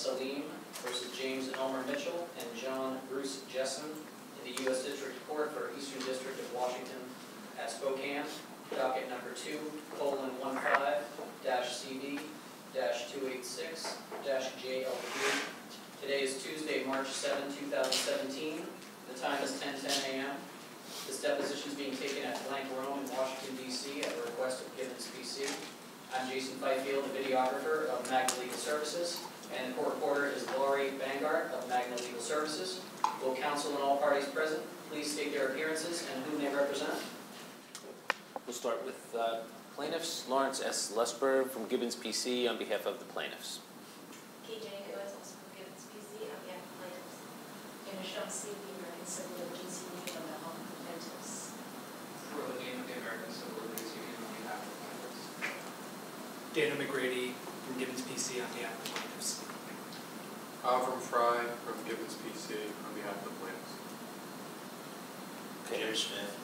Salim versus James Elmer Mitchell and John Bruce Jessen in the U.S. District Court for Eastern District of Washington at Spokane, docket number two, colon one five, dash CV, dash two eight six, dash JLP. Today is Tuesday, March 7, 2017. The time is 10:10 a.m. This deposition is being taken at Blank Rome in Washington DC at the request of Gibbons PC. I'm Jason Fifield, the videographer of Magna Legal Services, and the court reporter is Laurie Vanguard of Magna Legal Services. Will counsel and all parties present please state their appearances and whom they represent? We'll start with uh, plaintiffs. Lawrence S. Lustberg from Gibbons PC on behalf of the plaintiffs. KJ Goetz, also from Gibbons PC, on behalf of plaintiffs. And Michelle C. the American Civil Liberties Union, on behalf of plaintiffs. Roland with the American Civil Liberties Union on behalf of plaintiffs. Dana McGrady from Gibbons PC on behalf of the plaintiffs. Avram Frey from Gibbons PC on behalf of the plaintiffs. Peter Smith,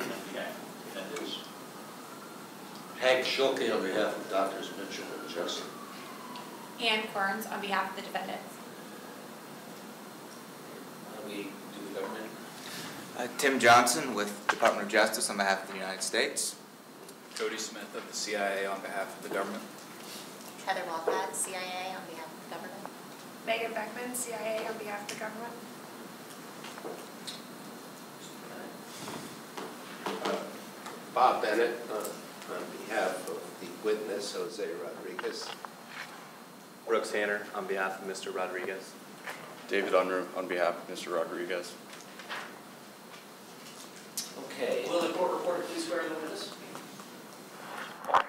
on behalf of defendants. Hank Schuelke on behalf of Doctors Mitchell and Jessen. Ann Kearns on behalf of the defendants. Why don't we do the government? Uh, Tim Johnson with Department of Justice on behalf of the United States. Cody Smith of the CIA on behalf of the government. Heather Walcott, CIA, on behalf of the government. Megan Beckman, CIA on behalf of the government. Bob Bennett, uh, on behalf of the witness Jose Rodriguez. Brooks Hanner on behalf of Mr. Rodriguez. David Unruh on behalf of Mr. Rodriguez. Okay. Will the court reporter please swear the witness? Can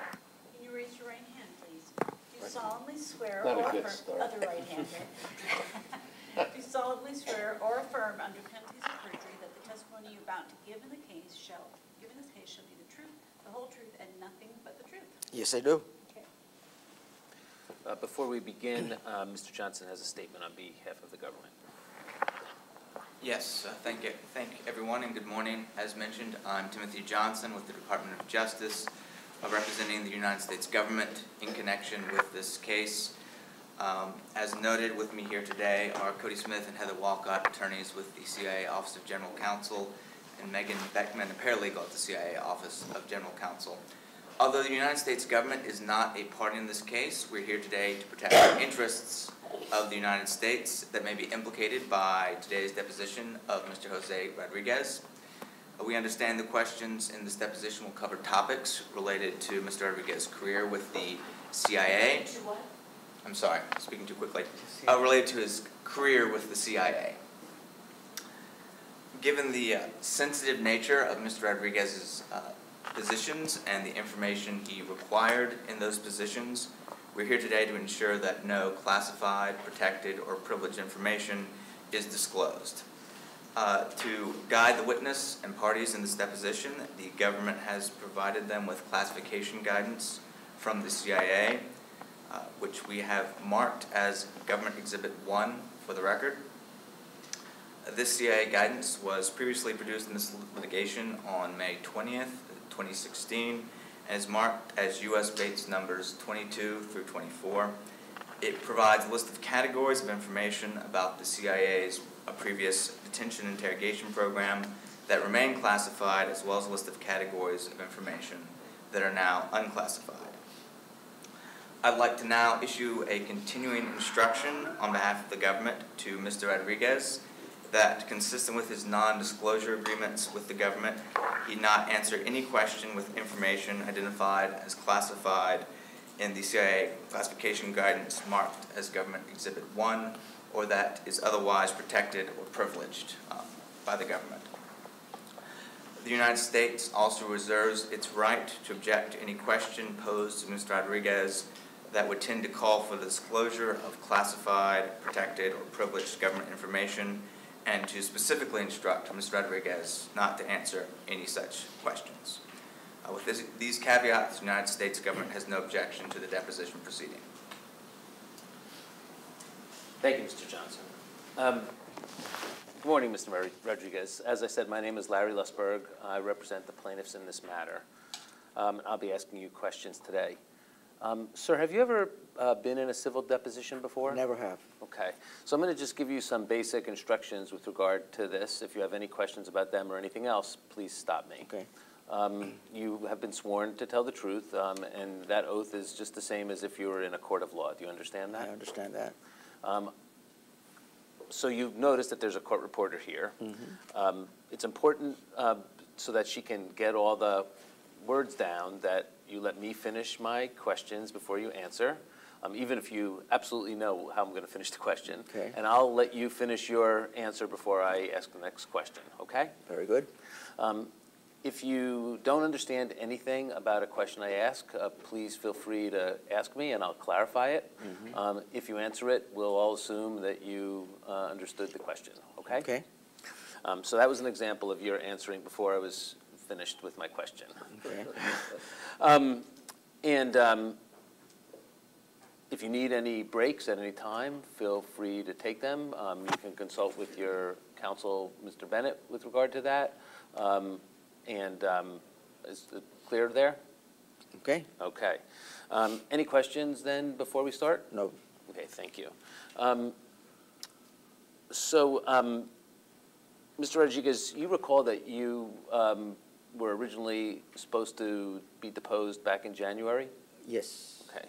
you raise your right hand, please? Do you solemnly swear Not a or good affirm, start. other right hand, right? Do solemnly swear or affirm under penalties of perjury that the testimony you're about to give in the case shall, given this case shall be the truth, the whole truth, and nothing but the truth? Yes, I do. Okay. Uh, Before we begin, uh, Mr. Johnson has a statement on behalf of the government. Yes, uh, thank you, thank everyone and good morning. As mentioned, I'm Timothy Johnson with the Department of Justice, uh, representing the United States government in connection with this case. Um, As noted with me here today are Cody Smith and Heather Walcott, attorneys with the CIA Office of General Counsel, and Megan Beckman, a paralegal at the CIA Office of General Counsel. Although the United States government is not a party in this case, we're here today to protect the interests of the United States that may be implicated by today's deposition of Mr. Jose Rodriguez. We understand the questions in this deposition will cover topics related to Mr. Rodriguez's career with the CIA. To what? I'm sorry, speaking too quickly. Uh, related to his career with the CIA. Given the uh, sensitive nature of Mr. Rodriguez's uh, positions and the information he required in those positions, we're here today to ensure that no classified, protected, or privileged information is disclosed. Uh, To guide the witness and parties in this deposition, the government has provided them with classification guidance from the CIA, uh, which we have marked as Government Exhibit 1 for the record. This CIA guidance was previously produced in this litigation on May 20th, 2016, and is marked as U.S. Bates numbers 22 through 24. It provides a list of categories of information about the CIA's uh, previous detention interrogation program that remain classified, as well as a list of categories of information that are now unclassified. I'd like to now issue a continuing instruction on behalf of the government to Mr. Rodriguez that, consistent with his non-disclosure agreements with the government, he not answer any question with information identified as classified in the CIA classification guidance marked as Government Exhibit 1, or that is otherwise protected or privileged um, by the government. The United States also reserves its right to object to any question posed to Mr. Rodriguez that would tend to call for the disclosure of classified, protected, or privileged government information, and to specifically instruct Mr. Rodriguez not to answer any such questions. Uh, With this- these caveats, the United States government has no objection to the deposition proceeding. Thank you, Mr. Johnson. Um, Good morning, Mr. Rod- Rodriguez. As I said, my name is Larry Lustberg. I represent the plaintiffs in this matter. Um, I'll be asking you questions today. Um, Sir, have you ever uh, been in a civil deposition before? Never have. Okay, so I'm going to just give you some basic instructions with regard to this. If you have any questions about them or anything else, please stop me. Okay. Um, You have been sworn to tell the truth, um, and that oath is just the same as if you were in a court of law. Do you understand that? I understand that. Um, So you've noticed that there's a court reporter here. Mm-hmm. Um, It's important um, so that she can get all the words down, that you let me finish my questions before you answer, um, even if you absolutely know how I'm going to finish the question. Okay. And I'll let you finish your answer before I ask the next question, okay? Very good. Um, If you don't understand anything about a question I ask, uh, please feel free to ask me and I'll clarify it. Um, If you answer it, we'll all assume that you uh, understood the question, okay? Okay. Um, So that was an example of your answering before I was finished with my question. Okay. Um, And um, if you need any breaks at any time, feel free to take them. Um, You can consult with your counsel, Mr. Bennett, with regard to that. Um, And um, is it clear there? Okay. Okay. Um, Any questions then before we start? No. Okay, thank you. Um, So, um, Mr. Rodriguez, you recall that you um, were originally supposed to be deposed back in January? Yes. Okay.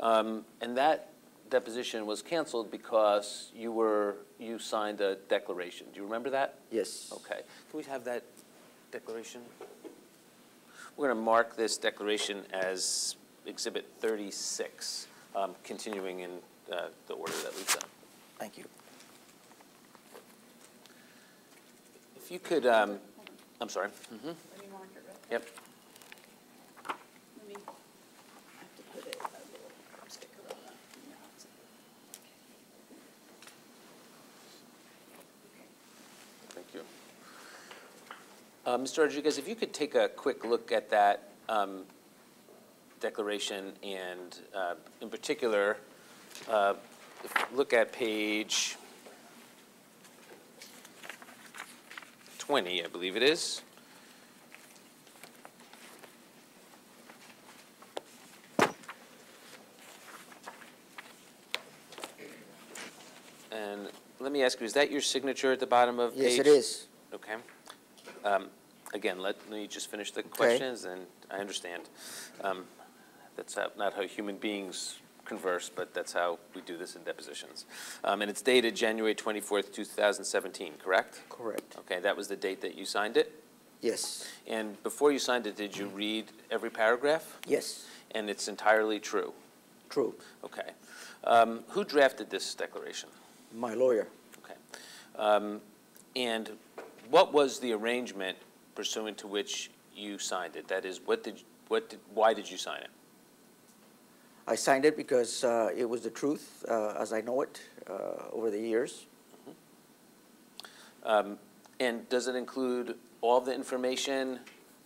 Um, And that deposition was canceled because you were, you signed a declaration. Do you remember that? Yes. Okay. Can we have that declaration? We're going to mark this declaration as Exhibit 36, um, continuing in uh, the order that we've done. Thank you. If you could, um, I'm sorry. Mhm. Let me mark it real quick. Yep. Let me, I have to put it, a little sticker on the, yeah, it's- Thank you. Uh, Mr. Rodriguez, if you could take a quick look at that um, declaration and, uh, in particular, uh, look at page 20, I believe it is. And let me ask you, is that your signature at the bottom of page? Yes, it is. Okay. Um, Again, let me just finish the questions, and I understand. Um, That's how- not how human beings converse, but that's how we do this in depositions. Um, And it's dated January 24th, 2017, correct? Correct. Okay, that was the date that you signed it? Yes. And before you signed it, did you read every paragraph? Yes. And it's entirely true? True. Okay. Um, Who drafted this declaration? My lawyer. Okay. Um, And what was the arrangement pursuant to which you signed it? That is, what did, what did, why did you sign it? I signed it because uh, it was the truth, uh, as I know it, uh, over the years. Um, And does it include all the information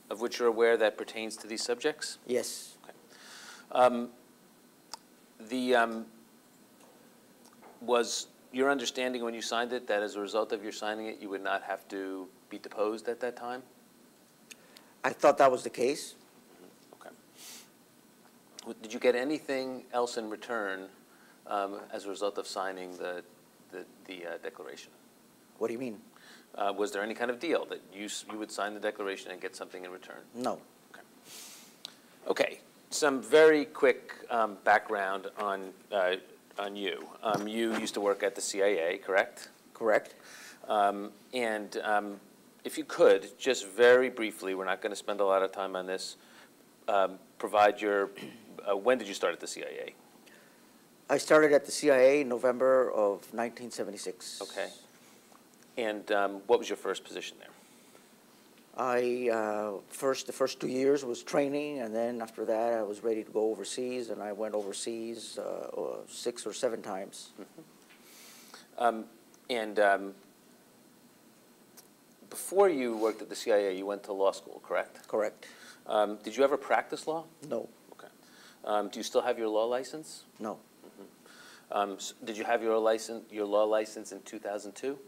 of which you're aware that pertains to these subjects? Yes. Um, The, um, was your understanding when you signed it that as a result of your signing it, you would not have to be deposed at that time? I thought that was the case. Okay. Did you get anything else in return um, as a result of signing the, the, the uh, declaration? What do you mean? Uh, Was there any kind of deal that you, you would sign the declaration and get something in return? No. Okay. okay, some very quick um, background on, uh, on you. Um, You used to work at the CIA, correct? Correct. Um, And um, if you could, just very briefly, we're not going to spend a lot of time on this, um, provide your, uh, when did you start at the CIA? I started at the CIA in November of 1976. Okay. And um, what was your first position there? I, uh, first, the first two years was training, and then after that, I was ready to go overseas, and I went overseas uh, uh, six or seven times. Um, And um, before you worked at the CIA, you went to law school, correct? Correct. Um, Did you ever practice law? No, Okay. Um, Do you still have your law license? no, Um, s- Did you have your license, your law license in 2002?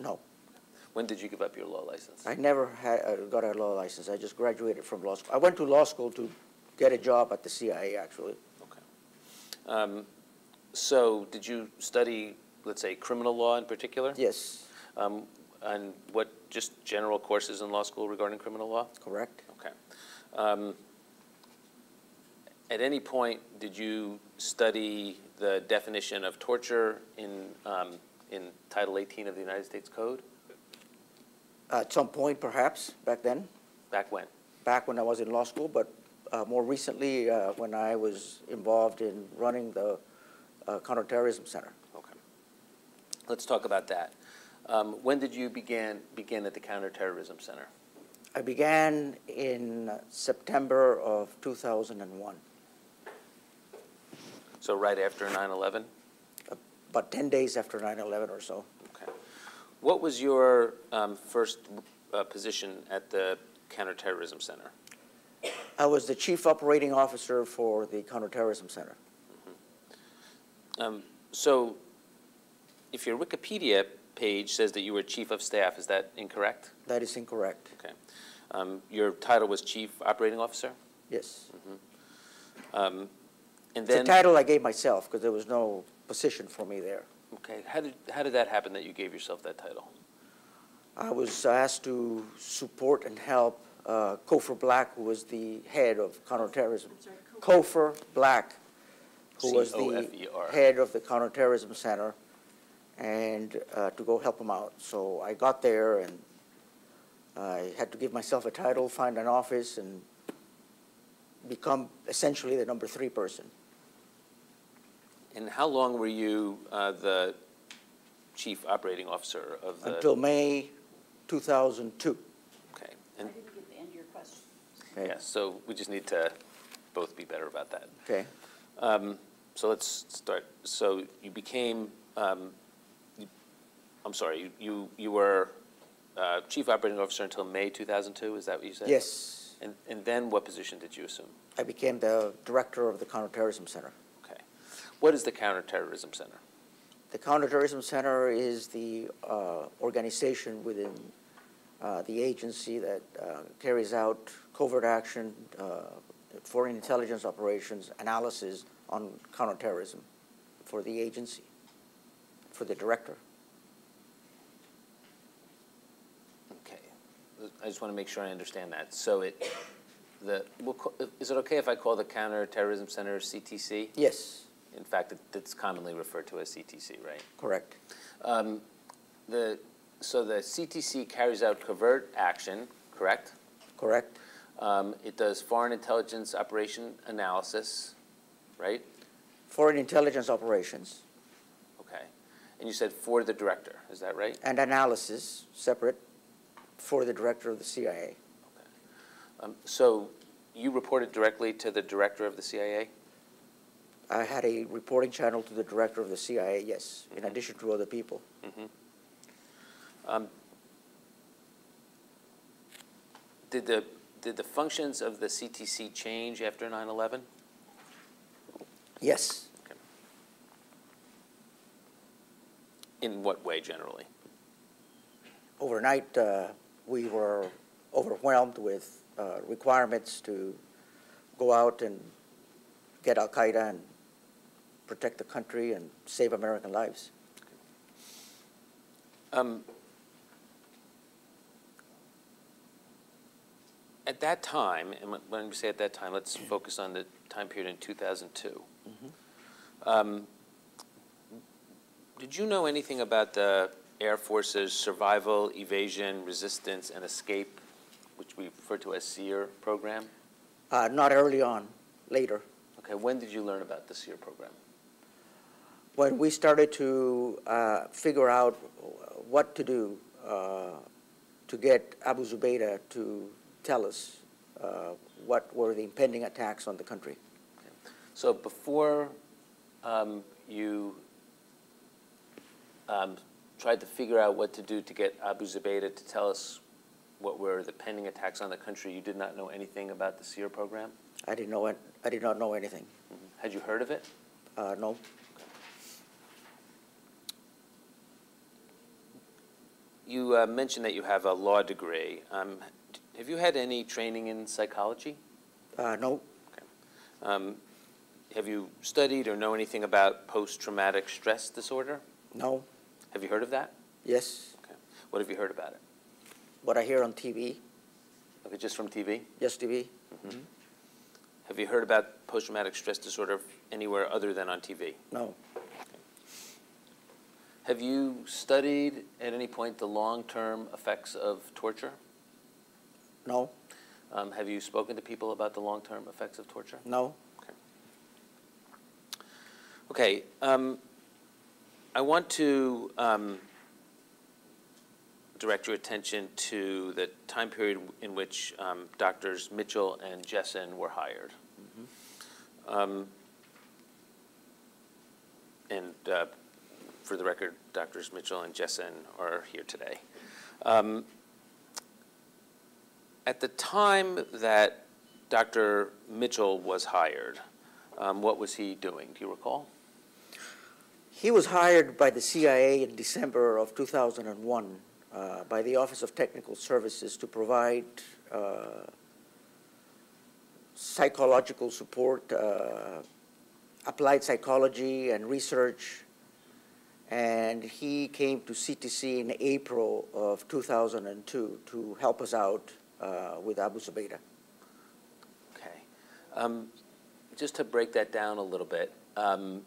no. When did you give up your law license? I never had, uh, got a law license. I just graduated from law school. I went to law school to get a job at the CIA, actually. Okay. Um, So did you study, let's say, criminal law in particular? Yes, Um, And what, just general courses in law school regarding criminal law? correct. Okay. Um, At any point, did you study the definition of torture in, um, in Title 18 of the United States Code? At some point, perhaps, back then, Back when? back when I was in law school, but uh, more recently, uh, when I was involved in running the uh, counterterrorism center. Okay. Let's talk about that. Um, When did you begin, begin at the Counterterrorism Center? I began in September of 2001, So right after 9/11? about 10 days after 9/11 or so. What was your um, first uh, position at the Counterterrorism Center? I was the chief operating officer for the counterterrorism center. Um, So if your Wikipedia page says that you were chief of staff, is that incorrect? That is incorrect. Okay. Um, Your title was chief operating officer? Yes. Um, And It's a title I gave myself because there was no position for me there. Okay, how did, how did that happen that you gave yourself that title? I was asked to support and help uh, Cofer Black, who was the head of counterterrorism. I'm sorry, Cooper. Cofer Black, who was the head of the counterterrorism center, and uh, to go help him out. So I got there and I had to give myself a title, find an office, and become essentially the number three person. And how long were you uh, the chief operating officer of the? Until May 2002. Okay. I And, didn't get the end of your question. Okay. yeah, so we just need to both be better about that. Okay. Um, So let's start. So you became, um, you- I'm sorry, you- you, you were uh, chief operating officer until May 2002, is that what you said? Yes, And, and then what position did you assume? I became the director of the counterterrorism center. What is the Counterterrorism Center? The Counterterrorism Center is the uh, organization within uh, the agency that uh, carries out covert action, uh, foreign intelligence operations, analysis on counterterrorism for the agency, for the director. Okay. I just want to make sure I understand that. So it, the, we'll is it okay if I call the Counterterrorism Center CTC? Yes, In fact, it- it's commonly referred to as CTC, right? correct. Um, The, so the CTC carries out covert action, correct? Correct. Um, It does foreign intelligence operation analysis, right? Foreign intelligence operations Okay. And you said for the director, is that right? and analysis, separate, for the director of the CIA. Um, So you reported directly to the director of the CIA? I had a reporting channel to the director of the CIA, yes, in Mhm. addition to other people. Mhm. Um, Did the, did the functions of the CTC change after 9/11? Yes. In what way generally? Overnight, uh, we were overwhelmed with uh, requirements to go out and get Al-Qaeda and protect the country and save American lives. Um, At that time, and when- we say at that time, let's focus on the time period in 2002. Um, Did you know anything about the Air Force's survival, evasion, resistance, and escape, which we refer to as SERE program? Uh, Not early on, later. Okay, when did you learn about the SERE program? When we started to uh, figure out what to do uh, to get Abu Zubaydah to tell us uh, what were the impending attacks on the country. So before um, you um, tried to figure out what to do to get Abu Zubaydah to tell us what were the pending attacks on the country, you did not know anything about the SERE program? I didn't know, it- I did not know anything. Had you heard of it? Uh, No, You uh, mentioned that you have a law degree. Um, Have you had any training in psychology? Uh, no, Um, have you studied or know anything about post-traumatic stress disorder? No, Have you heard of that? yes, Okay. What have you heard about it? what I hear on TV, Okay, just from TV? yes, TV, Have you heard about post-traumatic stress disorder anywhere other than on TV? no, Have you studied at any point the long-term effects of torture? no, Um, Have you spoken to people about the long-term effects of torture? no, Okay, um, I want to um, direct your attention to the time period in which um, Doctors Mitchell and Jessen were hired. Um, And uh, for the record, Doctors Mitchell and Jessen are here today. Um, At the time that Dr. Mitchell was hired, um, what was he doing? Do you recall? He was hired by the CIA in December of 2001 uh, by the Office of Technical Services to provide uh, psychological support, uh, applied psychology and research. And he came to CTC in April of 2002 to help us out uh, with Abu Zubaydah. Okay. Um, Just to break that down a little bit, um,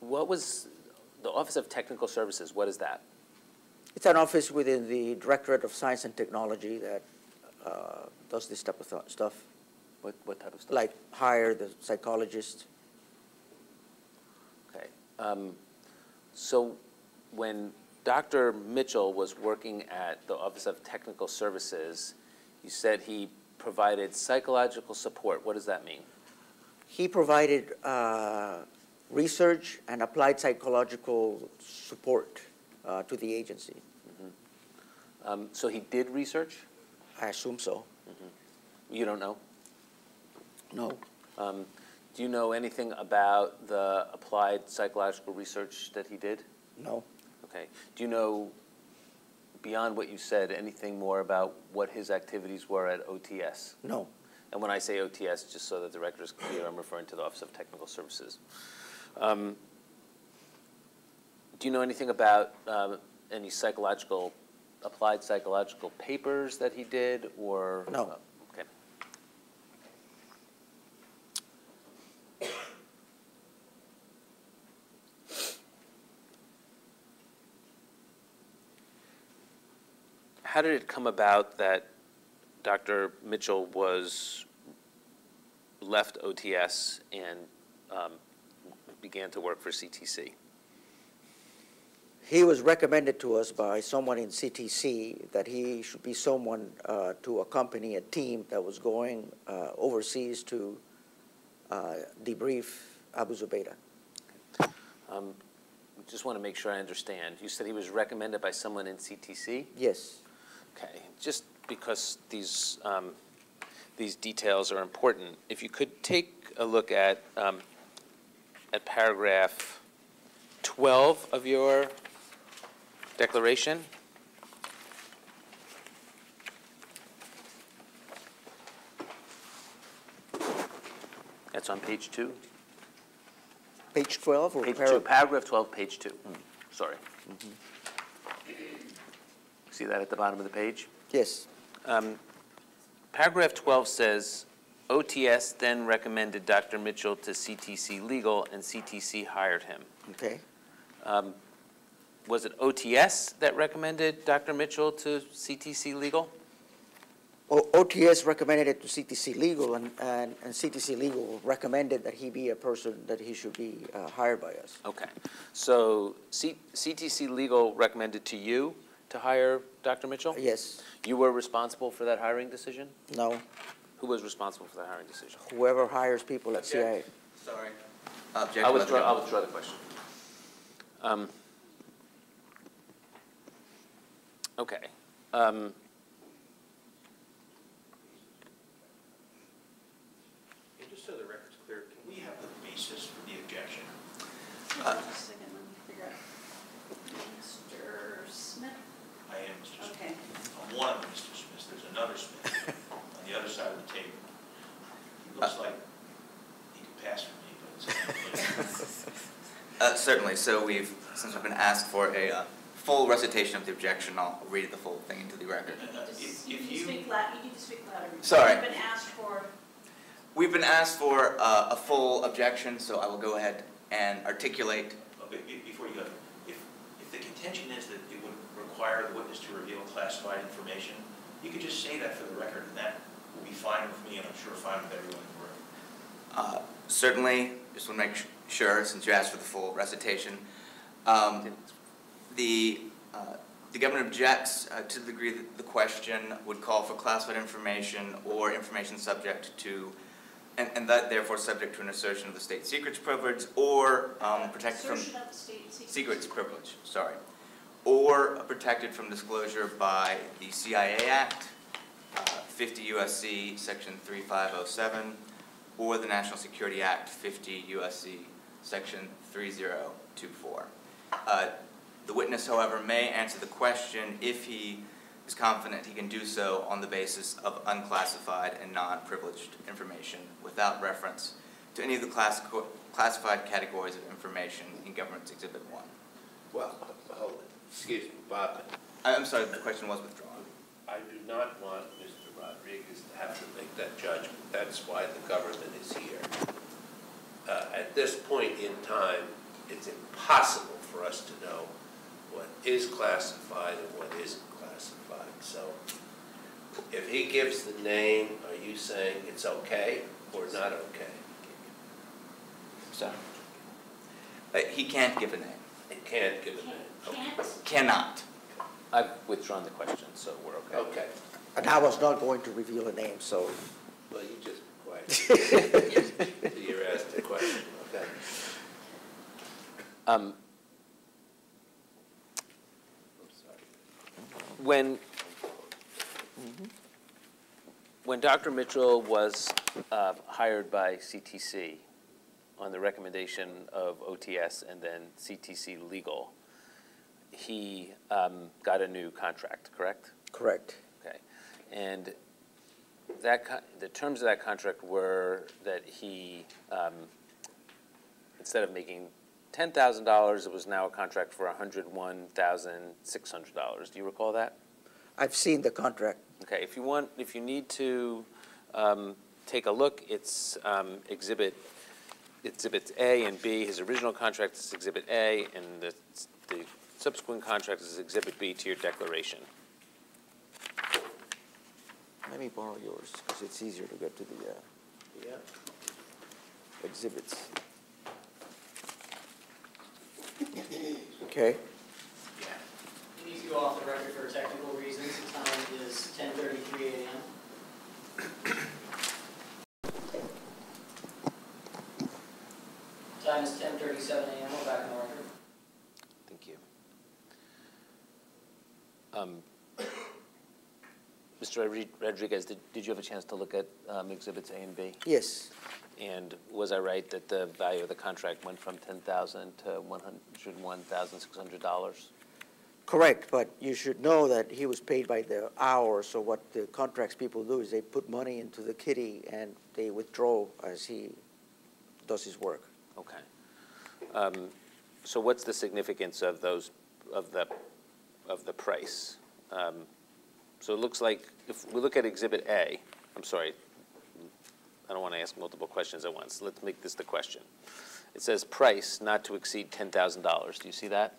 what was, the Office of Technical Services, what is that? It's an office within the Directorate of Science and Technology that uh, does this type of th- stuff, What, what type of stuff? like hire the psychologist. Okay. Um, So when Dr. Mitchell was working at the Office of Technical Services, you said he provided psychological support. What does that mean? He provided uh, research and applied psychological support uh, to the agency. Um, So he did research? I assume so. You don't know? No, Um, Do you know anything about the applied psychological research that he did? no, Okay. Do you know, beyond what you said, anything more about what his activities were at OTS? no, And when I say OTS, just so that the record is clear, I'm referring to the Office of Technical Services. Um, Do you know anything about um, any psychological, applied psychological papers that he did, or? No. uh, Okay. How did it come about that Dr. Mitchell was, left OTS and um, began to work for CTC? He was recommended to us by someone in CTC that he should be someone uh, to accompany a team that was going uh, overseas to uh, debrief Abu Zubaydah. Um, Just want to make sure I understand. You said he was recommended by someone in CTC? Yes, Okay, just because these, um, these details are important, if you could take a look at, um, at paragraph 12 of your declaration. That's on page two? page 12 or Page two, paragraph 12, page two. Sorry. See that at the bottom of the page? Yes, Um, Paragraph 12 says, OTS then recommended Dr. Mitchell to CTC Legal, and CTC hired him. okay. Um, Was it OTS that recommended Dr. Mitchell to CTC Legal? O- OTS recommended it to CTC Legal, and, and and CTC Legal recommended that he be a person that he should be uh, hired by us. Okay. So C- CTC Legal recommended to you to hire Dr. Mitchell? Yes, You were responsible for that hiring decision? no, Who was responsible for that hiring decision? whoever hires people at CIA. Sorry. I'll Objection. withdraw, I'll withdraw the question. Um, Okay. Um, Just so the record's clear, can we have the basis for the objection? Just a second, let me figure out. Mr. Smith? I am Mr. Smith. Okay. I'm one of the Mr. Smiths, there's another Smith on the Looks like he could pass for me, but it's. Uh, Certainly, so we've, since we've been asked for a uh, full recitation of the objection, I'll read the full thing into the record. If You if need to you, speak loud, you need to speak louder. Sorry. You've been asked for, We've been asked for uh, a full objection, so I will go ahead and articulate. be- be- before you go, if, if the contention is that it would require the witness to reveal classified information, you could just say that for the record, and that will be fine with me, and I'm sure fine with everyone in the room. Uh, Certainly, just want to make sure, since you asked for the full recitation, um, the, uh, the government objects uh, to the degree that the question would call for classified information or information subject to, and, and that therefore subject to an assertion of the state secrets privilege or um, protected from. of the state secrets. Secrets privilege, sorry. Or protected from disclosure by the CIA Act, uh, 50 USC Section 3507, or the National Security Act, 50 USC Section 3024. Uh, The witness, however, may answer the question if he is confident he can do so on the basis of unclassified and non-privileged information without reference to any of the class- classified categories of information in Government's Exhibit 1. Well, hold it, excuse me, Bob. I'm sorry, the question was withdrawn. I do not want Mr. Rodriguez to have to make that judgment. That's why the government is here. Uh, At this point in time, it's impossible for us to know what is classified and what isn't classified. So if he gives the name, are you saying it's okay or not okay? So, uh, he can't give a name, He can't give a name. Can't, can't, cannot. I've withdrawn the question, so we're okay. Okay, And I was not going to reveal a name, so well, you just be quiet. You're asked a question, okay? Um, When, when Dr. Mitchell was uh, hired by CTC on the recommendation of OTS and then CTC Legal, he um, got a new contract, correct? correct. Okay. And that, the terms of that contract were that he, um, instead of making ten thousand dollars, it was now a contract for hundred one thousand six hundred dollars. Do you recall that? I've seen the contract. Okay, if you want, if you need to um, take a look, it's um, exhibit, exhibits A and B. His original contract is exhibit A, and the the subsequent contract is exhibit B to your declaration. Let me borrow yours, because it's easier to get to the uh, Yeah. exhibits. Okay, You need to go off the record for technical reasons. The time is ten thirty-three AM. Time is ten thirty-seven AM. We're back in the record. Thank you. Um, Mr. Rodriguez, did did you have a chance to look at um, exhibits A and B? yes, And was I right that the value of the contract went from ten thousand to one hundred one thousand six hundred dollars? correct, but you should know that he was paid by the hour, so what the contracts people do is they put money into the kitty and they withdraw as he does his work. Okay. Um, So what's the significance of those, of the, of the price? Um, So it looks like, if we look at Exhibit A, I'm sorry, I don't want to ask multiple questions at once. Let's make this the question. It says price not to exceed $10,000. Do you see that?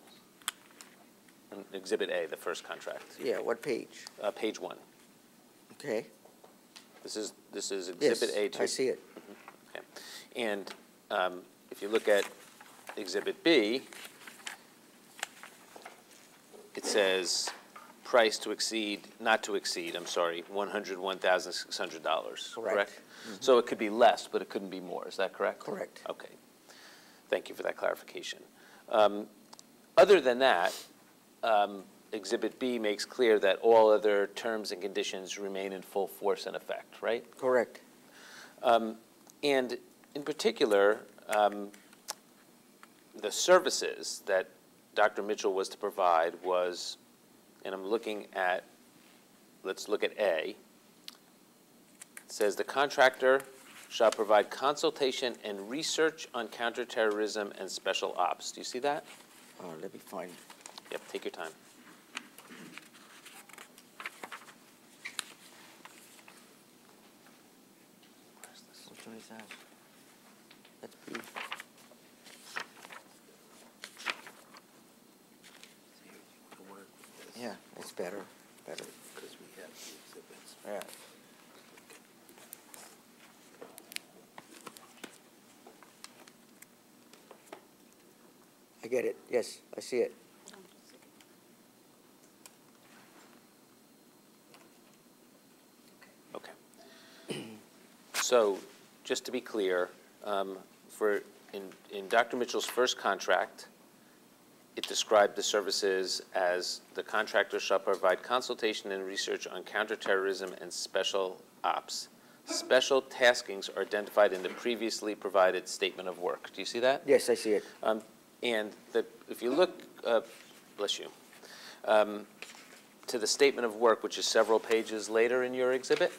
In Exhibit A, the first contract, Yeah, what page? Uh, page one. Okay, This is, this is yes, Exhibit A to I see it. Okay. And um, if you look at Exhibit B, it says price to exceed, not to exceed, I'm sorry, $101,600, correct? Correct. So it could be less, but it couldn't be more, is that correct? Correct. Okay. Thank you for that clarification. Um, Other than that, um, Exhibit B makes clear that all other terms and conditions remain in full force and effect, right? Correct. Um, And in particular, um, the services that Dr. Mitchell was to provide was, and I'm looking at, let's look at A. It says the contractor shall provide consultation and research on counterterrorism and special ops. Do you see that? Uh, let me find, Yep, take your time. which one is that? That's B. Yeah, it's better, better. Because we have the exhibits. Yeah. I get it, yes, I see it. Hold on just a second. Okay. So, just to be clear, um, for, in, in Dr. Mitchell's first contract, it described the services as the contractor shall provide consultation and research on counterterrorism and special ops. Special taskings are identified in the previously provided statement of work. Do you see that? Yes, I see it. Um, And the, if you look, uh, bless you, um, to the statement of work, which is several pages later in your exhibit,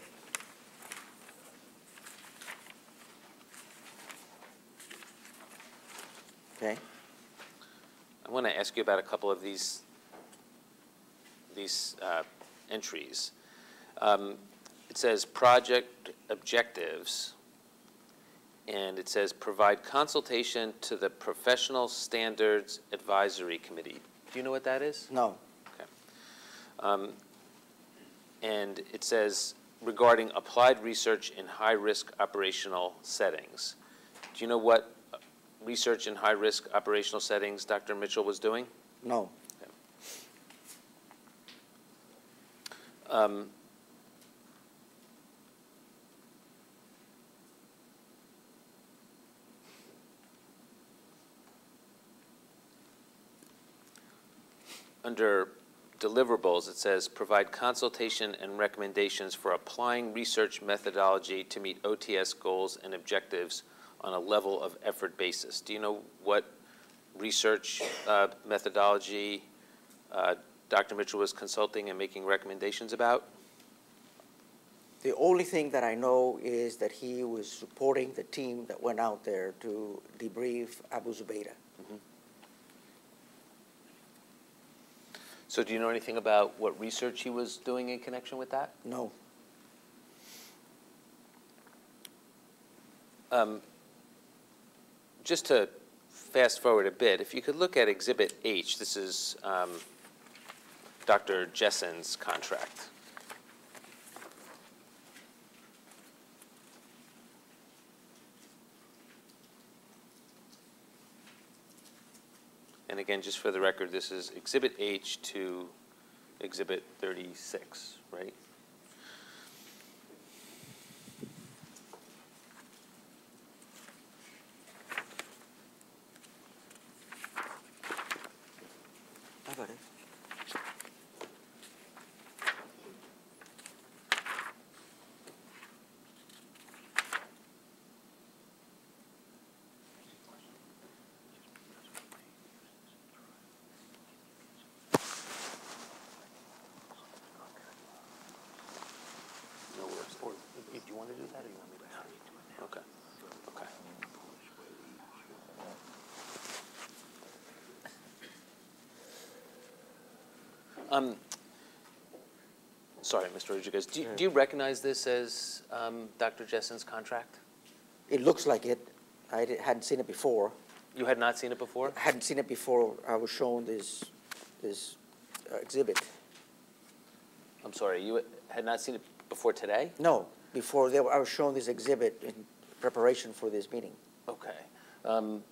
Okay, I want to ask you about a couple of these, these uh, entries. Um, It says project objectives, and it says provide consultation to the Professional Standards Advisory Committee. Do you know what that is? no, Um, And it says regarding applied research in high-risk operational settings. Do you know what research in high-risk operational settings Dr. Mitchell was doing? no. Um, Under deliverables, it says, provide consultation and recommendations for applying research methodology to meet OTS goals and objectives on a level of effort basis. Do you know what research uh, methodology uh, Dr. Mitchell was consulting and making recommendations about? The only thing that I know is that he was supporting the team that went out there to debrief Abu Zubaydah. So do you know anything about what research he was doing in connection with that? No, Um, Just to fast forward a bit, if you could look at Exhibit H, this is um, Dr. Jessen's contract. And again, just for the record, this is Exhibit H to Exhibit 36, right? I got it. No worries. Or, do you want to do that, or you want me to? Okay, okay. Um, sorry, Mr. Rodriguez, do, you- do you recognize this as, um, Dr. Jessen's contract? It looks like it. I hadn't seen it before. You had not seen it before? I hadn't seen it before I was shown this, this uh, exhibit. I'm sorry, you had not seen it before today? No, before they, were- I was shown this exhibit in preparation for this meeting. Okay. Um,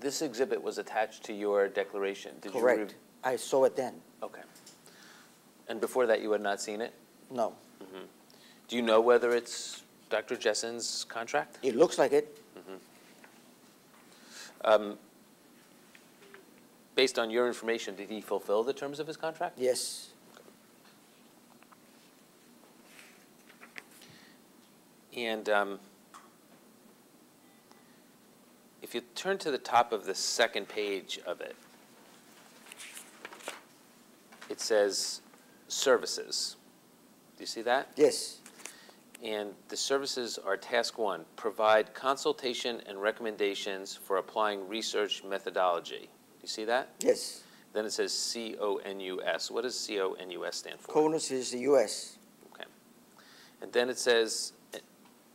this exhibit was attached to your declaration. Did Correct. rev- I saw it then. Okay. And before that, you had not seen it? No, Do you know whether it's Dr. Jessen's contract? it looks like it. Um, Based on your information, did he fulfill the terms of his contract? Yes. And um, if you turn to the top of the second page of it, it says services. Do you see that? Yes. And the services are task one, provide consultation and recommendations for applying research methodology. Do you see that? Yes. Then it says C-O-N-U-S. What does C-O-N-U-S stand for? CONUS is the US. Okay. And then it says,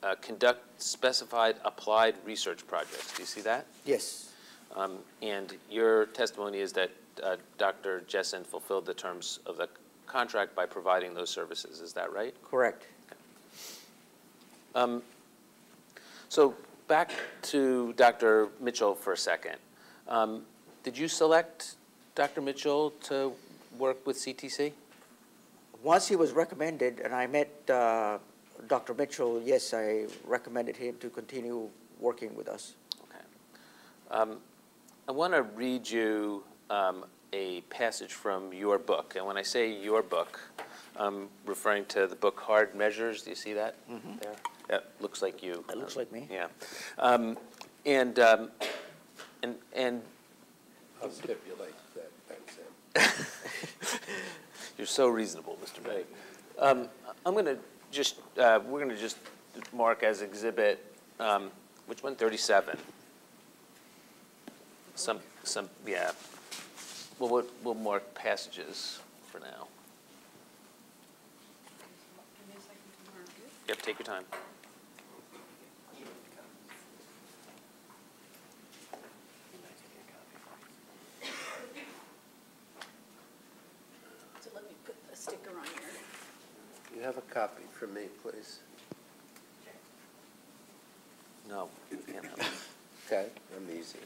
uh, conduct specified applied research projects. Do you see that? Yes. Um, And your testimony is that uh, Dr. Jessen fulfilled the terms of the contract by providing those services. Is that right? Correct. Um, So back to Dr. Mitchell for a second. Um, Did you select Dr. Mitchell to work with CTC? Once he was recommended, and I met uh, Dr. Mitchell, yes, I recommended him to continue working with us. Um, I want to read you um, a passage from your book. And when I say your book, I'm referring to the book Hard Measures. Do you see that Mhm. there? That looks like you. That looks like me. Yeah. Um, And, um, and, and I'll stipulate that, thanks, Sam. You're so reasonable, Mr. Begg. Um, I'm going to just, uh, we're going to just mark as exhibit, um, which one, 37? Some, some, yeah. Well, we'll, we'll mark passages for now. Give me to. Yep, take your time. So let me put a sticker on here. You have a copy for me, please? No, you can't have it. Okay, I'm easy.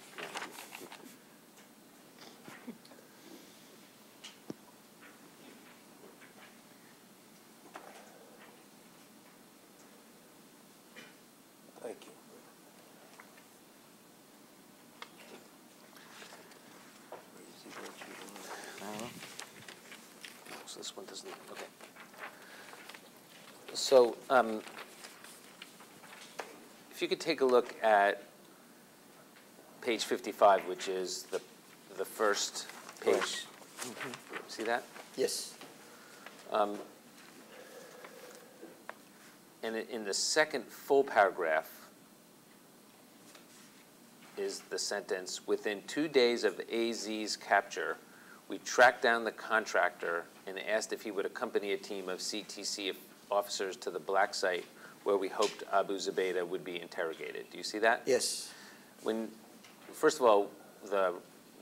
This one doesn't, okay. So, um, if you could take a look at page 55, which is the, the first page. See that? Yes. Um, And in the second full paragraph is the sentence, "Within two days of AZ's capture, we tracked down the contractor and asked if he would accompany a team of CTC officers to the black site where we hoped Abu Zubaydah would be interrogated." Do you see that? Yes. When, first of all, the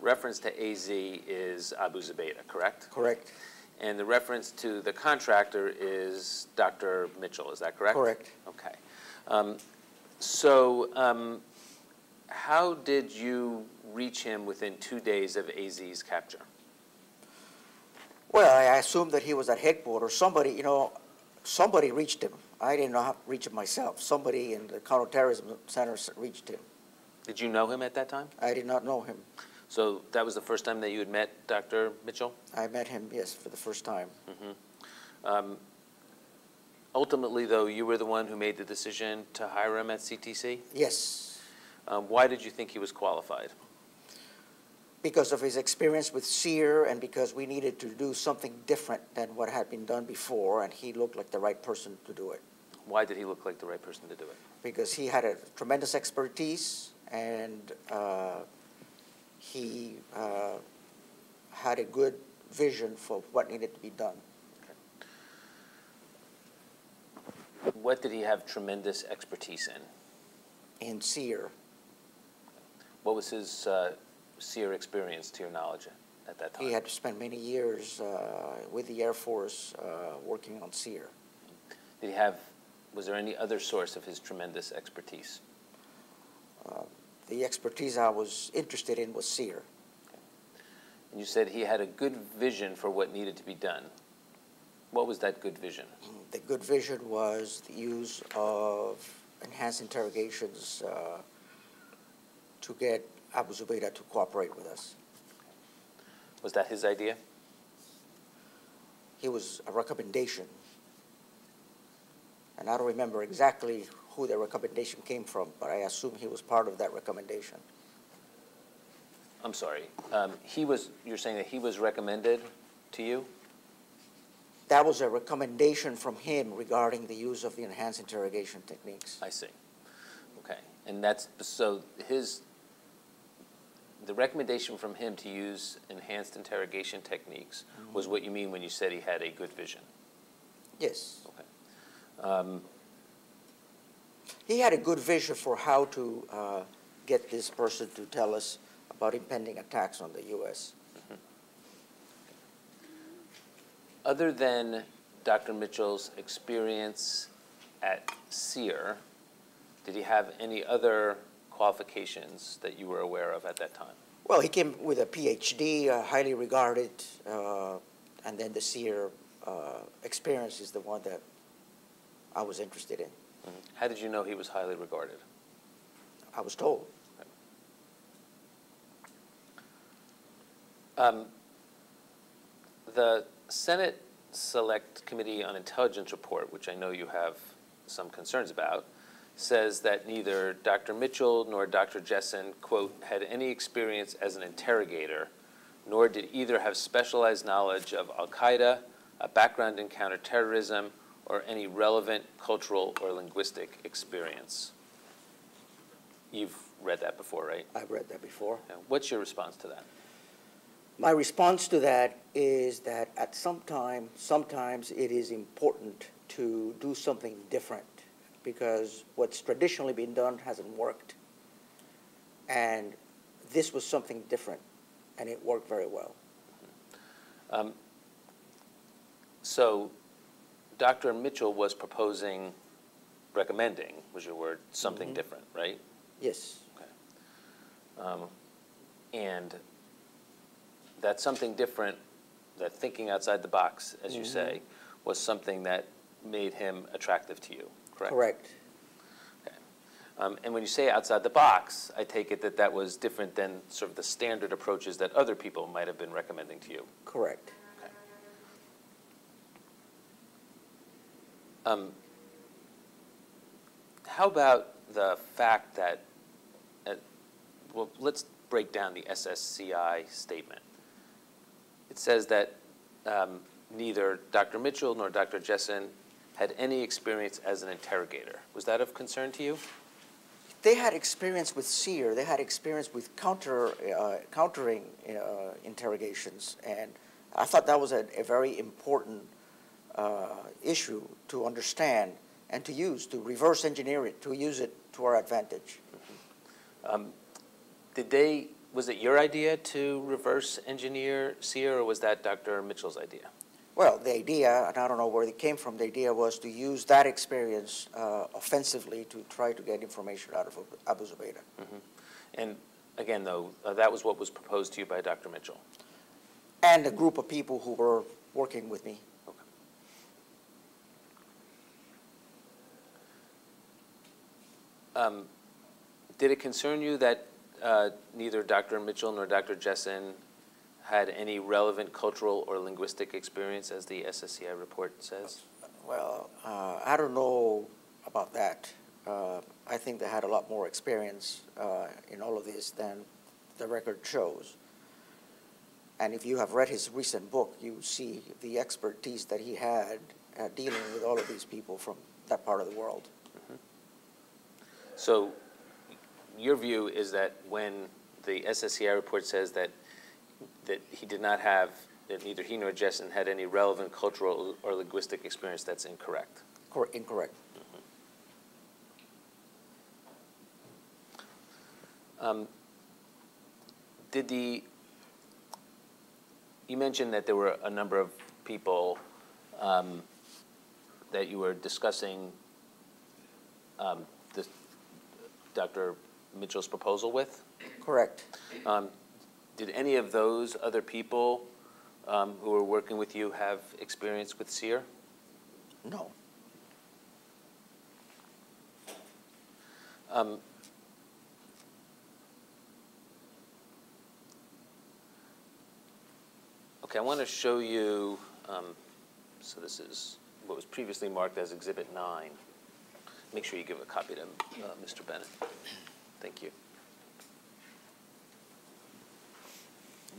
reference to AZ is Abu Zubaydah, correct? Correct. And the reference to the contractor is Dr. Mitchell, is that correct? Correct. Okay. Um, So um, how did you reach him within two days of AZ's capture? Well, I assumed that he was at headquarters. Somebody, you know, somebody reached him. I didn't know how to reach him myself. Somebody in the counterterrorism center reached him. Did you know him at that time? I did not know him. So that was the first time that you had met Dr. Mitchell? I met him, yes, for the first time. Mhm. Um, Ultimately, though, you were the one who made the decision to hire him at CTC? Yes, Um, Why did you think he was qualified? Because of his experience with SERE and because we needed to do something different than what had been done before, and he looked like the right person to do it. Why did he look like the right person to do it? Because he had a tremendous expertise and uh, he uh, had a good vision for what needed to be done. What did he have tremendous expertise in? In SERE, What was his uh, SERE experience, to your knowledge, at that time? he had to spend many years uh, with the Air Force uh, working on SERE. Did he have, was there any other source of his tremendous expertise? Uh, The expertise I was interested in was SERE. And you said he had a good vision for what needed to be done. What was that good vision? The good vision was the use of enhanced interrogations uh, to get Abu Zubaydah to cooperate with us. Was that his idea? He was a recommendation. And I don't remember exactly who the recommendation came from, but I assume he was part of that recommendation. I'm sorry. Um, He was, you're saying that he was recommended to you? that was a recommendation from him regarding the use of the enhanced interrogation techniques. I see. Okay, and that's, so his, the recommendation from him to use enhanced interrogation techniques was what you mean when you said he had a good vision? Yes. Okay. Um, He had a good vision for how to uh, get this person to tell us about impending attacks on the U.S. Other than Dr. Mitchell's experience at SERE, did he have any other qualifications that you were aware of at that time? Well, he came with a PhD, uh, highly regarded, uh, and then the SERE uh, experience is the one that I was interested in. Mhm. How did you know he was highly regarded? I was told. Um, The Senate Select Committee on Intelligence report, which I know you have some concerns about, says that neither Dr. Mitchell nor Dr. Jessen, quote, "had any experience as an interrogator, nor did either have specialized knowledge of Al-Qaeda, a background in counterterrorism, or any relevant cultural or linguistic experience." You've read that before, right? I've read that before. What's your response to that? My response to that is that at some time, sometimes it is important to do something different because what's traditionally been done hasn't worked. And this was something different, and it worked very well. Um, So Dr. Mitchell was proposing, recommending, was your word, something Mhm. different, right? Yes, Um, And that something different, that thinking outside the box, as you Mhm. say, was something that made him attractive to you, correct? correct. Okay. Um, And when you say outside the box, I take it that that was different than sort of the standard approaches that other people might have been recommending to you? Correct. Okay. Um, How about the fact that, uh, well, let's break down the SSCI statement. It says that um, neither Dr. Mitchell nor Dr. Jessen had any experience as an interrogator. Was that of concern to you? They had experience with SERE, they had experience with counter, uh, countering uh, interrogations, and I thought that was a, a very important uh, issue to understand and to use, to reverse engineer it, to use it to our advantage. Um, Did they, was it your idea to reverse engineer SERE, or was that Dr. Mitchell's idea? Well, the idea, and I don't know where it came from, the idea was to use that experience uh, offensively to try to get information out of Abu Zubaydah. Mhm. And again, though, uh, that was what was proposed to you by Dr. Mitchell. And a group of people who were working with me. Um, Did it concern you that uh, neither Dr. Mitchell nor Dr. Jessen had any relevant cultural or linguistic experience, as the SSCI report says? Well, uh, I don't know about that. Uh, I think they had a lot more experience uh, in all of this than the record shows. And if you have read his recent book, you see the expertise that he had uh, dealing with all of these people from that part of the world. So your view is that when the SSCI report says that, that he did not have, that neither he nor Jessen had any relevant cultural or linguistic experience, that's incorrect? Cor- Incorrect. Um, Did the, you mentioned that there were a number of people um, that you were discussing um, this, Dr. Mitchell's proposal with? Correct. Um, Did any of those other people um, who were working with you have experience with SERE? No. Um, Okay, I want to show you, um, so this is what was previously marked as Exhibit 9. Make sure you give a copy to uh, Mr. Bennett. Thank you.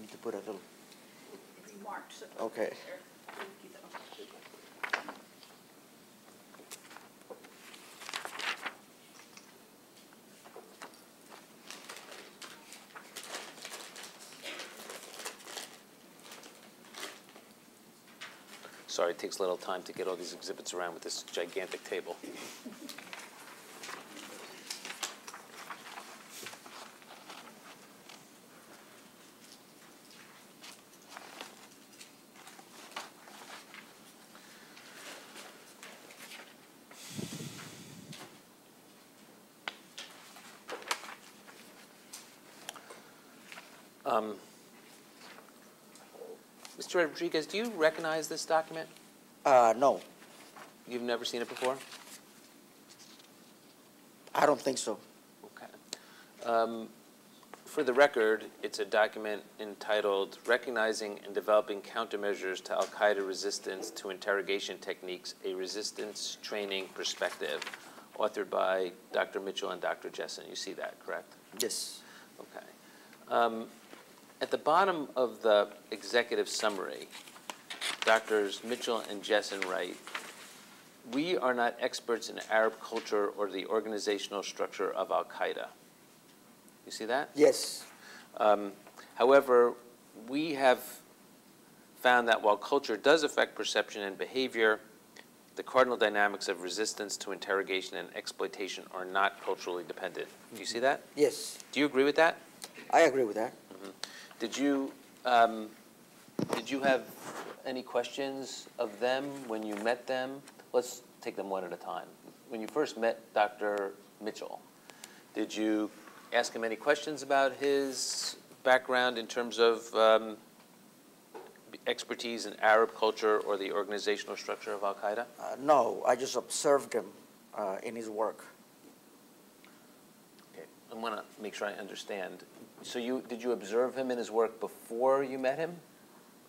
Need to put a little, Remarked. so- Okay. there. Keep that one. Sorry, it takes a little time to get all these exhibits around with this gigantic table. Um, Mr. Rodriguez, do you recognize this document? Uh, no, You've never seen it before? I don't think so. Okay. Um, For the record, it's a document entitled Recognizing and Developing Countermeasures to Al-Qaeda Resistance to Interrogation Techniques, a Resistance Training Perspective, authored by Dr. Mitchell and Dr. Jessen. You see that, correct? Yes. Okay. Um, At the bottom of the executive summary, Doctors Mitchell and Jessen write, "We are not experts in Arab culture or the organizational structure of Al-Qaeda." You see that? Yes. Um, However, we have found that while culture does affect perception and behavior, the cardinal dynamics of resistance to interrogation and exploitation are not culturally dependent. Do you see that? Yes. Do you agree with that? I agree with that. Did you, um, did you have any questions of them when you met them? Let's take them one at a time. When you first met Dr. Mitchell, did you ask him any questions about his background in terms of um, expertise in Arab culture or the organizational structure of Al-Qaeda? Uh, no, I just observed him uh, in his work. Okay, I want to make sure I understand. So you, did you observe him in his work before you met him?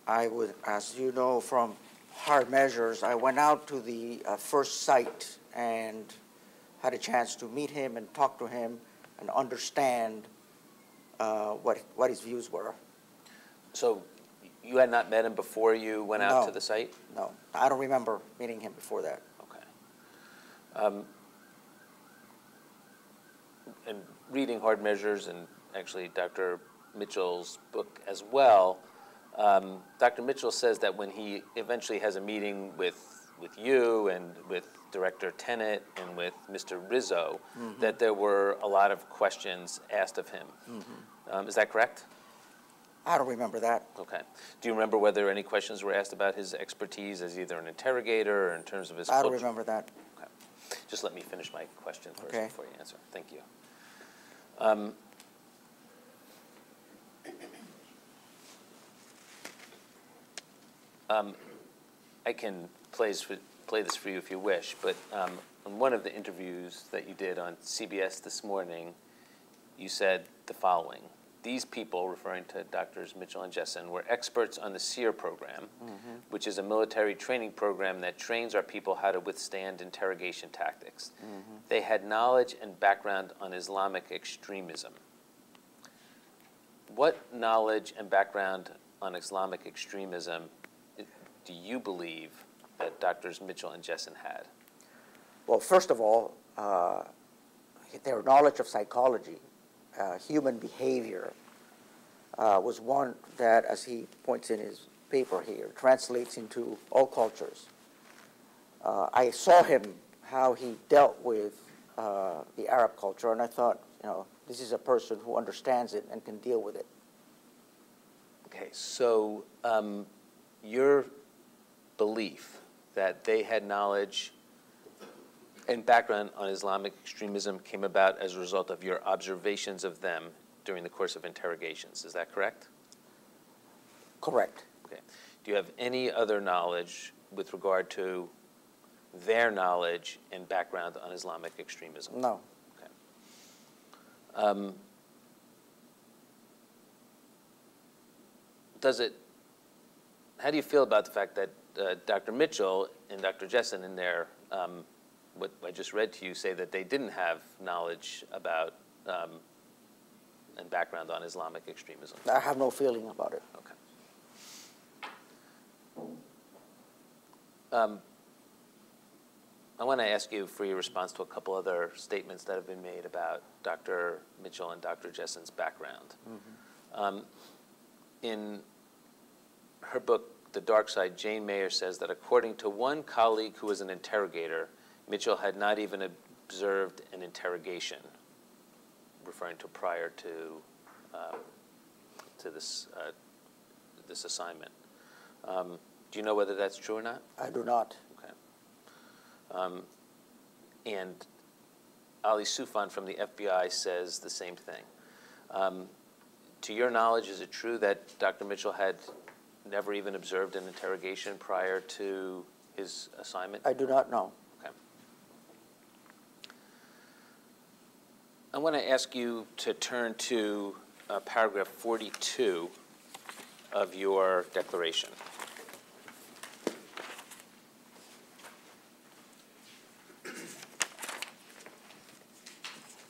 I would, as you know from hard measures, I went out to the uh, first site and had a chance to meet him and talk to him and understand uh, what, what his views were. So you had not met him before you went out to the site? No, I don't remember meeting him before that. Okay. Um, And reading Hard Measures and actually Dr. Mitchell's book as well, um, Dr. Mitchell says that when he eventually has a meeting with, with you and with Director Tenet and with Mr. Rizzo, that there were a lot of questions asked of him. Um, Is that correct? I don't remember that. Okay. Do you remember whether any questions were asked about his expertise as either an interrogator or in terms of his I don't culture? remember that. Okay. Just let me finish my question first Okay. before you answer. Thank you. Um, um, I can play this for, play this for you if you wish, but um, in one of the interviews that you did on CBS this morning, you said the following. These people, referring to Doctors Mitchell and Jessen, were experts on the SERE program, which is a military training program that trains our people how to withstand interrogation tactics. They had knowledge and background on Islamic extremism. What knowledge and background on Islamic extremism do you believe that Doctors Mitchell and Jessen had? Well, first of all, uh, their knowledge of psychology, uh, human behavior, uh, was one that, as he points in his paper here, translates into all cultures. Uh, I saw him, how he dealt with uh, the Arab culture, and I thought, you know, this is a person who understands it and can deal with it. Okay, so um, your belief that they had knowledge and background on Islamic extremism came about as a result of your observations of them during the course of interrogations, is that correct? Correct. Okay. Do you have any other knowledge with regard to their knowledge and background on Islamic extremism? No. Um, Does it, how do you feel about the fact that uh, Dr. Mitchell and Dr. Jessen in their, um, what I just read to you, say that they didn't have knowledge about um, and background on Islamic extremism? I have no feeling about it. Okay. Um, I want to ask you for your response to a couple other statements that have been made about Dr. Mitchell and Dr. Jessen's background. Um, In her book, The Dark Side, Jane Mayer says that according to one colleague who was an interrogator, Mitchell had not even observed an interrogation, referring to prior to, um, to this, uh, this assignment. Um, Do you know whether that's true or not? I do not. Okay. Um, And Ali Soufan from the FBI says the same thing. Um, To your knowledge, is it true that Dr. Mitchell had never even observed an interrogation prior to his assignment? I do not know. Okay. I want to ask you to turn to uh, paragraph 42 of your declaration.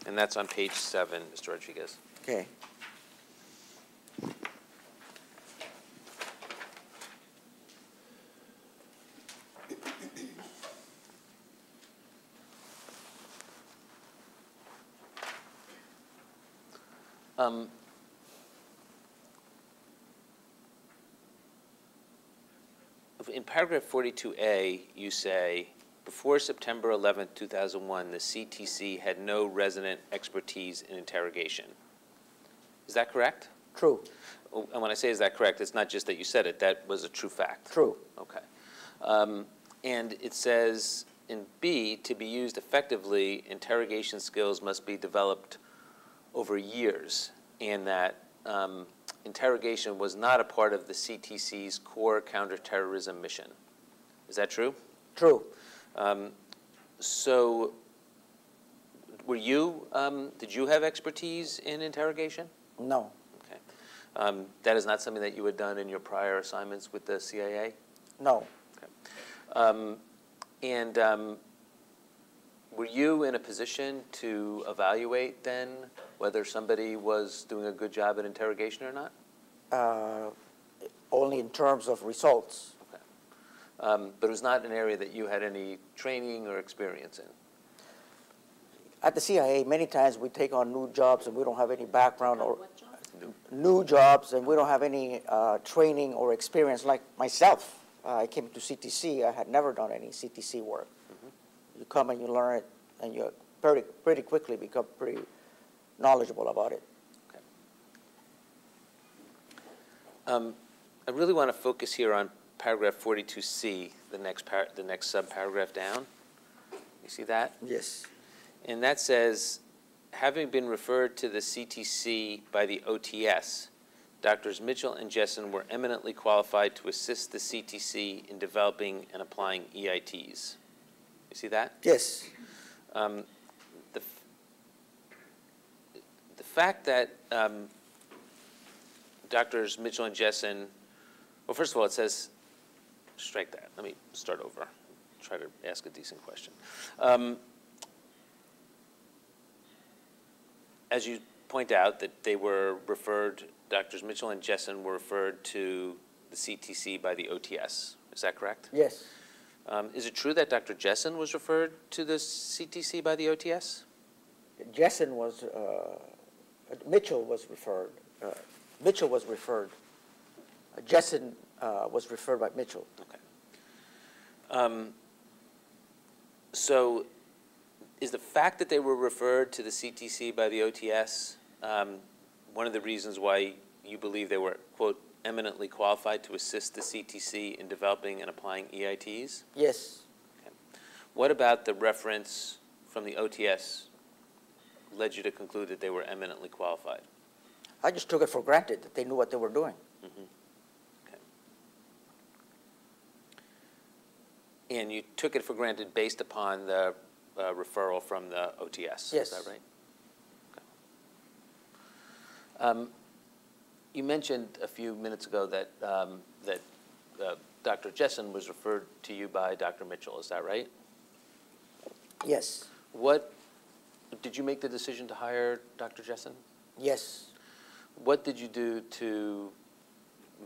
And that's on page seven, Mr. Rodriguez. Okay. Um, In paragraph 42A, you say, "Before September 11, 2001, the CTC had no resident expertise in interrogation." Is that correct? True, Oh, And when I say is that correct, it's not just that you said it, that was a true fact. true. Okay. Um, And it says in B, to be used effectively, interrogation skills must be developed over years, and that um, interrogation was not a part of the CTC's core counterterrorism mission. Is that true? True. Um, So, were you, um, did you have expertise in interrogation? No, Okay. Um, That is not something that you had done in your prior assignments with the CIA? no. Um, And um, were you in a position to evaluate then whether somebody was doing a good job at interrogation or not? Uh, Only in terms of results. Okay. Um, But it was not an area that you had any training or experience in? At the CIA, many times we take on new jobs and we don't have any background or What job? new jobs and we don't have any uh, training or experience like myself. Uh, I came to CTC, I had never done any CTC work. You come and you learn it and you pretty, pretty quickly become pretty knowledgeable about it. Um, I really want to focus here on paragraph 42C, the next par, the next subparagraph down. You see that? Yes. And that says, having been referred to the CTC by the OTS, Doctors Mitchell and Jessen were eminently qualified to assist the CTC in developing and applying EITs. You see that? Yes. Um, The, the fact that um, Doctors Mitchell and Jessen, well, first of all, it says, strike that, let me start over, try to ask a decent question. Um, As you point out, that they were referred, Doctors Mitchell and Jessen were referred to the CTC by the OTS, is that correct? Yes. Um, Is it true that Dr. Jessen was referred to the CTC by the OTS? Jessen was, uh, Mitchell was referred, uh, Mitchell was referred. Uh, Jessen uh, was referred by Mitchell. Okay. Um, So is the fact that they were referred to the CTC by the OTS um, one of the reasons why you believe they were, quote, eminently qualified to assist the CTC in developing and applying EITs? Yes. What about the reference from the OTS led you to conclude that they were eminently qualified? I just took it for granted that they knew what they were doing. Mhm. Okay. And you took it for granted based upon the uh, referral from the OTS? Yes. Is that right? Okay. Um, You mentioned a few minutes ago that, um, that uh, Dr. Jessen was referred to you by Dr. Mitchell, is that right? Yes. What, did you make the decision to hire Dr. Jessen? Yes. What did you do to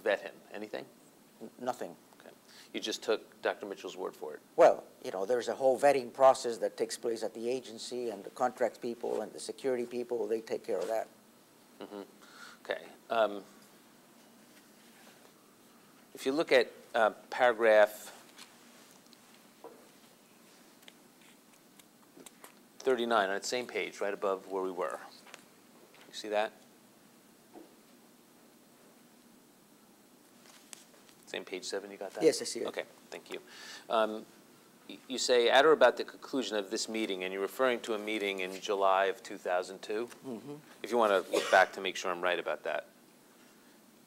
vet him? Anything? N- Nothing. Okay. You just took Dr. Mitchell's word for it. Well, you know, there's a whole vetting process that takes place at the agency, and the contracts people and the security people, they take care of that. Mhm. Okay. Um, If you look at uh, paragraph 39, on that same page, right above where we were. You see that? Same page seven, you got that? Yes, I see it. Okay, thank you. Um, You say, at or about the conclusion of this meeting, and you're referring to a meeting in July of 2002? Mhm. If you want to look back to make sure I'm right about that.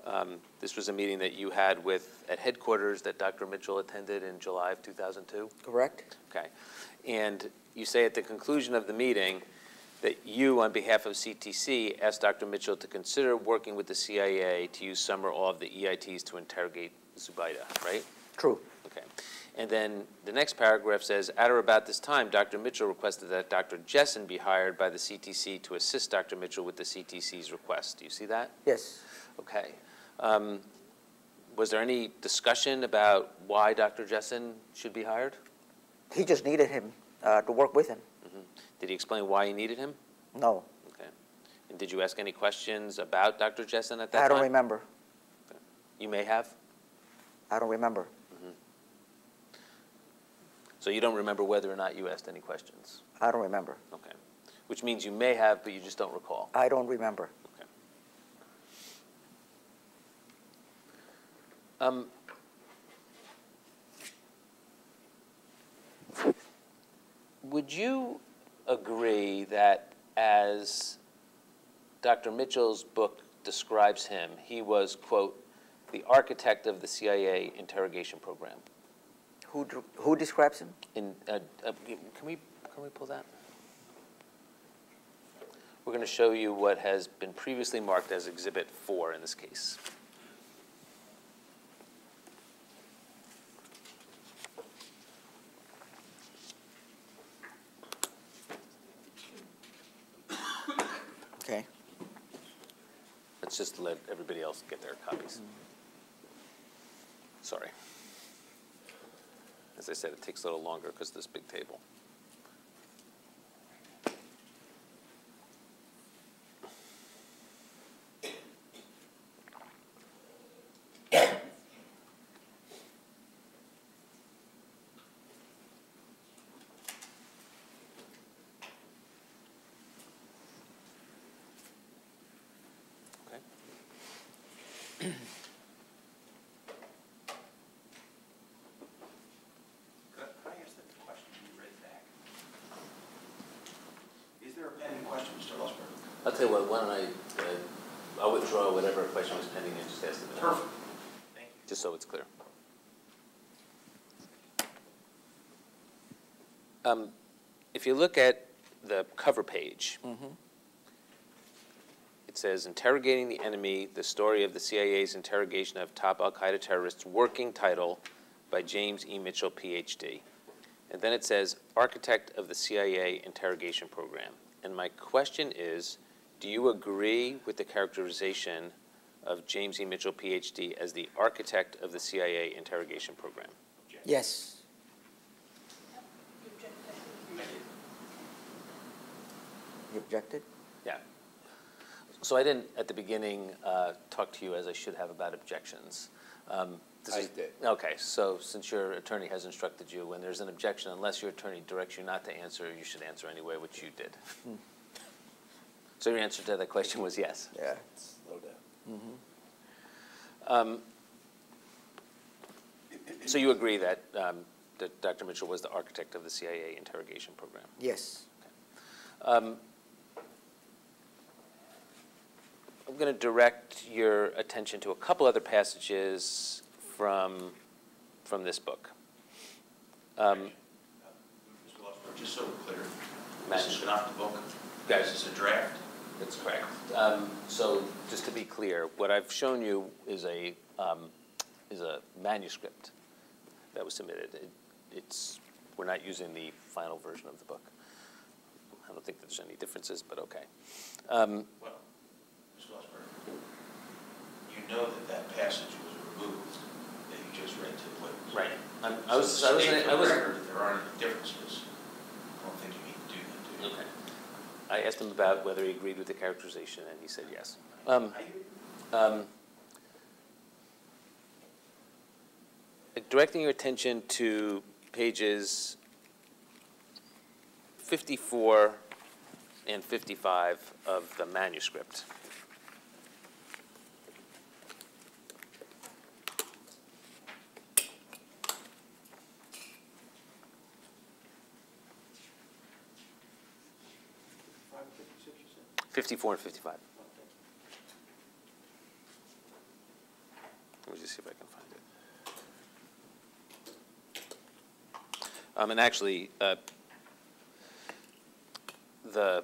Um, This was a meeting that you had with, at headquarters, that Dr. Mitchell attended in July of 2002? Correct? Okay. And you say at the conclusion of the meeting that you, on behalf of CTC, asked Dr. Mitchell to consider working with the CIA to use some or all of the EITs to interrogate Zubaydah, right? True. Okay. And then the next paragraph says, at or about this time, Dr. Mitchell requested that Dr. Jessen be hired by the CTC to assist Dr. Mitchell with the CTC's request. Do you see that? Yes. Okay. Um, Was there any discussion about why Dr. Jessen should be hired? He just needed him uh, to work with him. Mhm. Did he explain why he needed him? No, Okay. And did you ask any questions about Dr. Jessen at that time? I don't remember. You may have? I don't remember. So you don't remember whether or not you asked any questions? I don't remember. Okay. Which means you may have, but you just don't recall? I don't remember. Um, Would you agree that as Dr. Mitchell's book describes him, he was, quote, "the architect of the CIA interrogation program"? Who, who describes him? In, uh, uh, can we, can we pull that? We're going to show you what has been previously marked as Exhibit 4 in this case. Okay. Let's just let everybody else get their copies. Sorry. As I said, it takes a little longer because this big table. Okay. Could I could I ask that question you read back? Is there a pending question, Mr. Lustberg? I'll tell you what, why don't I, uh, I'll withdraw whatever question was pending and just ask them. now. Perfect. Thank you. Just so it's clear. Um, If you look at the cover page, it says, "Interrogating the Enemy, the story of the CIA's interrogation of top al-Qaeda terrorists," working title by James E. Mitchell, Ph.D. And then it says, "Architect of the CIA Interrogation Program." And my question is, do you agree with the characterization of James E. Mitchell, Ph.D. as the architect of the CIA Interrogation Program? Yes. You object to that? You objected? Yeah. So I didn't, at the beginning, uh, talk to you as I should have about objections. Um, this I is- did. Okay, so since your attorney has instructed you, when there's an objection, unless your attorney directs you not to answer, you should answer anyway, which you did. So your answer to that question was yes? Yeah. Slow down. Um, So you agree that, um, that Dr. Mitchell was the architect of the CIA interrogation program? Yes. Um, I'm going to direct your attention to a couple other passages from, from this book. Um, Mr. Lustberg, just so we're clear, Matt. this is not the book, Guys. this is a draft. That's correct. Um, So just to be clear, what I've shown you is a, um, is a manuscript that was submitted. It- It's, we're not using the final version of the book. I don't think there's any differences, but okay. Um, Well, Mr. Lustberg, you know that that passage was removed that you just read to put. Right. I was- I was- I was- that there aren't any differences. I don't think you need to do that, do? Okay. I asked him about whether he agreed with the characterization, and he said yes. Um, um, Directing your attention to pages 54 and 55 of the manuscript. Five fifty-six, you said? 54 and 55. Let me just see if I can find it. Um, and actually, uh, the,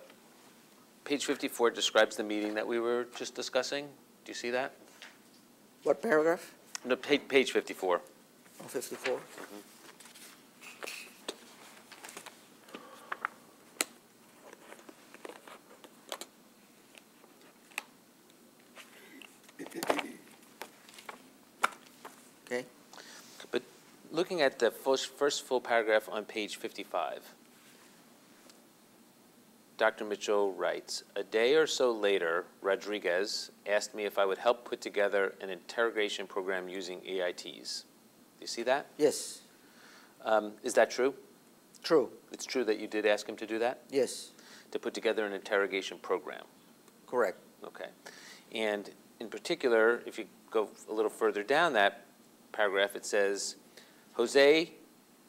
page 54 describes the meeting that we were just discussing. Do you see that? What paragraph? No, page, page 54. Oh, 54? Okay, But looking at the first, first full paragraph on page 55, Dr. Mitchell writes, "A day or so later, Rodriguez asked me if I would help put together an interrogation program using EITs." Do you see that? yes, Um, Is that true? true, It's true that you did ask him to do that? yes, To put together an interrogation program? correct. Okay. And in particular, if you go a little further down that paragraph, it says, Jose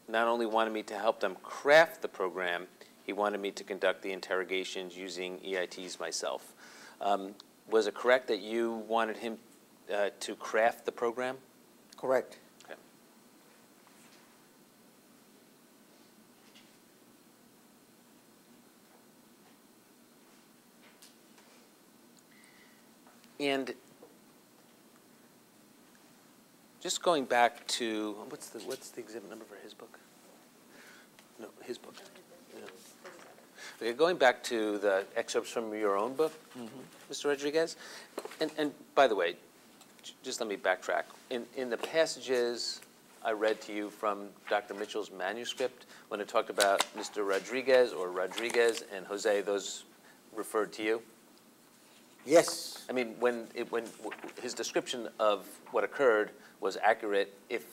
not only wanted me to help them craft the program, he wanted me to conduct the interrogations using EITs myself. Um, Was it correct that you wanted him uh, to craft the program? Correct. Okay. And just going back to, what's the, what's the exhibit number for his book? No, his book. Yeah. Okay, going back to the excerpts from your own book, mm-hmm. Mr. Rodriguez, and, and by the way, just let me backtrack. In, in the passages I read to you from Dr. Mitchell's manuscript, when it talked about Mr. Rodriguez or Rodriguez and Jose, those referred to you? Yes, I mean, when, it, when w- his description of what occurred was accurate, if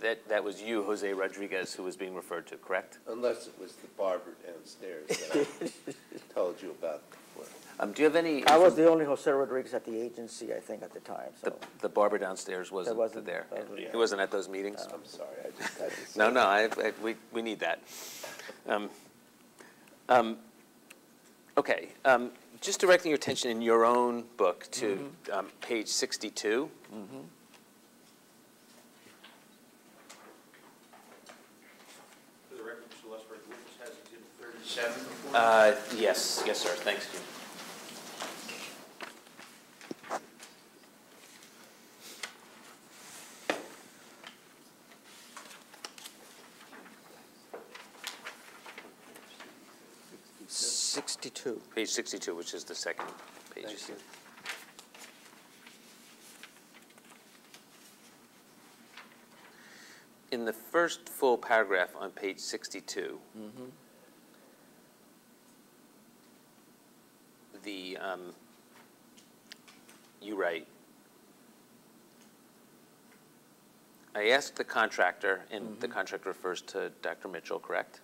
that, that was you, Jose Rodriguez, who was being referred to, correct? Unless it was the barber downstairs that I told you about before. Um, do you have any? I was the only Jose Rodriguez at the agency, I think, at the time, The, so. the barber downstairs wasn't wasn't- there. wasn't He wasn't at those meetings? I'm sorry, I just had to say. No, no, I, I, we, we need that. Um, um, Okay, um, just directing your attention in your own book to, um, page sixty-two. For the record, Mr. Lustberg, witness has exhibit thirty-seven before. Uh, yes, yes, sir, thanks, Jim. Sixty-two. Page sixty-two, which is the second page. Thank you. In the first full paragraph on page sixty-two, the, um, you write, I asked the contractor, and the contractor refers to Dr. Mitchell, correct?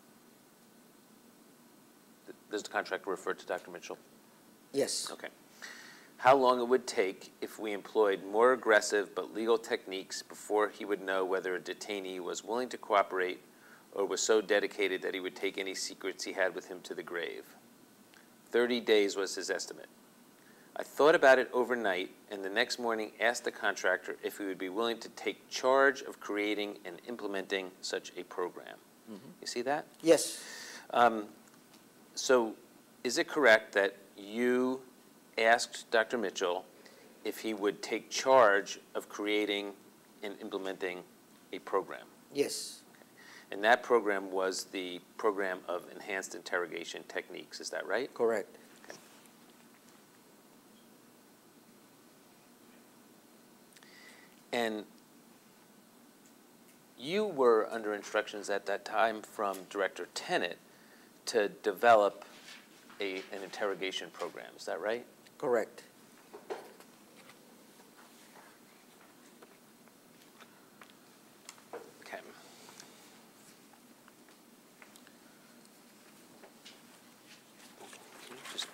Does the contractor refer to Dr. Mitchell? Yes, Okay. How long it would take if we employed more aggressive but legal techniques before he would know whether a detainee was willing to cooperate or was so dedicated that he would take any secrets he had with him to the grave? Thirty days was his estimate. I thought about it overnight and the next morning asked the contractor if he would be willing to take charge of creating and implementing such a program. You see that? yes, Um, So is it correct that you asked Dr. Mitchell if he would take charge of creating and implementing a program? yes, And that program was the program of enhanced interrogation techniques, is that right? correct. And you were under instructions at that time from Director Tenet to develop a, an interrogation program, is that right? Correct. Okay. Can you just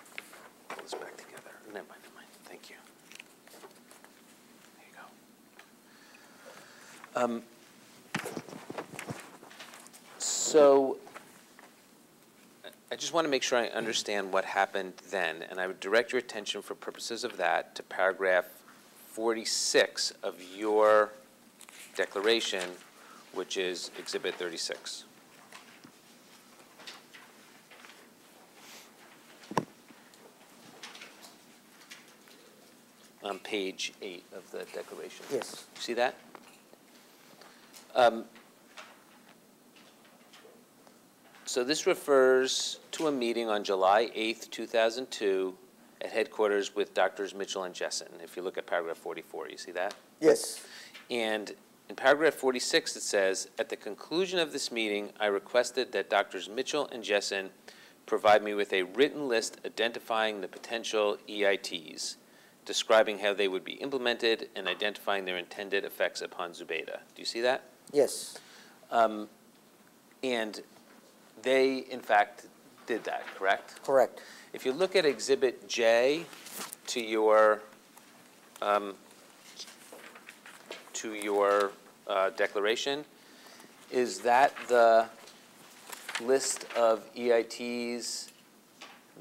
pull this back together? Never mind, never mind, thank you. There you go. Um, So, I- I just want to make sure I understand what happened then, and I would direct your attention for purposes of that to paragraph 46 of your declaration, which is Exhibit 36. On page eight of the declaration. Yes. See that? Um, So this refers to a meeting on July 8th, 2002, at headquarters with Doctors Mitchell and Jessen. If you look at paragraph 44, you see that? Yes. And in paragraph 46, it says, "At the conclusion of this meeting, I requested that Doctors Mitchell and Jessen provide me with a written list identifying the potential EITs, describing how they would be implemented, and identifying their intended effects upon Zubaydah." Do you see that? Yes. Um, And they, in fact, did that, correct? Correct. If you look at Exhibit J to your, um, to your uh, declaration, is that the list of EITs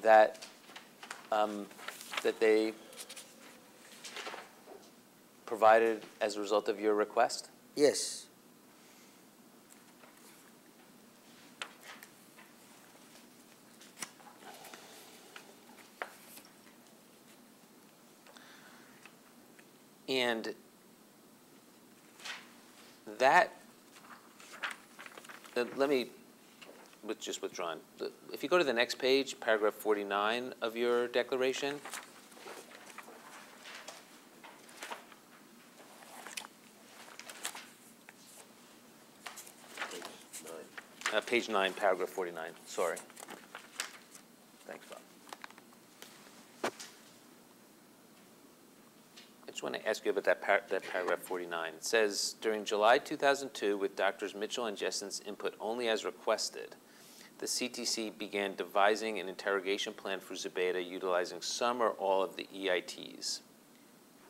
that, um, that they provided as a result of your request? Yes. And that, uh, let me, with, just withdrawn. If you go to the next page, paragraph 49 of your declaration, uh, page nine, paragraph 49, sorry. Thanks, Bob. I just want to ask you about that par, that paragraph 49. It says, during July 2002, with Doctors Mitchell and Jessen's input only as requested, the CTC began devising an interrogation plan for Zubaydah utilizing some or all of the EITs,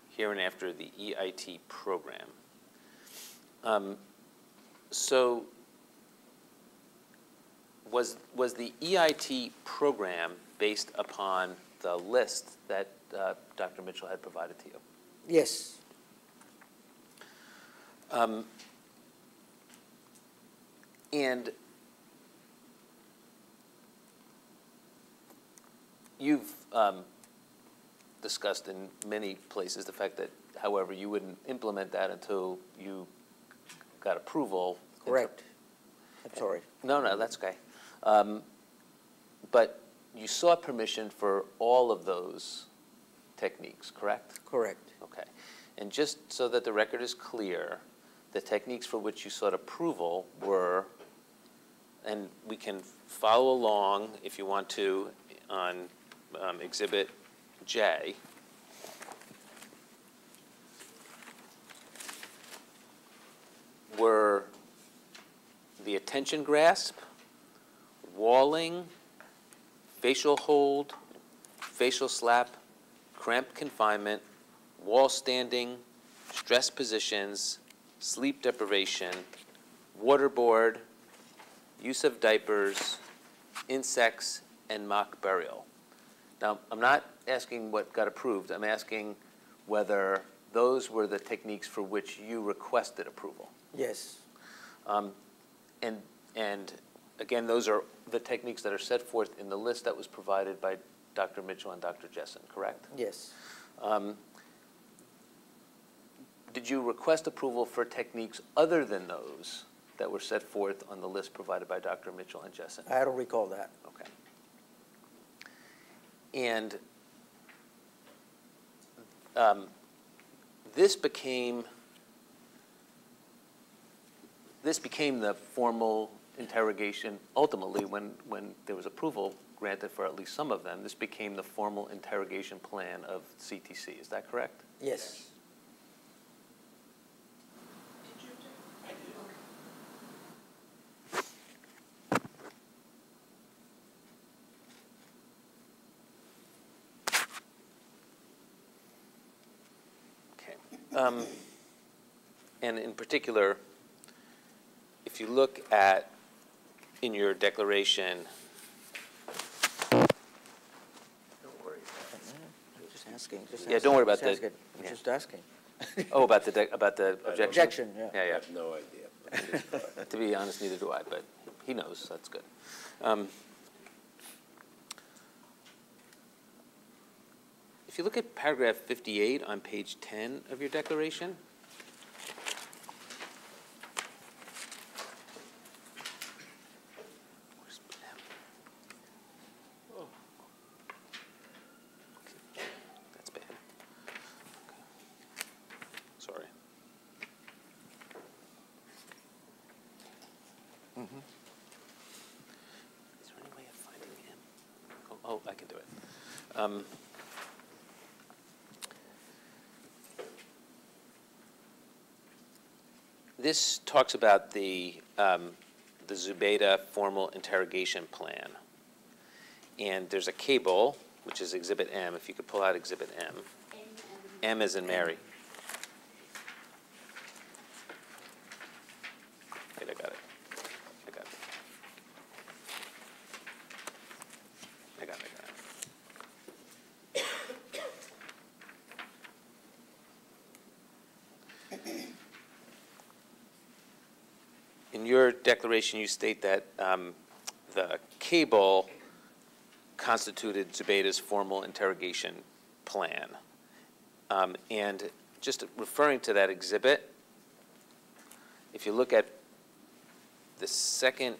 here and after the EIT program. Um, So, was, was the EIT program based upon the list that uh, Dr. Mitchell had provided to you? Yes. Um, And you've um, discussed in many places the fact that, however, you wouldn't implement that until you got approval. Correct. I'm sorry. No, no, that's okay. Um, But you sought permission for all of those techniques, correct? Correct. Okay. And just so that the record is clear, the techniques for which you sought approval were, and we can follow along if you want to on um, Exhibit J. Were the attention grasp, walling, facial hold, facial slap, cramped confinement, wall standing, stress positions, sleep deprivation, waterboard, use of diapers, insects, and mock burial. Now, I'm not asking what got approved, I'm asking whether those were the techniques for which you requested approval. Yes. Um, And, and again, those are the techniques that are set forth in the list that was provided by Dr. Mitchell and Dr. Jessen, correct? Yes. Um, Did you request approval for techniques other than those that were set forth on the list provided by Dr. Mitchell and Jessen? I don't recall that. Okay. And um, this became, this became the formal interrogation, ultimately, when, when there was approval granted for at least some of them, this became the formal interrogation plan of CTC, is that correct? Yes. Okay. Um, And in particular, if you look at, in your declaration, Don't worry about it. Just asking, just Yeah, don't worry about asking, the- just asking. yeah. Just asking. oh, about the, de- about the objection? Objection, yeah. Yeah, I yeah. have no idea. To be honest, neither do I, but he knows, that's good. Um, If you look at paragraph 58 on page 10 of your declaration, Where's M? Oh. Okay, That's bad. Okay. Sorry. Mm-hmm. Is there any way of finding him? Oh, oh, I can do it. Um, This talks about the, um, the Zubaydah formal interrogation plan. And there's a cable, which is Exhibit M, if you could pull out Exhibit M. M as in Mary. Wait, I got it. I got it. I got it, I got it. In your declaration, you state that um, the cable constituted Zubaydah's formal interrogation plan. Um, And just referring to that exhibit, if you look at the second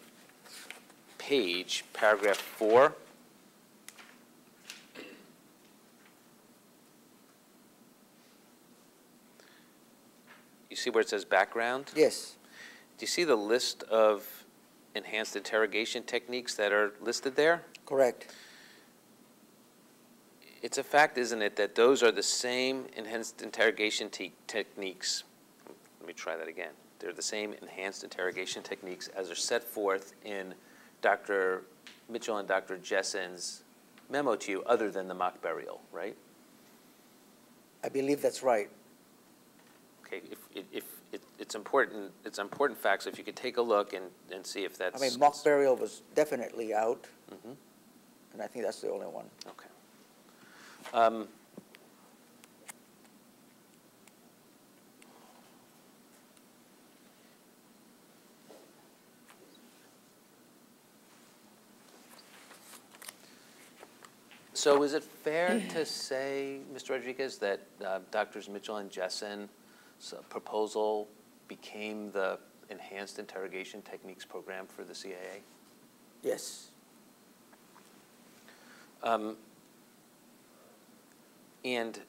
page, paragraph four, you see where it says background? Yes, Do you see the list of enhanced interrogation techniques that are listed there? correct. It's a fact, isn't it, that those are the same enhanced interrogation te- techniques, let me try that again. They're the same enhanced interrogation techniques as are set forth in Dr. Mitchell and Dr. Jessen's memo to you, other than the mock burial, right? I believe that's right. Okay, if, if- it's important, it's important facts, if you could take a look and, and see if that's. I mean, mock burial was definitely out, Mhm. and I think that's the only one. Okay. Um, So is it fair to say, Mr. Rodriguez, that uh, Doctors Mitchell and Jessen's proposal became the Enhanced Interrogation Techniques Program for the CIA? Yes. Um, And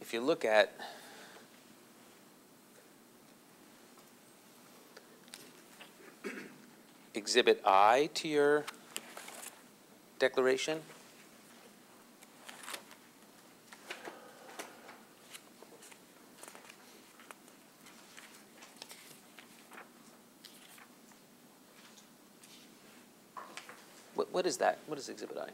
if you look at Exhibit I to your declaration, what, is that? What is Exhibit I?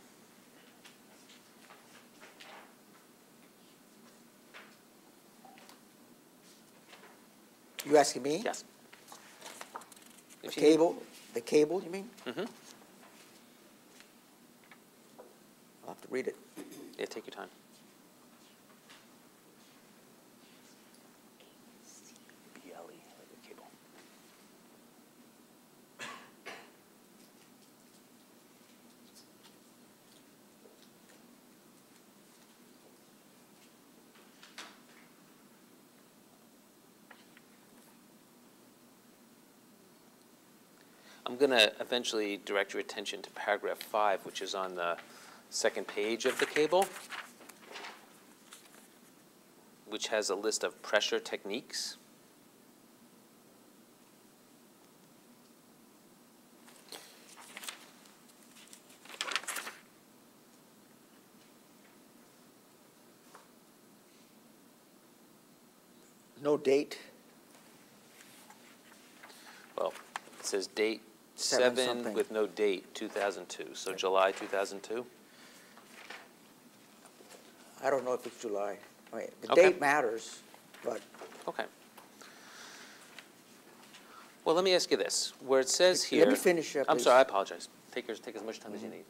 You asking me? Yes. The If you need- cable, the cable, you mean? Mhm. I'll have to read it. Yeah, take your time. going to eventually direct your attention to paragraph 5, which is on the second page of the cable, which has a list of pressure techniques. No date? Well, it says date Seven something. with no date, 2002, so July 2002? I don't know if it's July. I mean, the Okay. date matters, but Okay. Well, let me ask you this, where it says here. Let me finish up, I'm sorry, I apologize. Take yours, take as much time as you mm-hmm. need.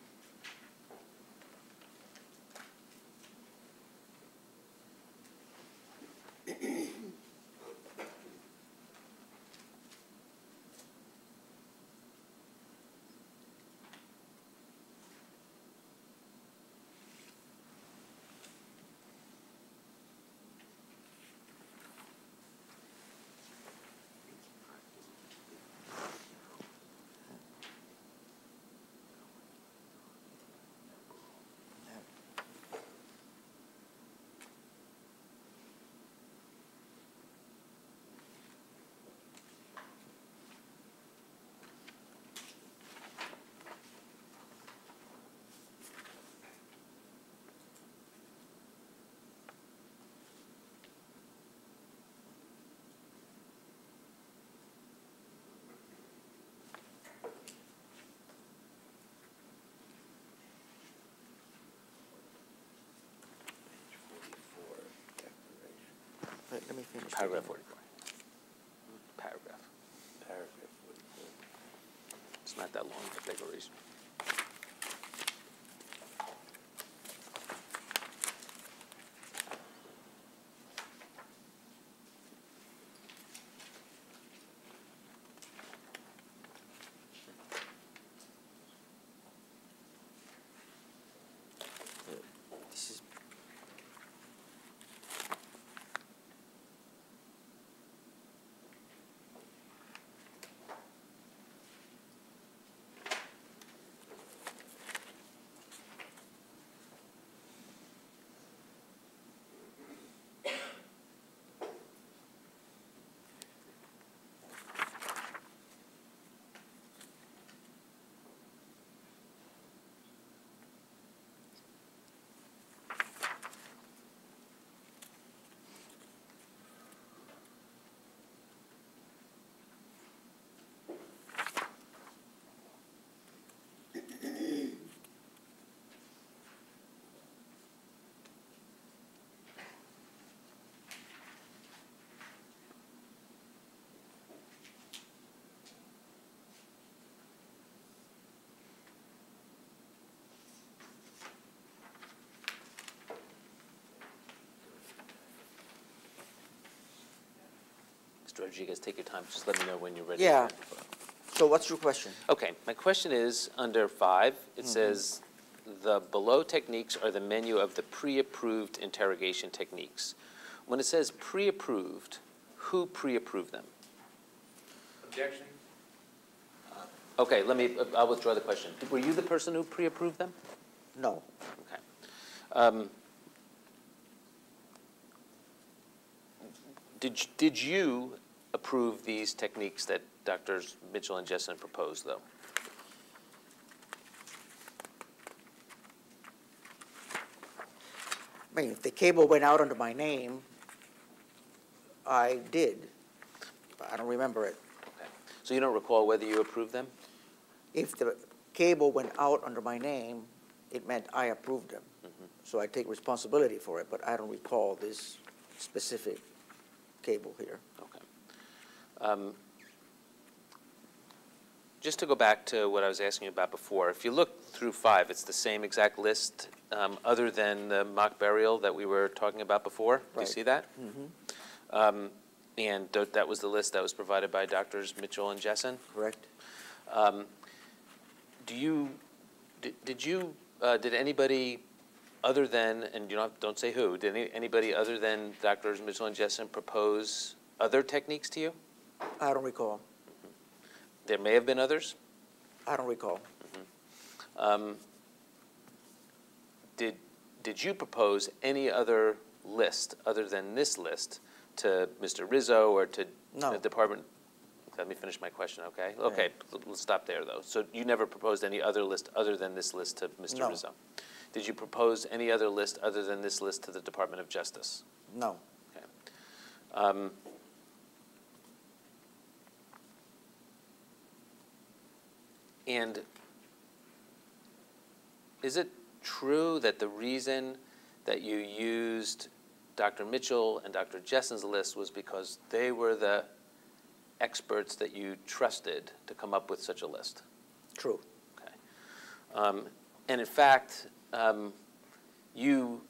Let me finish. Paragraph email. 44. Hmm, paragraph. Paragraph forty-four. It's not that long, the declaration. This is, Mr. Rodriguez, take your time, just let me know when you're ready. yeah. So what's your question? Okay, my question is, under five, it Mhm. says, "The below techniques are the menu of the pre-approved interrogation techniques." When it says pre-approved, who pre-approved them? Objection? Okay, let me, I'll withdraw the question. Were you the person who pre-approved them? No. Okay. Um, Did, did you approve these techniques that Drs. Mitchell and Jessen proposed, though? I mean, if the cable went out under my name, I did. But I don't remember it. Okay. So you don't recall whether you approved them? If the cable went out under my name, it meant I approved them. Mhm. So I take responsibility for it, but I don't recall this specific cable here. Um, Just to go back to what I was asking you about before, if you look through five, it's the same exact list, um, other than the mock burial that we were talking about before? Do you see that? Mhm. Um, And th- that was the list that was provided by Drs. Mitchell and Jessen? Correct? Um, Do you, did- did you, uh, did anybody other than, and you don't, don't say who, did any- anybody other than Drs. Mitchell and Jessen propose other techniques to you? I don't recall. There may have been others. I don't recall. Um, Did, did you propose any other list, other than this list, to Mr. Rizzo or to No. the department? Let me finish my question, okay? Okay, l- let's stop there, though. So you never proposed any other list other than this list to Mr. No. Rizzo? Did you propose any other list other than this list to the Department of Justice? No. Okay. Um, And is it true that the reason that you used Dr. Mitchell and Dr. Jessen's list was because they were the experts that you trusted to come up with such a list? True. Okay. Um, And in fact, um, you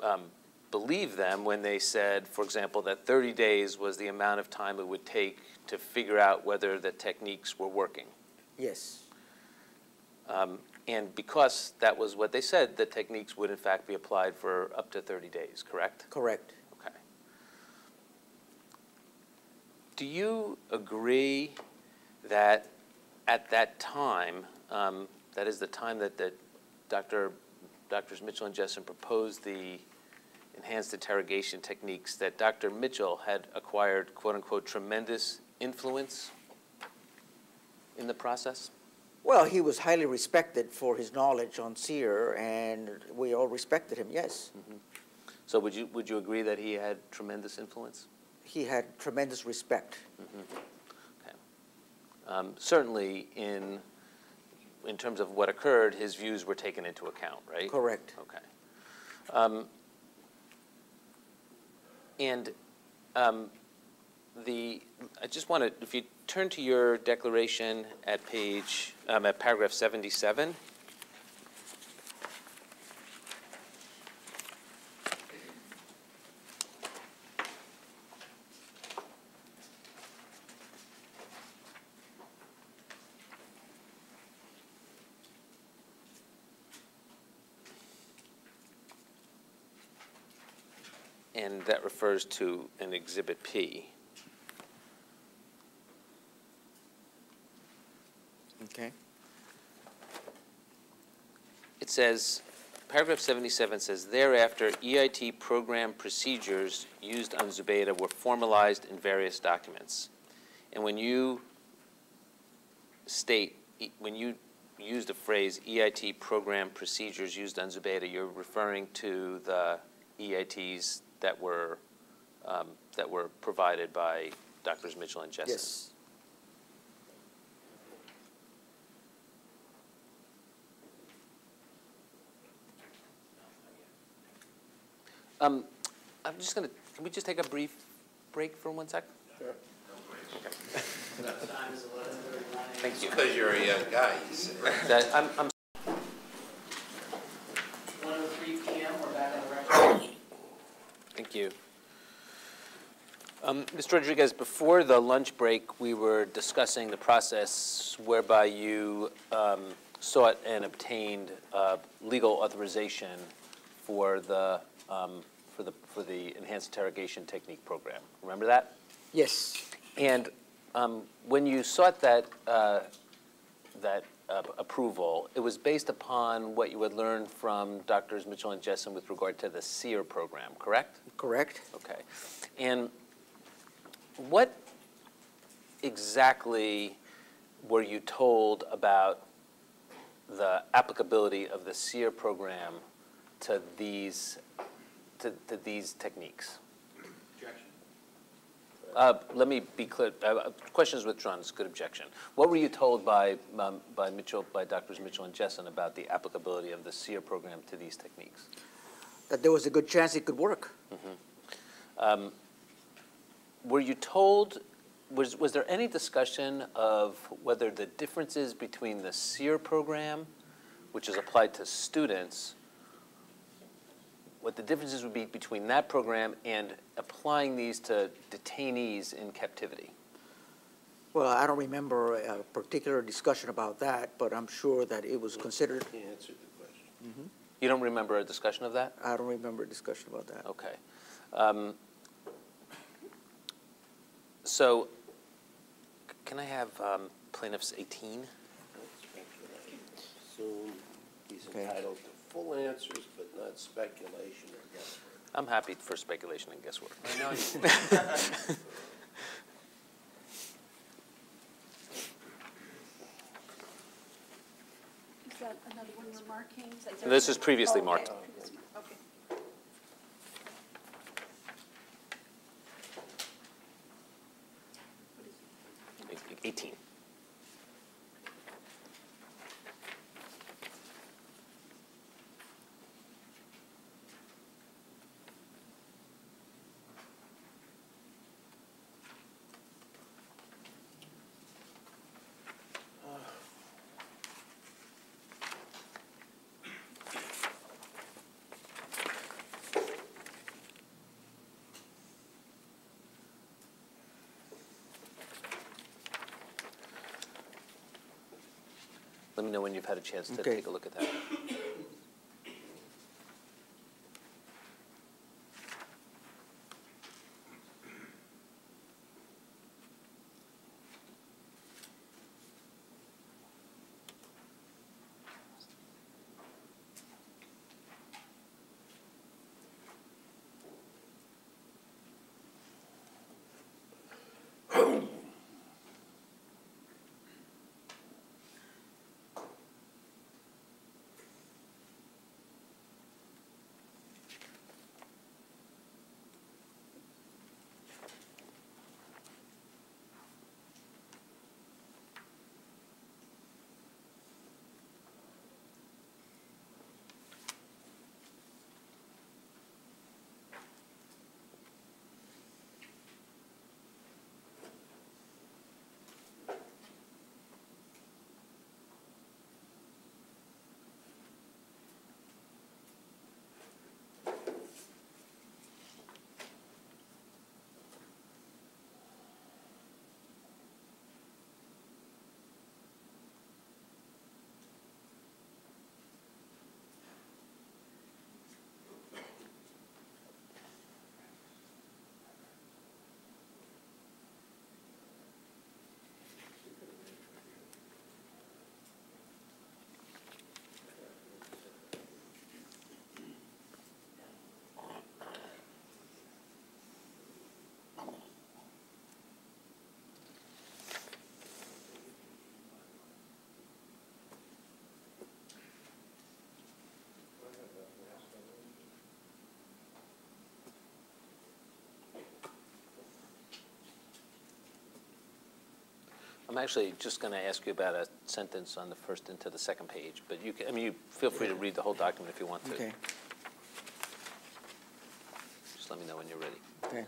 um, believed them when they said, for example, that 30 days was the amount of time it would take to figure out whether the techniques were working. Yes. Um, And because that was what they said, the techniques would in fact be applied for up to 30 days, correct? Correct. Okay. Do you agree that at that time, um, that is the time that the Dr., Drs. Mitchell and Jessen proposed the enhanced interrogation techniques, that Dr. Mitchell had acquired quote-unquote tremendous influence in the process? Well, he was highly respected for his knowledge on SERE, and we all respected him, yes. So would you, would you agree that he had tremendous influence? He had tremendous respect. Okay. Um, Certainly, in, in terms of what occurred, his views were taken into account, right? Correct. Okay. Um, And um, the, I just want to, if you turn to your declaration at page, um, at paragraph 77. And that refers to an Exhibit P. says, paragraph 77 says, thereafter, EIT program procedures used on Zubaydah were formalized in various documents. And when you state, when you use the phrase EIT program procedures used on Zubaydah, you're referring to the EITs that were, um, that were provided by Drs. Mitchell and Jessen? Yes. Um, I'm just going to, can we just take a brief break for one sec? Sure. Time is 11:39. Thank you. Because you're a young guy, you see. That, I'm, I'm 1:03 PM, we're back on the record. Thank you. Um, Mr. Rodriguez, before the lunch break, we were discussing the process whereby you um, sought and obtained uh, legal authorization for the, um, for the, for the enhanced interrogation technique program. Remember that? Yes. And um, when you sought that, uh, that uh, approval, it was based upon what you had learned from Drs. Mitchell and Jessen with regard to the SERE program, correct? Correct. Okay. And what exactly were you told about the applicability of the SERE program to these, to, to these techniques? Objection. Uh, Let me be clear, uh, question is withdrawn, it's a good objection. What were you told by, um, by Mitchell, by Drs. Mitchell and Jessen about the applicability of the SERE program to these techniques? That there was a good chance it could work. Um, Were you told, was, was there any discussion of whether the differences between the SERE program, which is applied to students, what the differences would be between that program and applying these to detainees in captivity? Well, I don't remember a particular discussion about that, but I'm sure that it was considered. He answered the question. You don't remember a discussion of that? I don't remember a discussion about that. Okay. Um, So, can I have um, plaintiffs 18? Soon, he's Okay. entitled to full answers, but not speculation or guesswork. I'm happy for speculation and guesswork. I know you. Is that another one you're marking? Is that- This is previously oh, Okay, marked. previously Okay. What is it? 18. Let me know when you've had a chance to Okay. take a look at that. I'm actually just going to ask you about a sentence on the first into the second page, but you can, I mean, you feel free to read the whole document if you want to. Okay, Just let me know when you're ready. okay.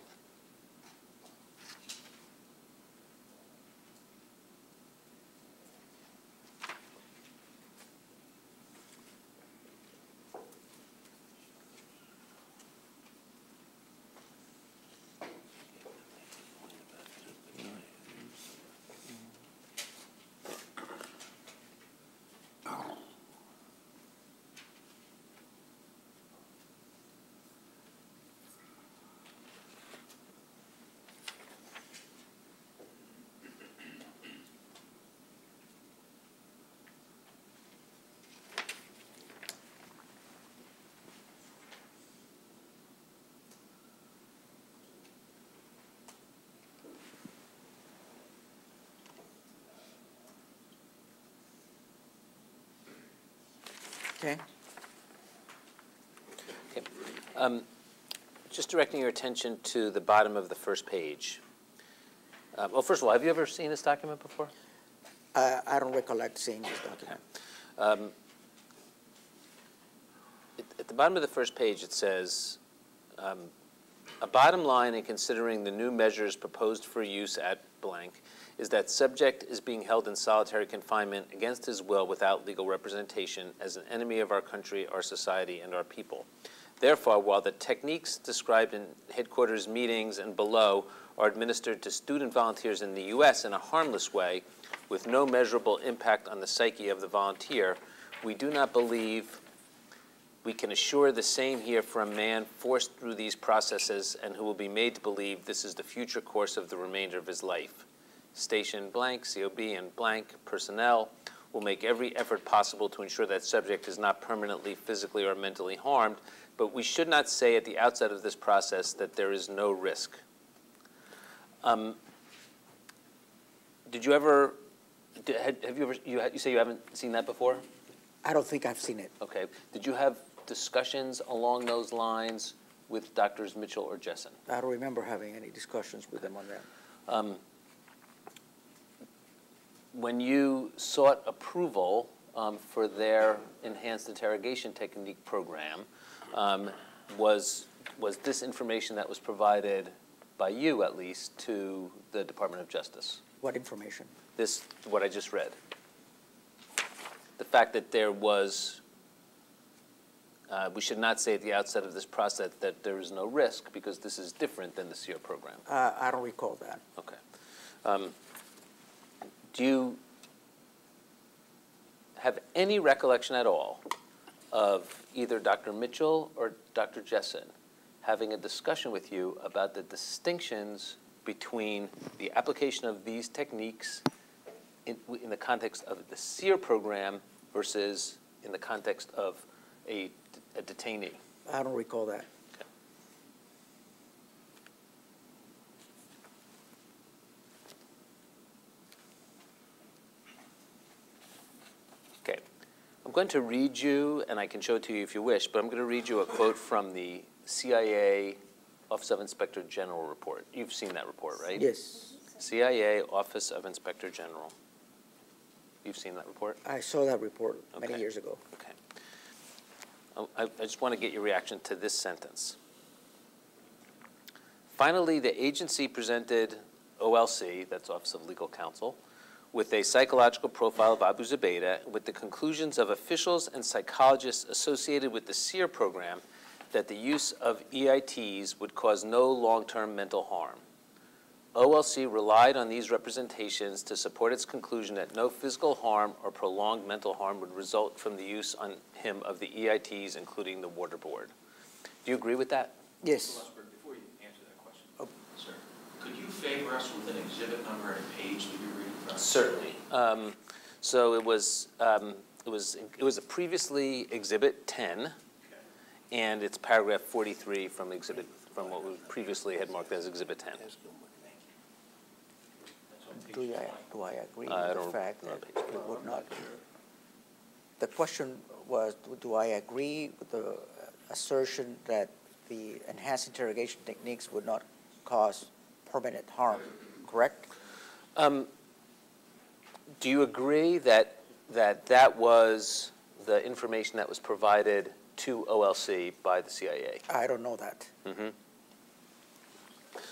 Okay, Okay. Um, Just directing your attention to the bottom of the first page. Uh, Well, first of all, have you ever seen this document before? I, I don't recollect seeing this document. Um, At at the bottom of the first page, it says, um, "A bottom line in considering the new measures proposed for use at blank is that subject is being held in solitary confinement against his will without legal representation as an enemy of our country, our society, and our people. Therefore, while the techniques described in headquarters meetings and below are administered to student volunteers in the U.S. in a harmless way, with no measurable impact on the psyche of the volunteer, we do not believe we can assure the same here for a man forced through these processes and who will be made to believe this is the future course of the remainder of his life. Station blank, COB, and blank personnel will make every effort possible to ensure that subject is not permanently physically or mentally harmed, but we should not say at the outset of this process that there is no risk. Um, Did you ever, did- have you ever, you you say you haven't seen that before? I don't think I've seen it. Okay. Did you have discussions along those lines with Doctors Mitchell or Jessen? I don't remember having any discussions with them on that. Um, When you sought approval um, for their enhanced interrogation technique program, um, was, was this information that was provided by you, at least, to the Department of Justice? What information? This, what I just read? The fact that there was, uh, we should not say at the outset of this process that there is no risk, because this is different than the SERE program. Uh, I don't recall that. Okay. Um, Do you have any recollection at all of either Dr. Mitchell or Dr. Jessen having a discussion with you about the distinctions between the application of these techniques in, in the context of the SERE program versus in the context of a, a detainee? I don't recall that. Okay. I'm going to read you, and I can show it to you if you wish, but I'm going to read you a quote from the CIA Office of Inspector General report. You've seen that report, right? Yes, CIA Office of Inspector General. You've seen that report? I saw that report many Okay. years ago. Okay. I, I just want to get your reaction to this sentence. Finally, the agency presented OLC, that's Office of Legal Counsel, with a psychological profile of Abu Zubaydah with the conclusions of officials and psychologists associated with the SERE program that the use of EITs would cause no long-term mental harm. OLC relied on these representations to support its conclusion that no physical harm or prolonged mental harm would result from the use on him of the EITs, including the waterboard. Do you agree with that? Yes, Lustberg, before you answer that question, sir, could you favor us with an exhibit number and page that you're reading from? Certainly. Um, So it was, um, it was, it was a previously Exhibit 10, and it's paragraph 43 from Exhibit, from what we previously had marked as Exhibit 10. Do I, do I agree I with the don't- fact that it would not? The question was, do- do I agree with the assertion that the enhanced interrogation techniques would not cause permanent harm, correct? Um, Do you agree that, that that was the information that was provided to OLC by the CIA? I don't know that. Mhm.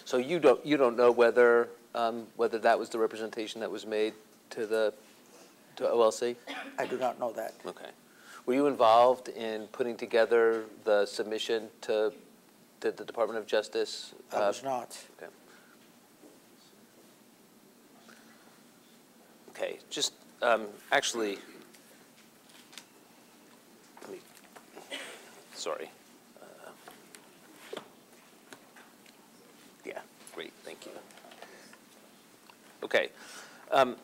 So you don't, you don't know whether, um, whether that was the representation that was made to the, to OLC? I do not know that. Okay. Were you involved in putting together the submission to, to the Department of Justice? I Uh, was not. Okay. Okay, just, um, actually, me, sorry. Uh, Yeah, great, thank you. Okay, um,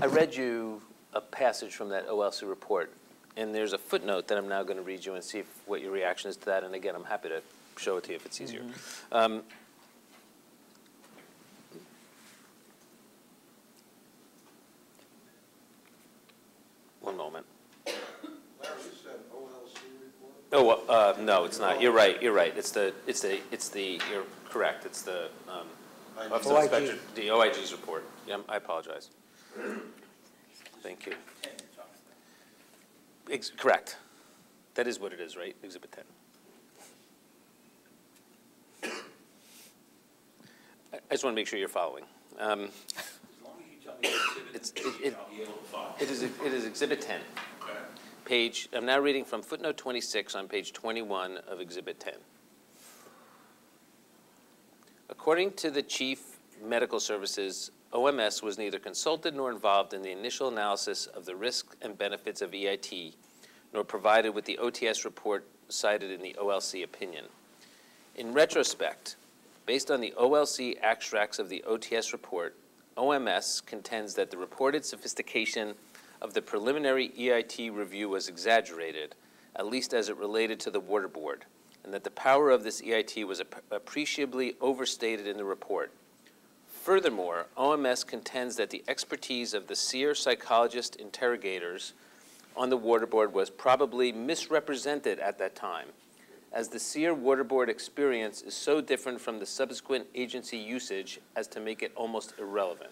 I read you a passage from that OLC report, and there's a footnote that I'm now going to read you and see if, what your reaction is to that, and again, I'm happy to show it to you if it's easier. Um, One moment. Oh, uh, no, it's not. You're right, you're right. It's the, it's the, it's the, you're correct. It's the, um, Office of OIG. Inspector, the OIG's report. Yeah, I apologize. Thank you. Ex- Correct. That is what it is, right? Exhibit 10. I I just want to make sure you're following. Um, As long as you tell me the It's- exhibit, it- it- I'll be able to follow. It is, it is Exhibit 10. Okay. Page, I'm now reading from footnote 26 on page 21 of Exhibit 10. According to the Chief Medical Services, OMS was neither consulted nor involved in the initial analysis of the risks and benefits of EIT, nor provided with the OTS report cited in the OLC opinion. In retrospect, based on the OLC extracts of the OTS report, OMS contends that the reported sophistication of the preliminary EIT review was exaggerated, at least as it related to the water board, and that the power of this EIT was ap- appreciably overstated in the report. Furthermore, OMS contends that the expertise of the SERE psychologist interrogators on the water board was probably misrepresented at that time, as the SERE water board experience is so different from the subsequent agency usage as to make it almost irrelevant.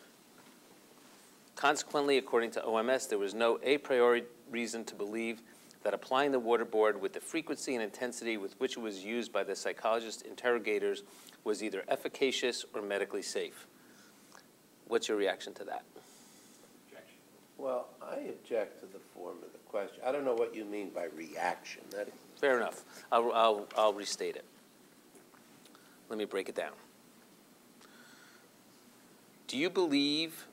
Consequently, according to OMS, there was no a priori reason to believe that applying the water board with the frequency and intensity with which it was used by the psychologist interrogators was either efficacious or medically safe. What's your reaction to that? Objection. Well, I object to the form of the question. I don't know what you mean by reaction. That, Fair enough. I'll, I'll, I'll restate it. Let me break it down. Do you believe,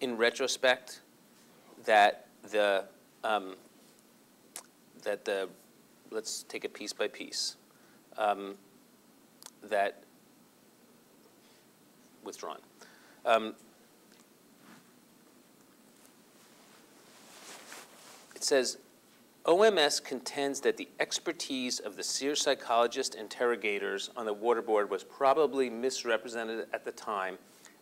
in retrospect, that the, um, that the, let's take it piece by piece. Um, That, withdrawn. Um, It says, OMS contends that the expertise of the SERE psychologist interrogators on the water board was probably misrepresented at the time,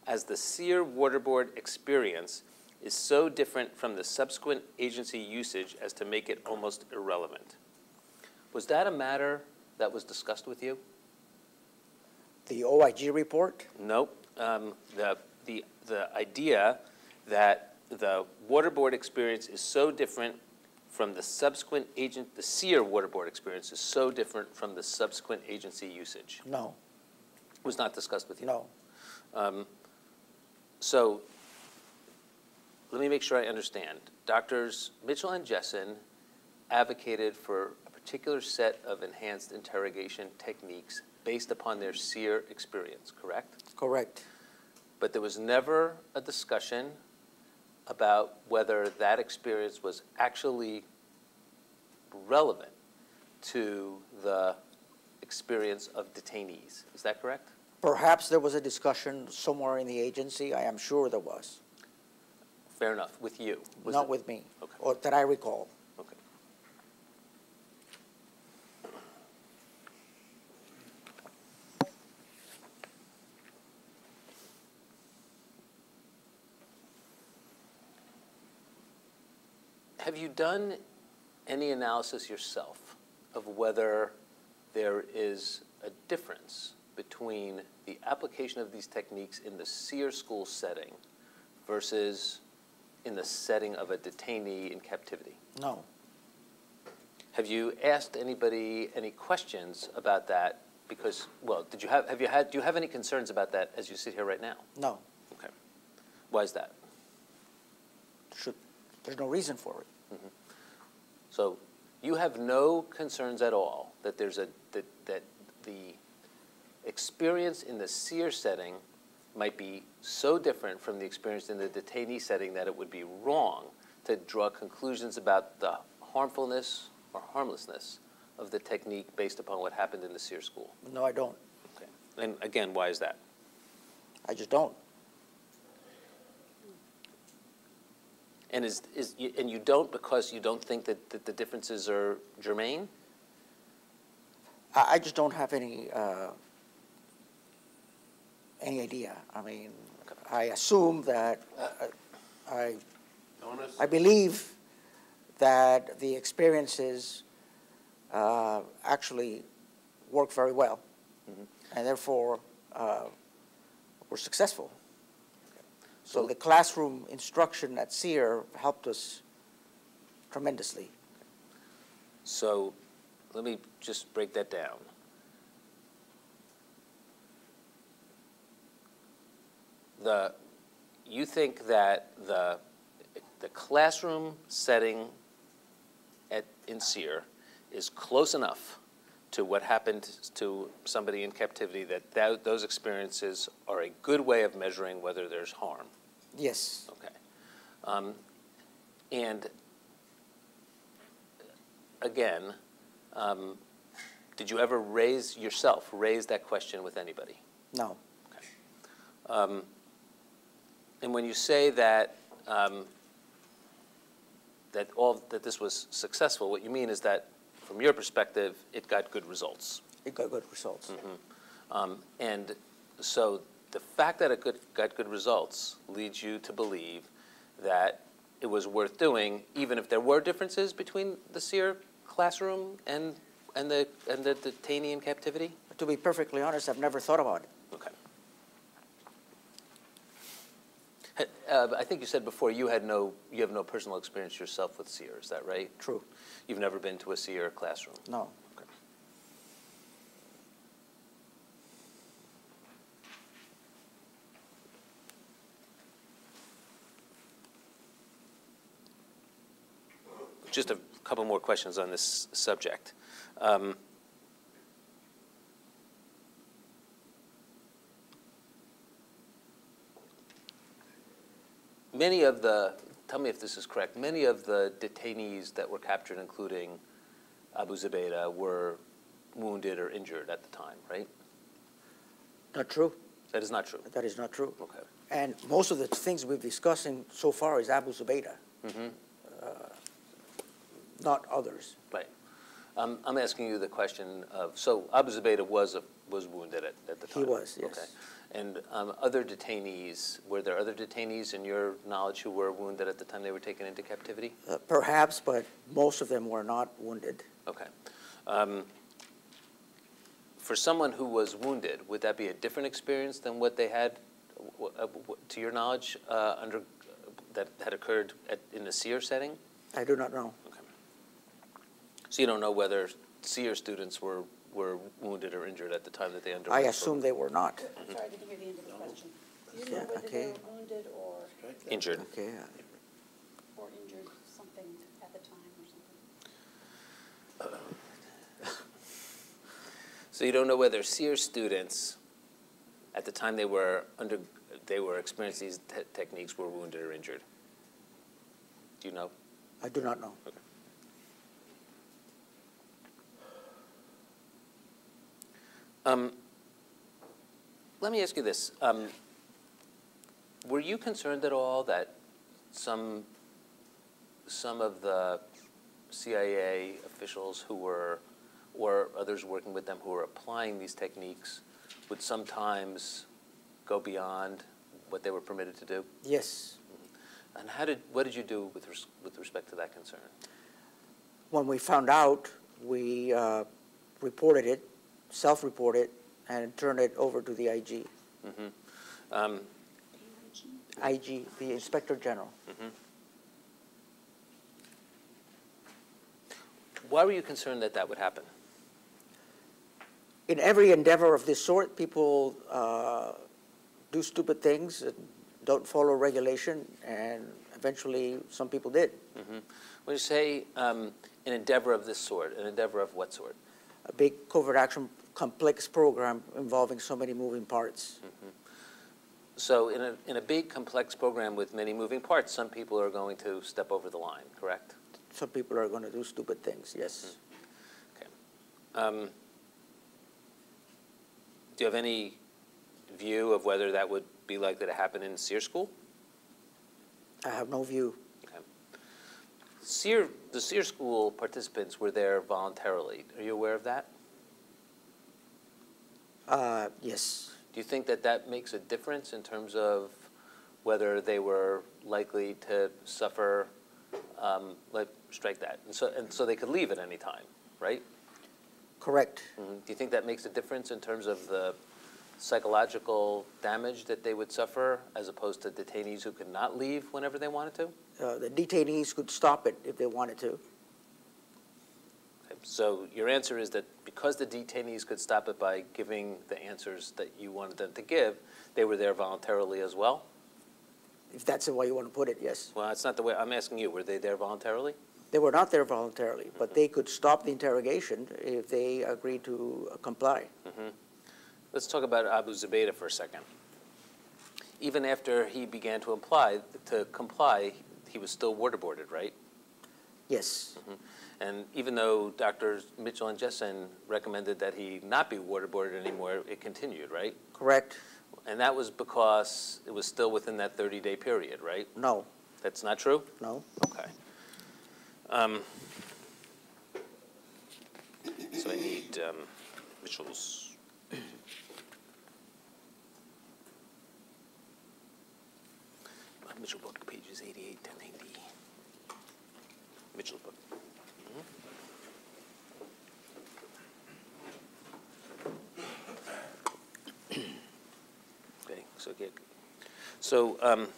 as the SERE water board experience is so different from the subsequent agency usage as to make it almost irrelevant. Was that a matter that was discussed with you? The OIG report? Nope. Um, The, the, the idea that the water board experience is so different from the subsequent agent, the SERE water board experience is so different from the subsequent agency usage. No, Was not discussed with you? no. Um, So, let me make sure I understand. Doctors Mitchell and Jessen advocated for a particular set of enhanced interrogation techniques based upon their SERE experience, correct? Correct. But there was never a discussion about whether that experience was actually relevant to the experience of detainees. Is that correct? Perhaps there was a discussion somewhere in the agency, I am sure there was, Fair enough, with you? Was not it- with me, Okay. or that I recall. Okay. Have you done any analysis yourself of whether there is a difference between the application of these techniques in the SERE school setting versus in the setting of a detainee in captivity? No, Have you asked anybody any questions about that? Because, well, did you have, have you had, do you have any concerns about that as you sit here right now? no, Okay. Why is that? should, there's no reason for it. Mm-hmm. So you have no concerns at all that there's a, that, that the experience in the SERE setting might be so different from the experience in the detainee setting that it would be wrong to draw conclusions about the harmfulness or harmlessness of the technique based upon what happened in the SERE's school? No, I don't. Okay. And again, why is that? I just don't. And is, is, and you don't because you don't think that, that the differences are germane? I, I just don't have any, uh, any idea. I mean, I assume that, uh, I, I believe that the experiences uh, actually work very well, and therefore uh, were successful. So the classroom instruction at SERE helped us tremendously. So let me just break that down. The, you think that the, the classroom setting at, in SERE is close enough to what happened to somebody in captivity that tho- those experiences are a good way of measuring whether there's harm? Yes, Okay. Um, And again, um, did you ever raise yourself, raise that question with anybody? no, Um, And when you say that, um, that all, that this was successful, what you mean is that, from your perspective, it got good results? it got good results. Um, And so the fact that it good, got good results leads you to believe that it was worth doing, even if there were differences between the SERE classroom and, and the, and the detainee in captivity? To be perfectly honest, I've never thought about it. Okay. Ha- uh, I think you said before you had no, you have no personal experience yourself with SERE, is that right? True, You've never been to a SERE classroom? no. Okay. Just a couple more questions on this subject. Um, Many of the tell me if this is correct, many of the detainees that were captured, including Abu Zubaydah, were wounded or injured at the time, right? Not true. That is not true. That is not true. Okay. And most of the things we've discussing so far is Abu Zubaydah, Mhm. not others. Right. Um, I'm asking you the question of, so Abu Zubaydah was, a- was wounded at, at the time. He was, yes. Okay. And um, other detainees, were there other detainees in your knowledge who were wounded at the time they were taken into captivity? Uh, Perhaps, but most of them were not wounded. Okay. Um, For someone who was wounded, would that be a different experience than what they had, uh, to your knowledge, uh, under, that had occurred at, in the SERE setting? I do not know. Okay. So you don't know whether SERE students were, were wounded or injured at the time that they underwent? I assume they were not. Sorry, I didn't hear the end of the question. Do you know Yeah, whether they okay. were wounded or. Injured. Okay, or injured, something at the time or something? So you don't know whether SERE's students, at the time they were under, they were experiencing these te- techniques, were wounded or injured? Do you know? I do not know. Okay. Um, Let me ask you this. Um, Were you concerned at all that some, some of the CIA officials who were, or others working with them who were applying these techniques would sometimes go beyond what they were permitted to do? Yes. And how did, what did you do with, res- with respect to that concern? When we found out, we uh, reported it, self-reported, and turn it over to the IG. Mhm. Um, IG, the Inspector General. mhm. Why were you concerned that that would happen? In every endeavor of this sort, people uh, do stupid things, and don't follow regulation, and eventually, some people did. Mhm. When you say um, an endeavor of this sort, an endeavor of what sort? A big covert action complex program involving so many moving parts. So in a, in a big, complex program with many moving parts, some people are going to step over the line, correct? Some people are going to do stupid things, yes. Um, Do you have any view of whether that would be likely to happen in SERE school? I have no view. SERE, the SERE school participants were there voluntarily. Are you aware of that? Uh, Yes. Do you think that that makes a difference in terms of whether they were likely to suffer, um, like, strike that? And so, and so they could leave at any time, right? Correct. Mhm. Do you think that makes a difference in terms of the psychological damage that they would suffer as opposed to detainees who could not leave whenever they wanted to? Uh, The detainees could stop it if they wanted to. So your answer is that because the detainees could stop it by giving the answers that you wanted them to give, they were there voluntarily as well? If that's the way you want to put it, yes. Well, that's not the way, I'm asking you, were they there voluntarily? They were not there voluntarily, but they could stop the interrogation if they agreed to uh, comply. Mhm. Let's talk about Abu Zubaydah for a second. Even after he began to apply, to comply, he was still waterboarded, right? Yes. Mhm. And even though Drs. Mitchell and Jessen recommended that he not be waterboarded anymore, it continued, right? Correct? And that was because it was still within that 30-day period, right? No, That's not true? no. Okay. Um, So I need um, Mitchell's. Mitchell book, pages 88 to 90. Mitchell book. Okay, so get, so, um,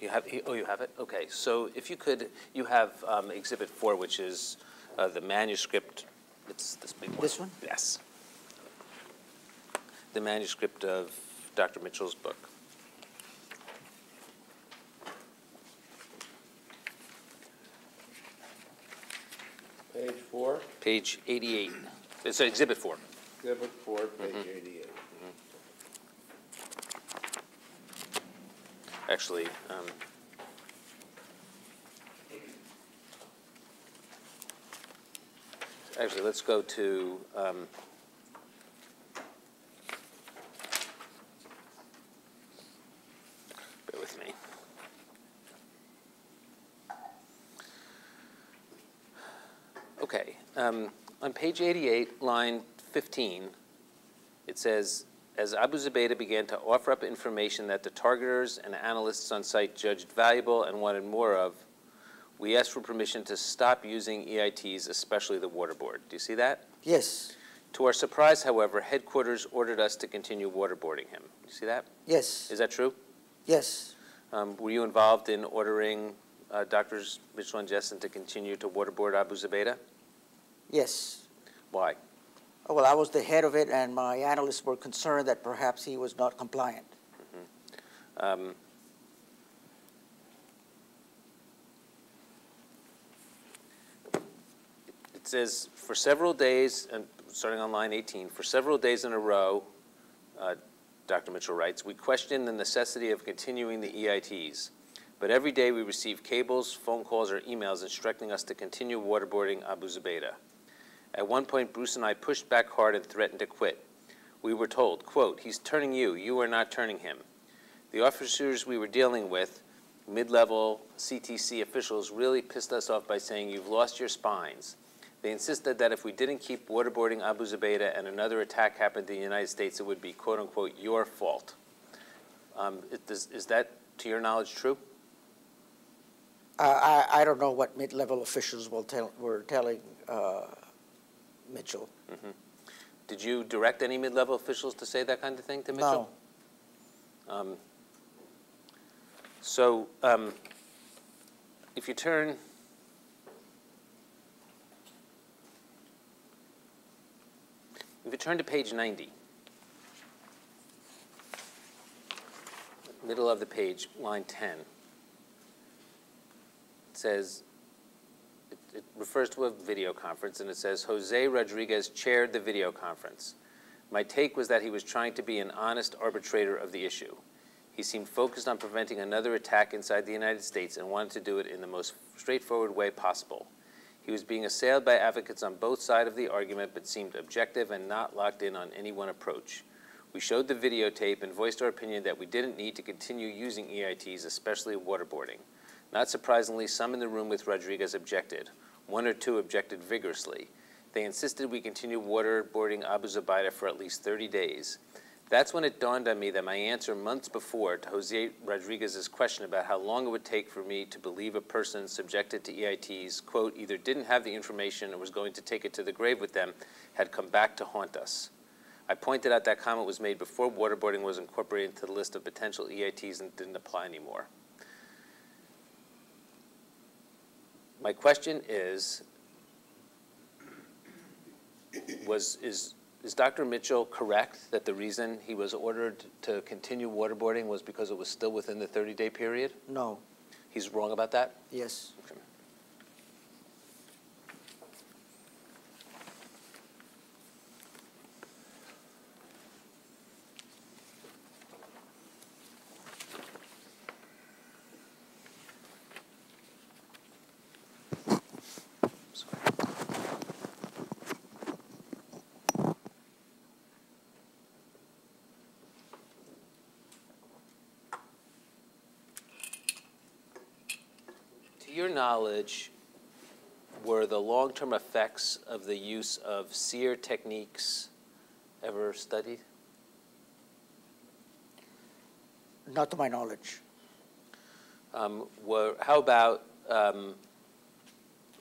you have, oh, you have it? Okay, so if you could, you have um, Exhibit 4, which is uh, the manuscript, it's this big one. This one? Yes. The manuscript of Dr. Mitchell's book. four, Page 88. It's Exhibit 4. exhibit four, page mm-hmm. eighty-eight. Mm-hmm. Actually, um, actually, let's go to, um, um, on page 88, line 15, it says, "As Abu Zubaydah began to offer up information that the targeters and analysts on site judged valuable and wanted more of, we asked for permission to stop using EITs, especially the waterboard. Do you see that? Yes, To our surprise, however, headquarters ordered us to continue waterboarding him. You see that? yes, Is that true? yes, Um, Were you involved in ordering uh, Doctors Mitchell and Jessen to continue to waterboard Abu Zubaydah? Yes. Why? Oh, Well, I was the head of it, and my analysts were concerned that perhaps he was not compliant. Um, It says, for several days, and starting on line 18, for several days in a row, uh, Dr. Mitchell writes, we questioned the necessity of continuing the EITs, but every day we receive cables, phone calls, or emails instructing us to continue waterboarding Abu Zubaydah. At one point, Bruce and I pushed back hard and threatened to quit. We were told, quote, he's turning you, you are not turning him. The officers we were dealing with, mid-level CTC officials, really pissed us off by saying, you've lost your spines. They insisted that if we didn't keep waterboarding Abu Zubaydah and another attack happened in the United States, it would be quote-unquote your fault. Um, Is is that, to your knowledge, true? Uh, I, I don't know what mid-level officials will tell, were telling uh, Mitchell. Did you direct any mid-level officials to say that kind of thing to Mitchell? Um, So, um, if you turn, if you turn to page 90, middle of the page, line 10, it says, refers to a video conference, and it says, "Jose Rodriguez chaired the video conference. My take was that he was trying to be an honest arbitrator of the issue. He seemed focused on preventing another attack inside the United States and wanted to do it in the most straightforward way possible. He was being assailed by advocates on both sides of the argument, but seemed objective and not locked in on any one approach. We showed the videotape and voiced our opinion that we didn't need to continue using EITs, especially waterboarding. Not surprisingly, some in the room with Rodriguez objected. One or two objected vigorously. They insisted we continue waterboarding Abu Zubaydah for at least 30 days. That's when it dawned on me that my answer months before to Jose Rodriguez's question about how long it would take for me to believe a person subjected to EITs, quote, either didn't have the information or was going to take it to the grave with them, had come back to haunt us. I pointed out that comment was made before waterboarding was incorporated into the list of potential EITs and didn't apply anymore. My question is, was, is, is Dr. Mitchell correct that the reason he was ordered to continue waterboarding was because it was still within the 30-day period? No, He's wrong about that? yes. To your knowledge, were the long-term effects of the use of SERE techniques ever studied? Not to my knowledge. Um, Were, how about, um,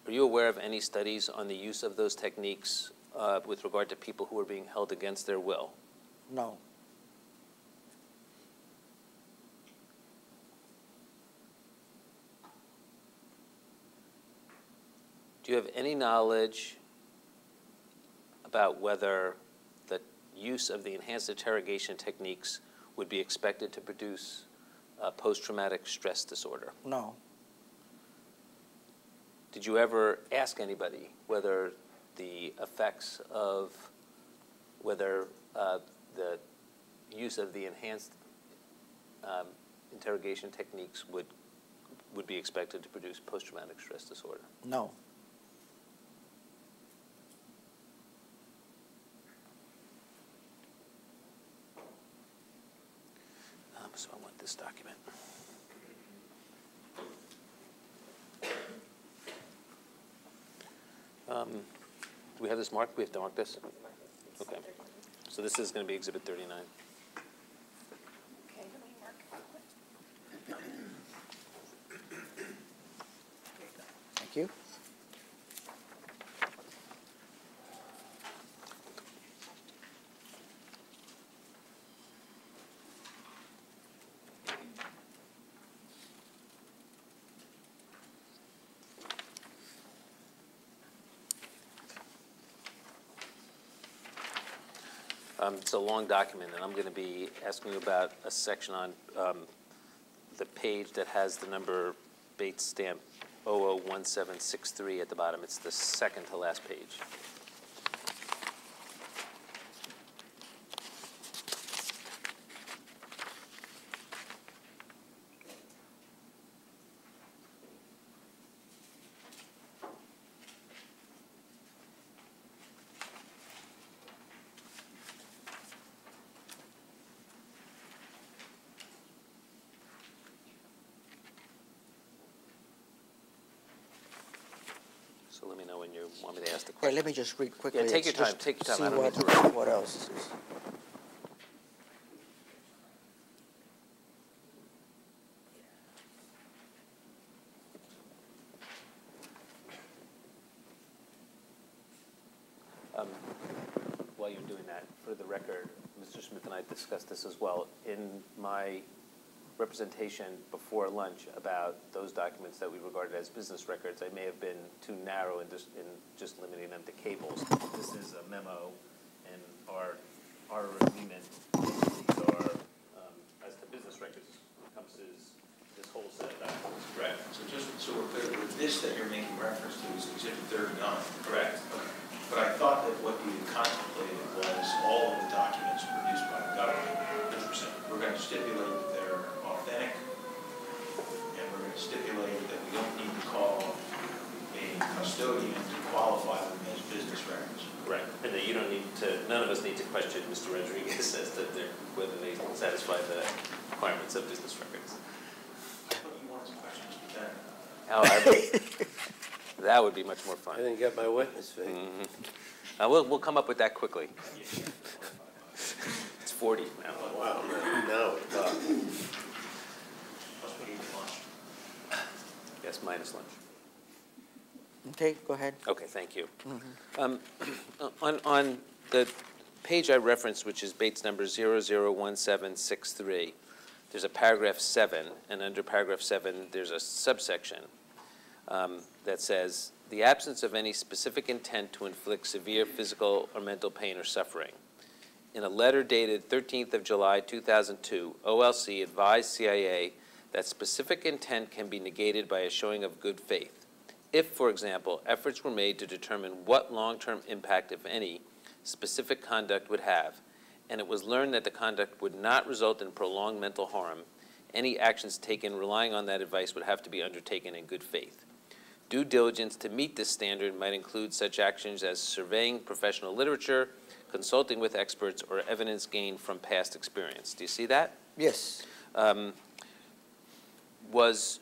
are you aware of any studies on the use of those techniques uh, with regard to people who are being held against their will? No, Do you have any knowledge about whether the use of the enhanced interrogation techniques would be expected to produce uh, post-traumatic stress disorder? no, Did you ever ask anybody whether the effects of, whether uh, the use of the enhanced um, interrogation techniques would, would be expected to produce post-traumatic stress disorder? no. So I want this document. Um, We have this marked? We have to mark this? Okay. So this is going to be Exhibit 39. Um, It's a long document, and I'm going to be asking you about a section on um, the page that has the number Bates stamp 001763 at the bottom. It's the second to last page. So let me know when you want me to ask the question. let me just read quickly. take your It's time, just take your time. See I don't what, need to what else is. Um, While you're doing that, for the record, Mr. Smith and I discussed this as well. In my representation before lunch about those documents that we regarded as business records, I may have been too narrow in just, in just limiting them to cables. This is a memo, and our, our agreement, these are, um, as to business records, encompasses this whole set of documents. Correct. So just so we're clear, with this that you're making reference to is exhibit thirty-nine. Correct. But I thought that what you contemplated was all of the documents produced by the government. We're going to stipulate we're going to stipulate that we don't need to call a custodian to qualify them as business records. Right, and that you don't need to, none of us need to question Mr. Rodriguez as to their, whether they satisfy the requirements of business records. I thought you wanted some questions with that. How I- That would be much more fun. I didn't get my witness fee. Mhm. Uh, we'll, we'll come up with that quickly. It's forty now. Wow, no, it's up. Plus we need lunch. Yes, minus lunch. Okay, go ahead. Okay, thank you. Um, On, on the page I referenced, which is Bates number 001763, there's a paragraph seven, and under paragraph seven, there's a subsection um, that says, "The absence of any specific intent to inflict severe physical or mental pain or suffering." In a letter dated 13th of July, 2002, OLC advised CIA that specific intent can be negated by a showing of good faith. If, for example, efforts were made to determine what long-term impact, if any, specific conduct would have, and it was learned that the conduct would not result in prolonged mental harm, any actions taken relying on that advice would have to be undertaken in good faith. Due diligence to meet this standard might include such actions as surveying professional literature, consulting with experts, or evidence gained from past experience. Do you see that? Yes. Um, Was,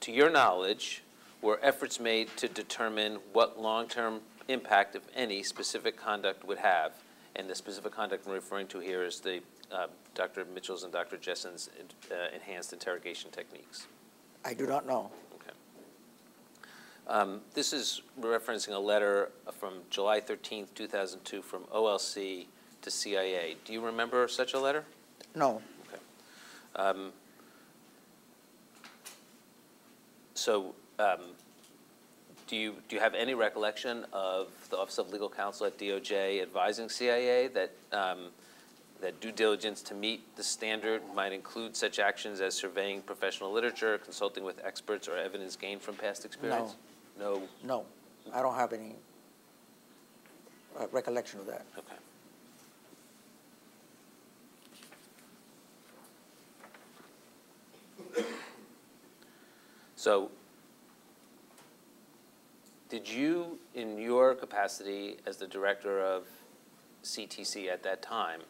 to your knowledge, were efforts made to determine what long-term impact, if any, specific conduct would have? And the specific conduct I'm referring to here is the uh, Dr. Mitchell's and Dr. Jessen's uh, enhanced interrogation techniques. I do not know. Okay. Um, This is referencing a letter from July 13th, 2002, from OLC to CIA. Do you remember such a letter? No. Okay. Um, So, um, do you, do you have any recollection of the Office of Legal Counsel at DOJ advising CIA that, um, that due diligence to meet the standard might include such actions as surveying professional literature, consulting with experts, or evidence gained from past experience? No. No, No. I don't have any uh, recollection of that. Okay. So, did you, in your capacity as the director of CTC at that time,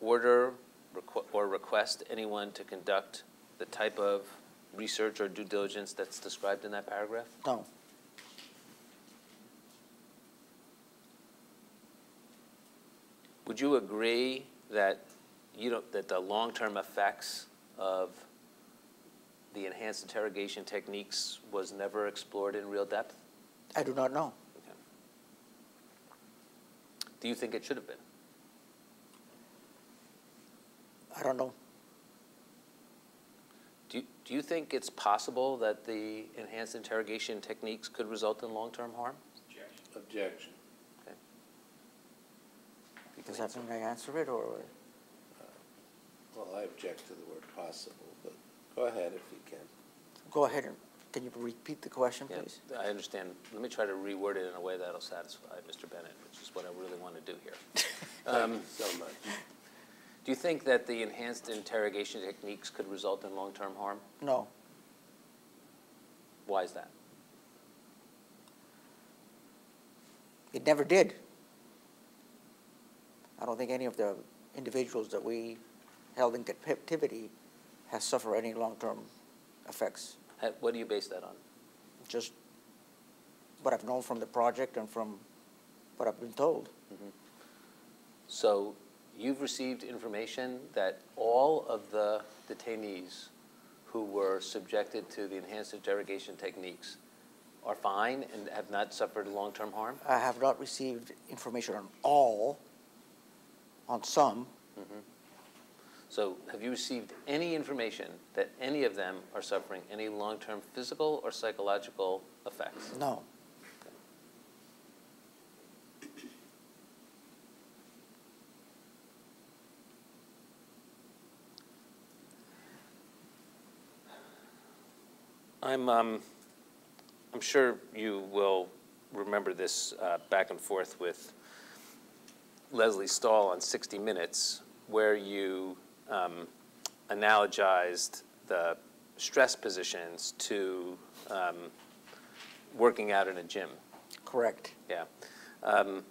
order or request anyone to conduct the type of research or due diligence that's described in that paragraph? No. Would you agree that you don't, that the long-term effects of the enhanced interrogation techniques was never explored in real depth? I do not know. Do you think it should have been? I don't know. Do you, do you think it's possible that the enhanced interrogation techniques could result in long-term harm? Objection. Does that mean I answer it, or? Well, I object to the word possible, but go ahead if you can. Go ahead and, can you repeat the question, Yeah, please? I understand. Let me try to reword it in a way that'll satisfy Mr. Bennett, which is what I really want to do here. Thank Um, you so much. Do you think that the enhanced interrogation techniques could result in long-term harm? No. Why is that? It never did. I don't think any of the individuals that we held in captivity has suffered any long-term effects. What do you base that on? Just what I've known from the project and from what I've been told. Mm-hmm. So you've received information that all of the detainees who were subjected to the enhanced interrogation techniques are fine and have not suffered long-term harm? I have not received information on all, on some. Mm-hmm. So have you received any information that any of them are suffering any long-term physical or psychological effects? No. I'm, um, I'm sure you will remember this uh, back and forth with Lesley Stahl on 60 Minutes, where you um, analogized the stress positions to um, working out in a gym. Correct. Yeah. Um,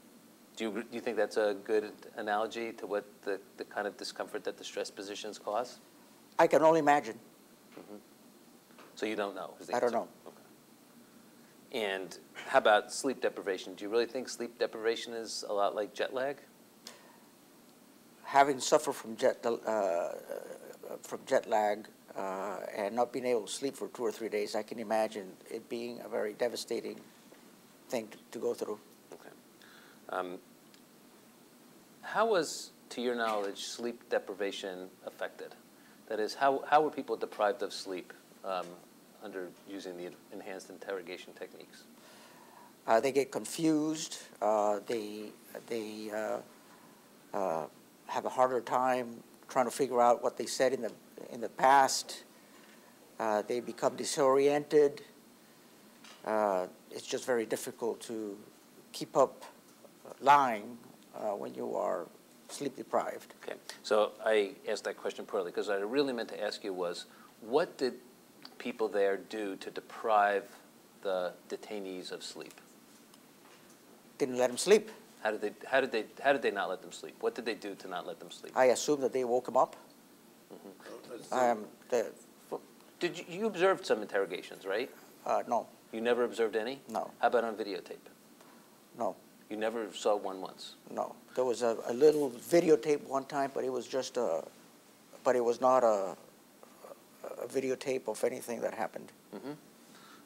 do you, do you think that's a good analogy to what the, the kind of discomfort that the stress positions cause? I can only imagine. So you don't know? I don't know. And how about sleep deprivation? Do you really think sleep deprivation is a lot like jet lag? Having suffered from jet, uh, from jet lag uh, and not being able to sleep for two or three days, I can imagine it being a very devastating thing to, to go through. Um, how was, to your knowledge, sleep deprivation affected? That is, how, how were people deprived of sleep um, under using the enhanced interrogation techniques? Uh, they get confused. Uh, they they uh, uh, have a harder time trying to figure out what they said in the in the past. Uh, they become disoriented. Uh, it's just very difficult to keep up lying uh, when you are sleep deprived. Okay, so I asked that question poorly because what I really meant to ask you was, what did people there do to deprive the detainees of sleep? Didn't let them sleep. How did they, how did they, how did they not let them sleep? What did they do to not let them sleep? I assume that they woke him up. Um, the, Did you, you observed some interrogations, right? uh, no, You never observed any? No. How about on videotape? no, You never saw one once? no. There was a, a little videotape one time, but it was just a, but it was not a, a videotape of anything that happened.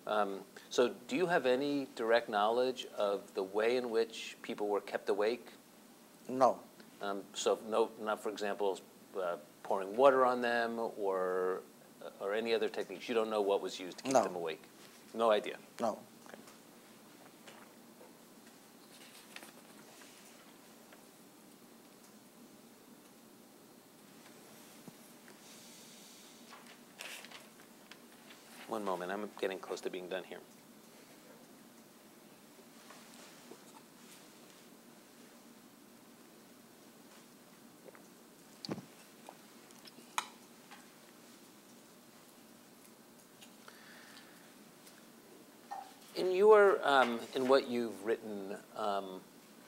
Um, So do you have any direct knowledge of the way in which people were kept awake? No, Um, So no, not, for example, uh, pouring water on them or, or any other techniques? You don't know what was used to keep No. them awake? No idea? no. One moment, I'm getting close to being done here. In your, um, in what you've written um,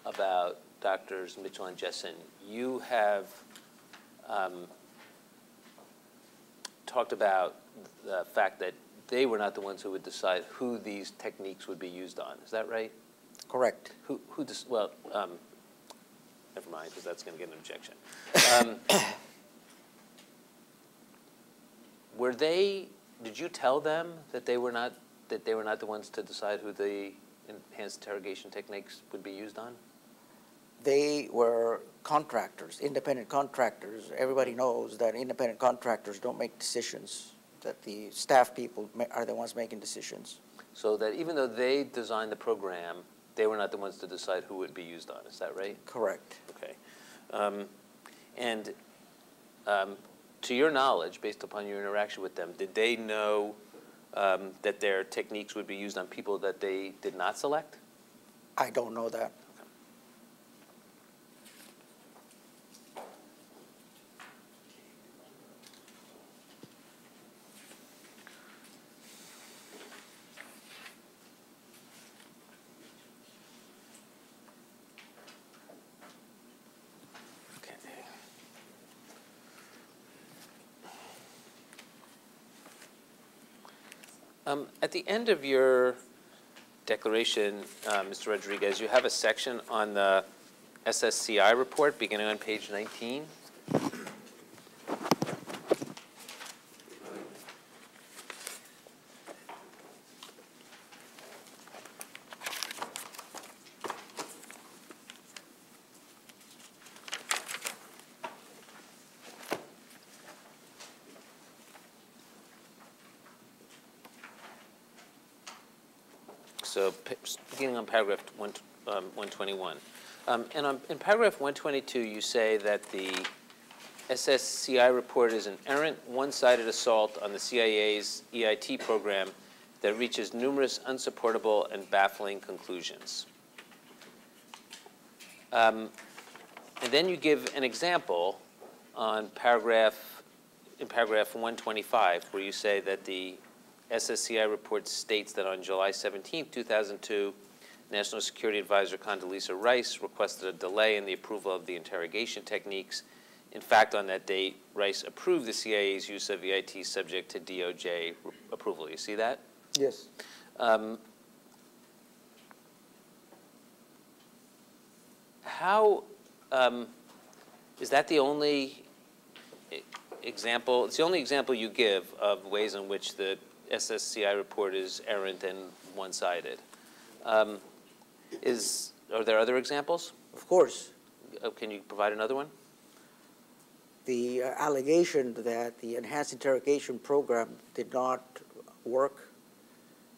about doctors Mitchell and Jessen, you have um, talked about the fact that they were not the ones who would decide who these techniques would be used on. Is that right? Correct. Who, who, dis- well, um, never mind, because that's going to get an objection. Um, Were they, did you tell them that they were not, that they were not the ones to decide who the enhanced interrogation techniques would be used on? They were contractors, independent contractors. Everybody knows that independent contractors don't make decisions, that the staff people are the ones making decisions. So that even though they designed the program, they were not the ones to decide who would be used on, is that right? Correct. Okay. Um, And um, to your knowledge, based upon your interaction with them, did they know um, that their techniques would be used on people that they did not select? I don't know that. Okay. Um, At the end of your declaration, uh, Mr. Rodriguez, you have a section on the SSCI report beginning on page 19. So pa- beginning on paragraph one- um, 121. Um, And on- in paragraph 122, you say that the SSCI report is an errant, one-sided assault on the CIA's EIT program that reaches numerous unsupportable and baffling conclusions. Um, And then you give an example on paragraph, in paragraph 125, where you say that the SSCI report states that on July 17, 2002, National Security Advisor Condoleezza Rice requested a delay in the approval of the interrogation techniques. In fact, on that date, Rice approved the CIA's use of EIT subject to DOJ approval. You see that? Yes. Um, How, um, is that the only example, it's the only example you give of ways in which the SSCI report is errant and one-sided? Um, Is, are there other examples? Of course, Uh, Can you provide another one? the uh, allegation that the enhanced interrogation program did not work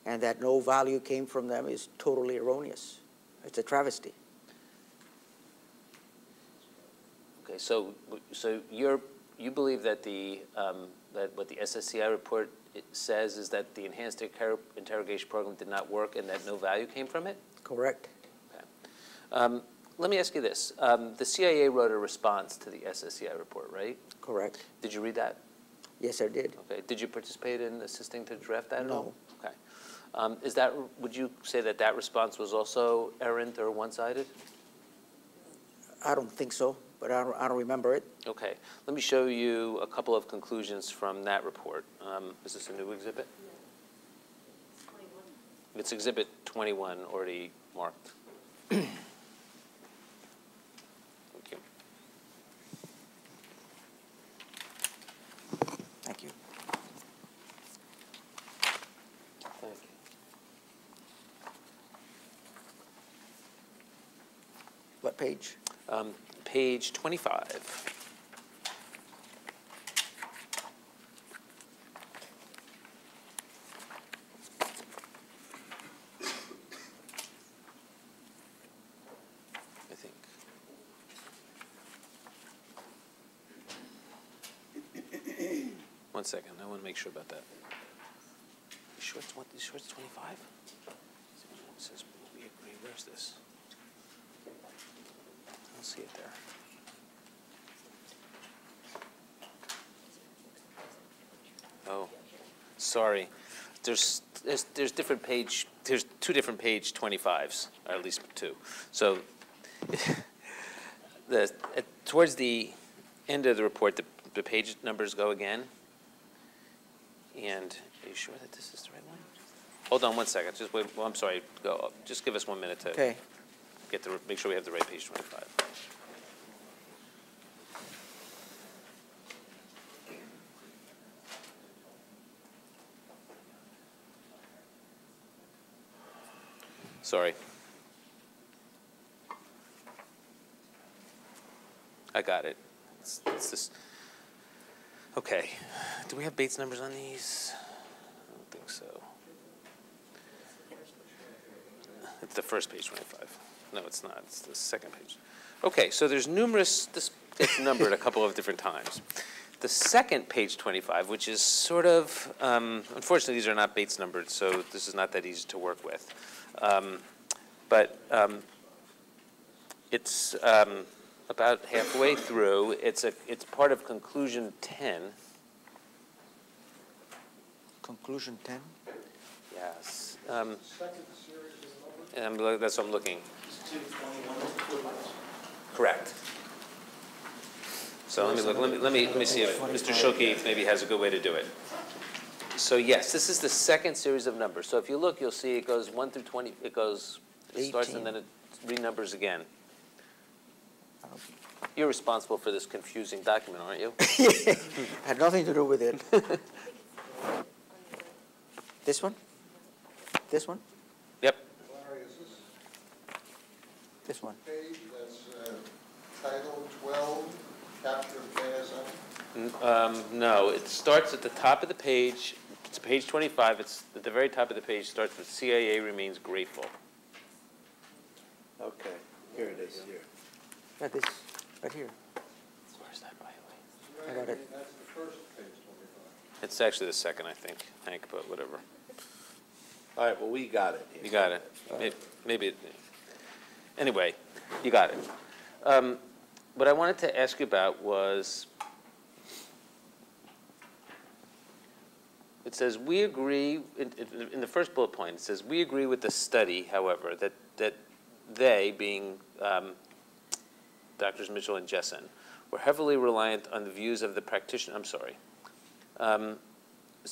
and that no value came from them is totally erroneous. It's a travesty. Okay, so, so you're, you believe that the, um, that what the SSCI report says is that the enhanced inter- interrogation program did not work and that no value came from it? Correct. Um, Let me ask you this. Um, The CIA wrote a response to the SSCI report, right? Correct. Did you read that? Yes, I did. Okay, did you participate in assisting to draft that at all? No. Okay. Um, Is that, would you say that that response was also errant or one-sided? I don't think so, but I don't, I don't remember it. Okay, let me show you a couple of conclusions from that report. Um, Is this a new exhibit? It's Exhibit 21, already marked. Thank you. Thank you. Thank you. What page? Um, Page 25. I think. One second, I want to make sure about that. You sure it's, what, you sure it's 25? It says, we agree, where's this? I don't see it there. Oh, sorry. There's, there's, there's different page, there's two different page 25s, or at least two. So the, at- towards the end of the report, the, the page numbers go again. And are you sure that this is the right one? Hold on one second, just wait, well, I'm sorry, go, just give us one minute to Okay. get the, make sure we have the right page 25. Sorry. I got it. It's, it's this, okay. Do we have Bates numbers on these? I don't think so. It's the first page 25. No, it's not. It's the second page. Okay, so there's numerous, this gets numbered a couple of different times. The second page 25, which is sort of, um, unfortunately, these are not Bates numbered, so this is not that easy to work with. Um, But um, it's um, about halfway through. It's a, it's part of conclusion 10. Conclusion 10? Yes. Um, And I'm, that's what I'm looking. Correct. So let me look, let me, let me, let me see if Mr. Schuelke maybe has a good way to do it. So yes, this is the second series of numbers. So if you look, you'll see it goes one through twenty, it goes, it starts and then it renumbers again. You're responsible for this confusing document, aren't you? Had nothing to do with it. This one? This one? Yep. Larry, is this This one? page that's uh, title 12, capture of Um, no, it starts at the top of the page, it's page twenty-five, it's at the very top of the page, starts with CIA remains grateful. Okay, here it is, here. Yeah, this, right here. Where's that, by the way? I got it. That's the first page 25. It's actually the second, I think, Hank, but whatever. All right, well, we got it. You got it. May- Maybe, it- anyway, you got it. Um, What I wanted to ask you about was, it says, "We agree," in- in in the first bullet point, it says, "We agree with the study, however, that that they, being um, Doctors Mitchell and Jessen, were heavily reliant on the views of the practitioner," I'm sorry. Um,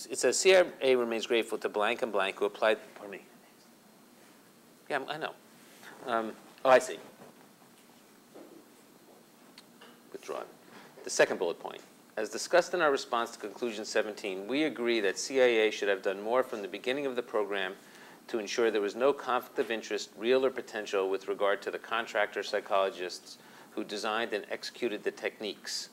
It says, "CIA remains grateful to blank and blank who applied," pardon me, yeah, I know. Um, Oh, I see. Withdrawn. The second bullet point. As discussed in our response to conclusion 17, we agree that CIA should have done more from the beginning of the program to ensure there was no conflict of interest, real or potential, with regard to the contractor psychologists who designed and executed the techniques,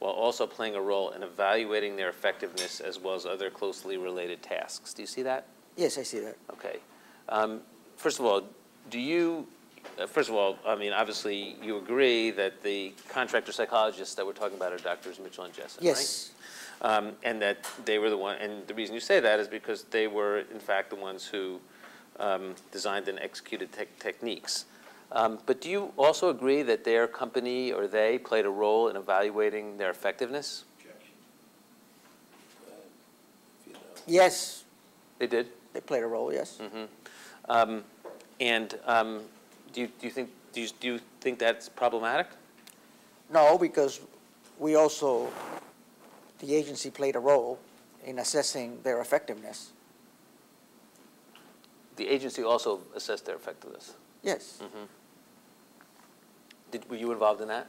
while also playing a role in evaluating their effectiveness as well as other closely related tasks. Do you see that? Yes, I see that. Okay. Um, First of all, do you, uh, first of all, I mean, obviously, you agree that the contractor psychologists that we're talking about are Doctors Mitchell and Jessen, right? Yes, Um, And that they were the one, and the reason you say that is because they were, in fact, the ones who um, designed and executed tech- techniques. Um, But do you also agree that their company or they played a role in evaluating their effectiveness? yes, They did? they played a role, yes. Mhm. Um, And um, do you, do you think, do you, do you think that's problematic? No, because we also, the agency played a role in assessing their effectiveness. The agency also assessed their effectiveness. Yes, Mhm. Did, were you involved in that?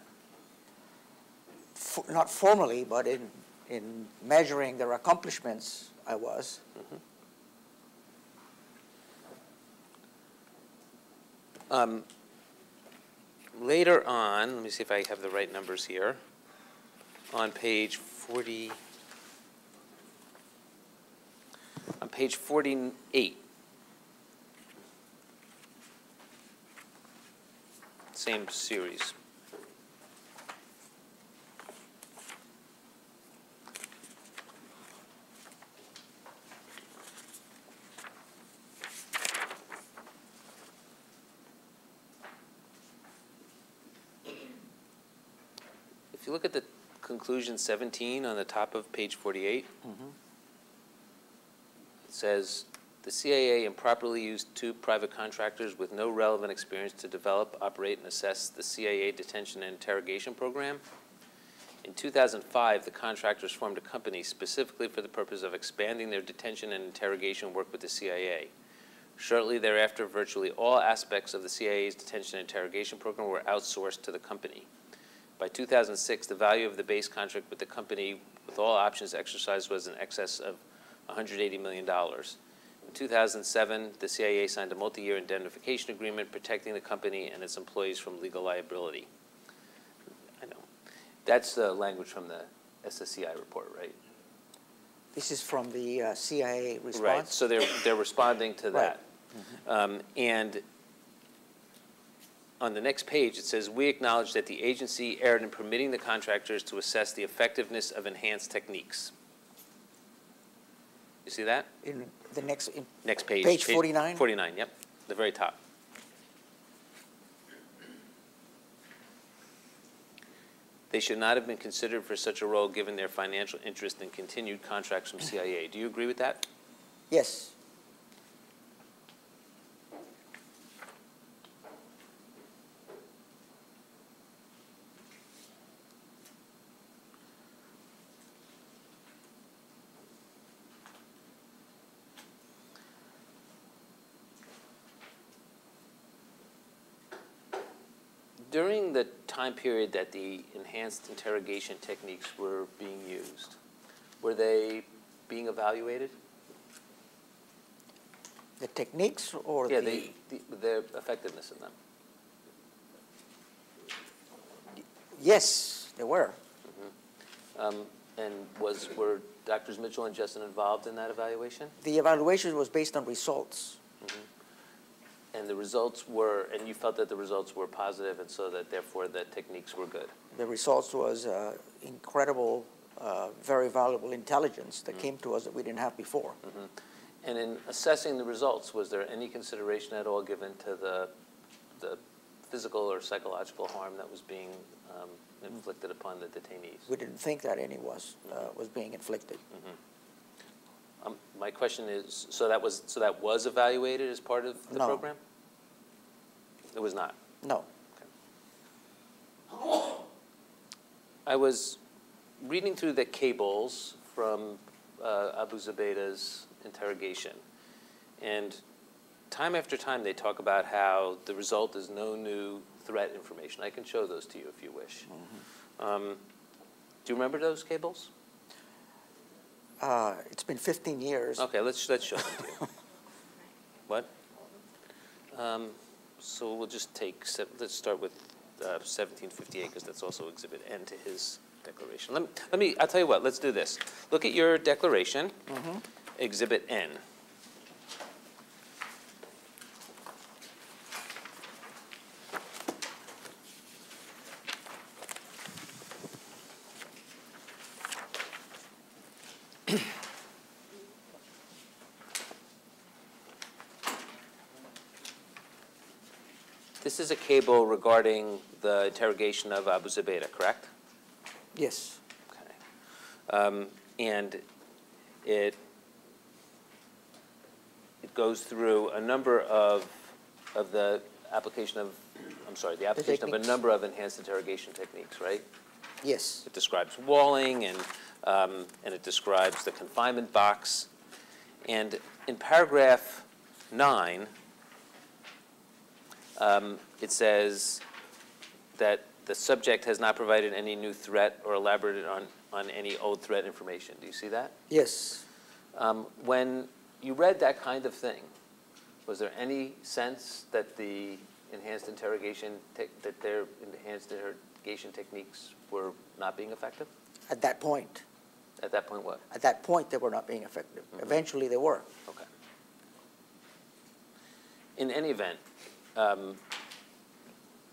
F- not formally, but in, in measuring their accomplishments, I was. Um, Later on, let me see if I have the right numbers here. On page 40, on page 48. Same series. If you look at the conclusion 17 on the top of page 48, mm-hmm. it says, "The CIA improperly used two private contractors with no relevant experience to develop, operate, and assess the CIA detention and interrogation program. In 2005, the contractors formed a company specifically for the purpose of expanding their detention and interrogation work with the CIA. Shortly thereafter, virtually all aspects of the CIA's detention and interrogation program were outsourced to the company. By 2006, the value of the base contract with the company, with all options exercised, was in excess of $180 million. In 2007, the CIA signed a multi-year indemnification agreement protecting the company and its employees from legal liability. I know. That's the language from the SSCI report, right? This is from the uh, CIA Right, so they're, they're responding to Right. that. Um, And on the next page, it says, "We acknowledge that the agency erred in permitting the contractors to assess the effectiveness of enhanced techniques." You see that? In the next, in Next page. Page 49? 49, yep, the very top. They should not have been considered for such a role given their financial interest in continued contracts from CIA. Do you agree with that? yes, During the time period that the enhanced interrogation techniques were being used, were they being evaluated? the techniques or Yeah, the, they, the- their effectiveness in them. yes, they were. Um, And was, were Doctors Mitchell and Jessen involved in that evaluation? The evaluation was based on results. And the results were, and you felt that the results were positive, and so that therefore the techniques were good? The results was uh, incredible, uh, very valuable intelligence that came to us that we didn't have before. And in assessing the results, was there any consideration at all given to the, the physical or psychological harm that was being um, inflicted upon the detainees? We didn't think that any was, uh, was being inflicted. Um, My question is, so that was, so that was evaluated as part of the No. program? It was not? No. I was reading through the cables from uh, Abu Zubaydah's interrogation, and time after time, they talk about how the result is no new threat information. I can show those to you if you wish. Um, Do you remember those cables? Uh, It's been 15 years. Okay, let's, let's show it to you. What? Um, So we'll just take, let's start with uh, 1758, because that's also Exhibit N to his declaration. Let me, let me, I'll tell you what, let's do this. Look at your declaration, Exhibit N. This is a cable regarding the interrogation of Abu Zubaydah, correct? Yes. Okay. Um, And it, it goes through a number of, of the application of, I'm sorry, the application of a number of enhanced interrogation techniques, right? Yes. It describes walling and, um, and it describes the confinement box. And in paragraph nine, um, it says that the subject has not provided any new threat or elaborated on, on any old threat information. Do you see that? Yes. Um, When you read that kind of thing, was there any sense that the enhanced interrogation, that their enhanced interrogation techniques were not being effective? At that point. At that point, what? At that point, they were not being effective. Eventually, they were. Okay. In any event, um,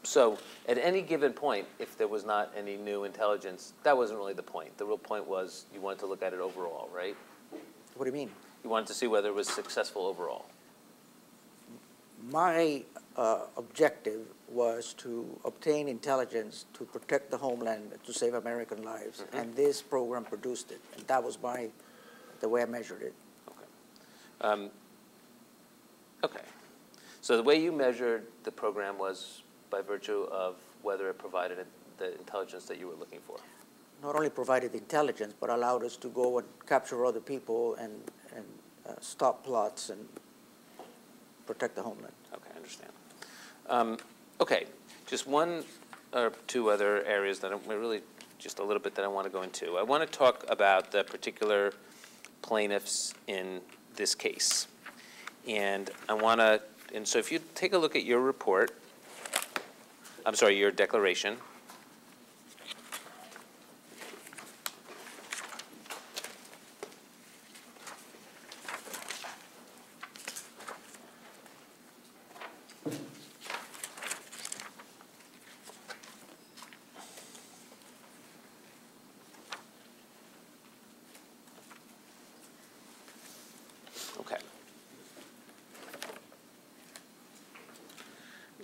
so at any given point, if there was not any new intelligence, that wasn't really the point. The real point was you wanted to look at it overall, right? What do you mean? You wanted to see whether it was successful overall. My uh, objective was to obtain intelligence to protect the homeland, to save American lives, Mhm. and this program produced it. And that was my, the way I measured it. Um, Okay. So the way you measured the program was by virtue of whether it provided the intelligence that you were looking for. not only provided the intelligence, but allowed us to go and capture other people and, and uh, stop plots and protect the homeland. Okay, I understand. Um, Okay, just one or two other areas that I'm really, just a little bit that I want to go into. I want to talk about the particular plaintiffs in this case. And I want to, and so if you take a look at your report, I'm sorry, your declaration.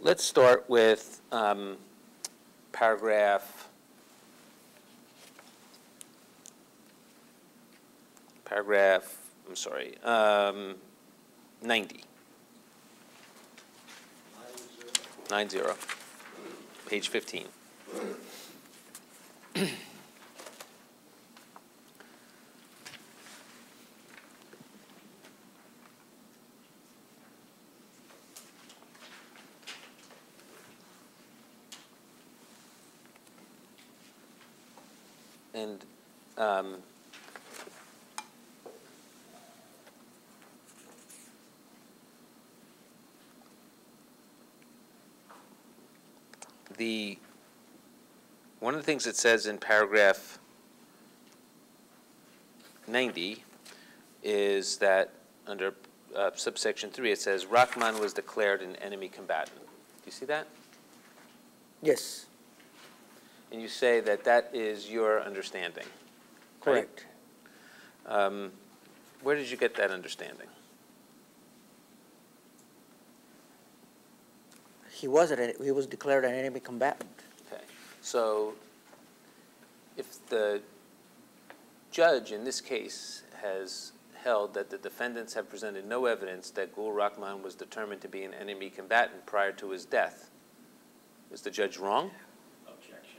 Let's start with um, paragraph, paragraph, I'm sorry, um, 90. Nine zero, page 15. And um, the, one of the things it says in paragraph 90 is that under uh, subsection 3, it says Rahman was declared an enemy combatant. Do you see that? Yes, And you say that that is your understanding? Right? correct. Um, Where did you get that understanding? He was, an- he was declared an enemy combatant. Okay, so if the judge in this case has held that the defendants have presented no evidence that Gul Rahman was determined to be an enemy combatant prior to his death, is the judge wrong? Objection.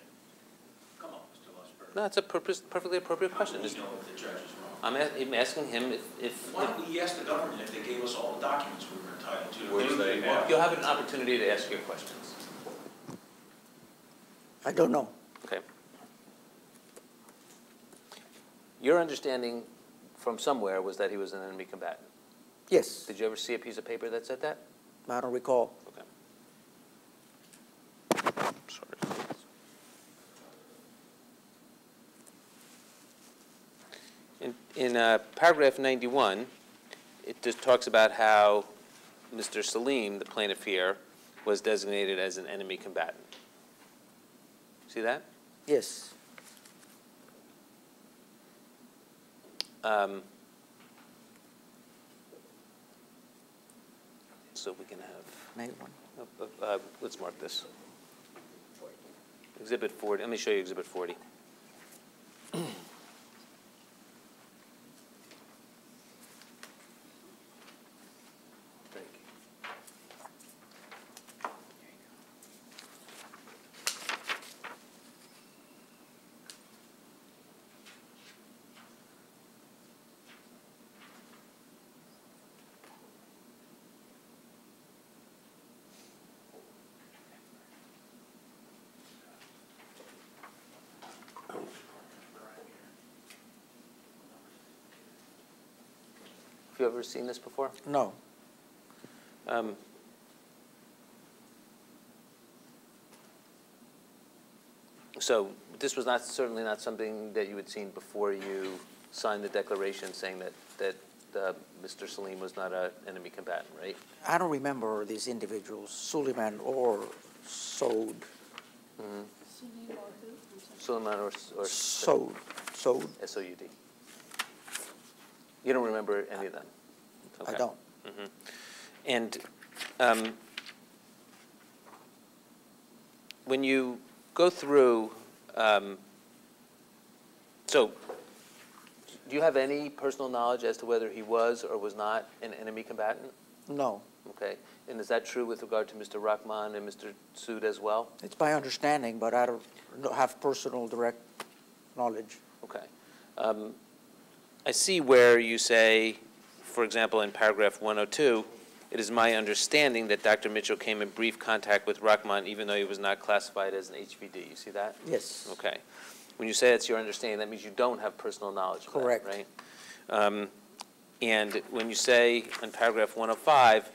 Come on, Mr. Lustberg. No, it's a purpose, perfectly appropriate question. How do we know if the judge is wrong? I'm, a- I'm asking him if, if, Why don't we ask the government if they gave us all the documents we were entitled to? Which they have. you'll have an opportunity to ask your questions. I don't know. Okay. Your understanding from somewhere was that he was an enemy combatant. Yes, Did you ever see a piece of paper that said that? I don't recall. Okay. Sorry. In, uh, paragraph 91, it just talks about how Mr. Salim, the plaintiff here, was designated as an enemy combatant. See that? Yes, Um, So we can have, maybe one. uh, uh, uh, let's mark this. Exhibit 40, let me show you Exhibit 40. You ever seen this before? No, Um, So this was not, certainly not something that you had seen before you signed the declaration saying that, that uh, Mr. Salim was not an enemy combatant, right? I don't remember these individuals, Suleiman or Soud. Suleiman or who? I'm sorry. Suleiman or, or Soud, Soud, S-O-U-D? You don't remember any of them? I don't. Mhm. And um, when you go through, um, so do you have any personal knowledge as to whether he was or was not an enemy combatant? No, Okay, and is that true with regard to Mr. Rahman and Mr. Soud as well? it's my understanding, but I don't don't have personal direct knowledge. Okay. Um, I see where you say, for example, in paragraph 102, "It is my understanding that Dr. Mitchell came in brief contact with Rahman even though he was not classified as an HVD." You see that? Yes. Okay. When you say it's your understanding, that means you don't have personal knowledge of that, Correct. right? Um, And when you say in paragraph 105,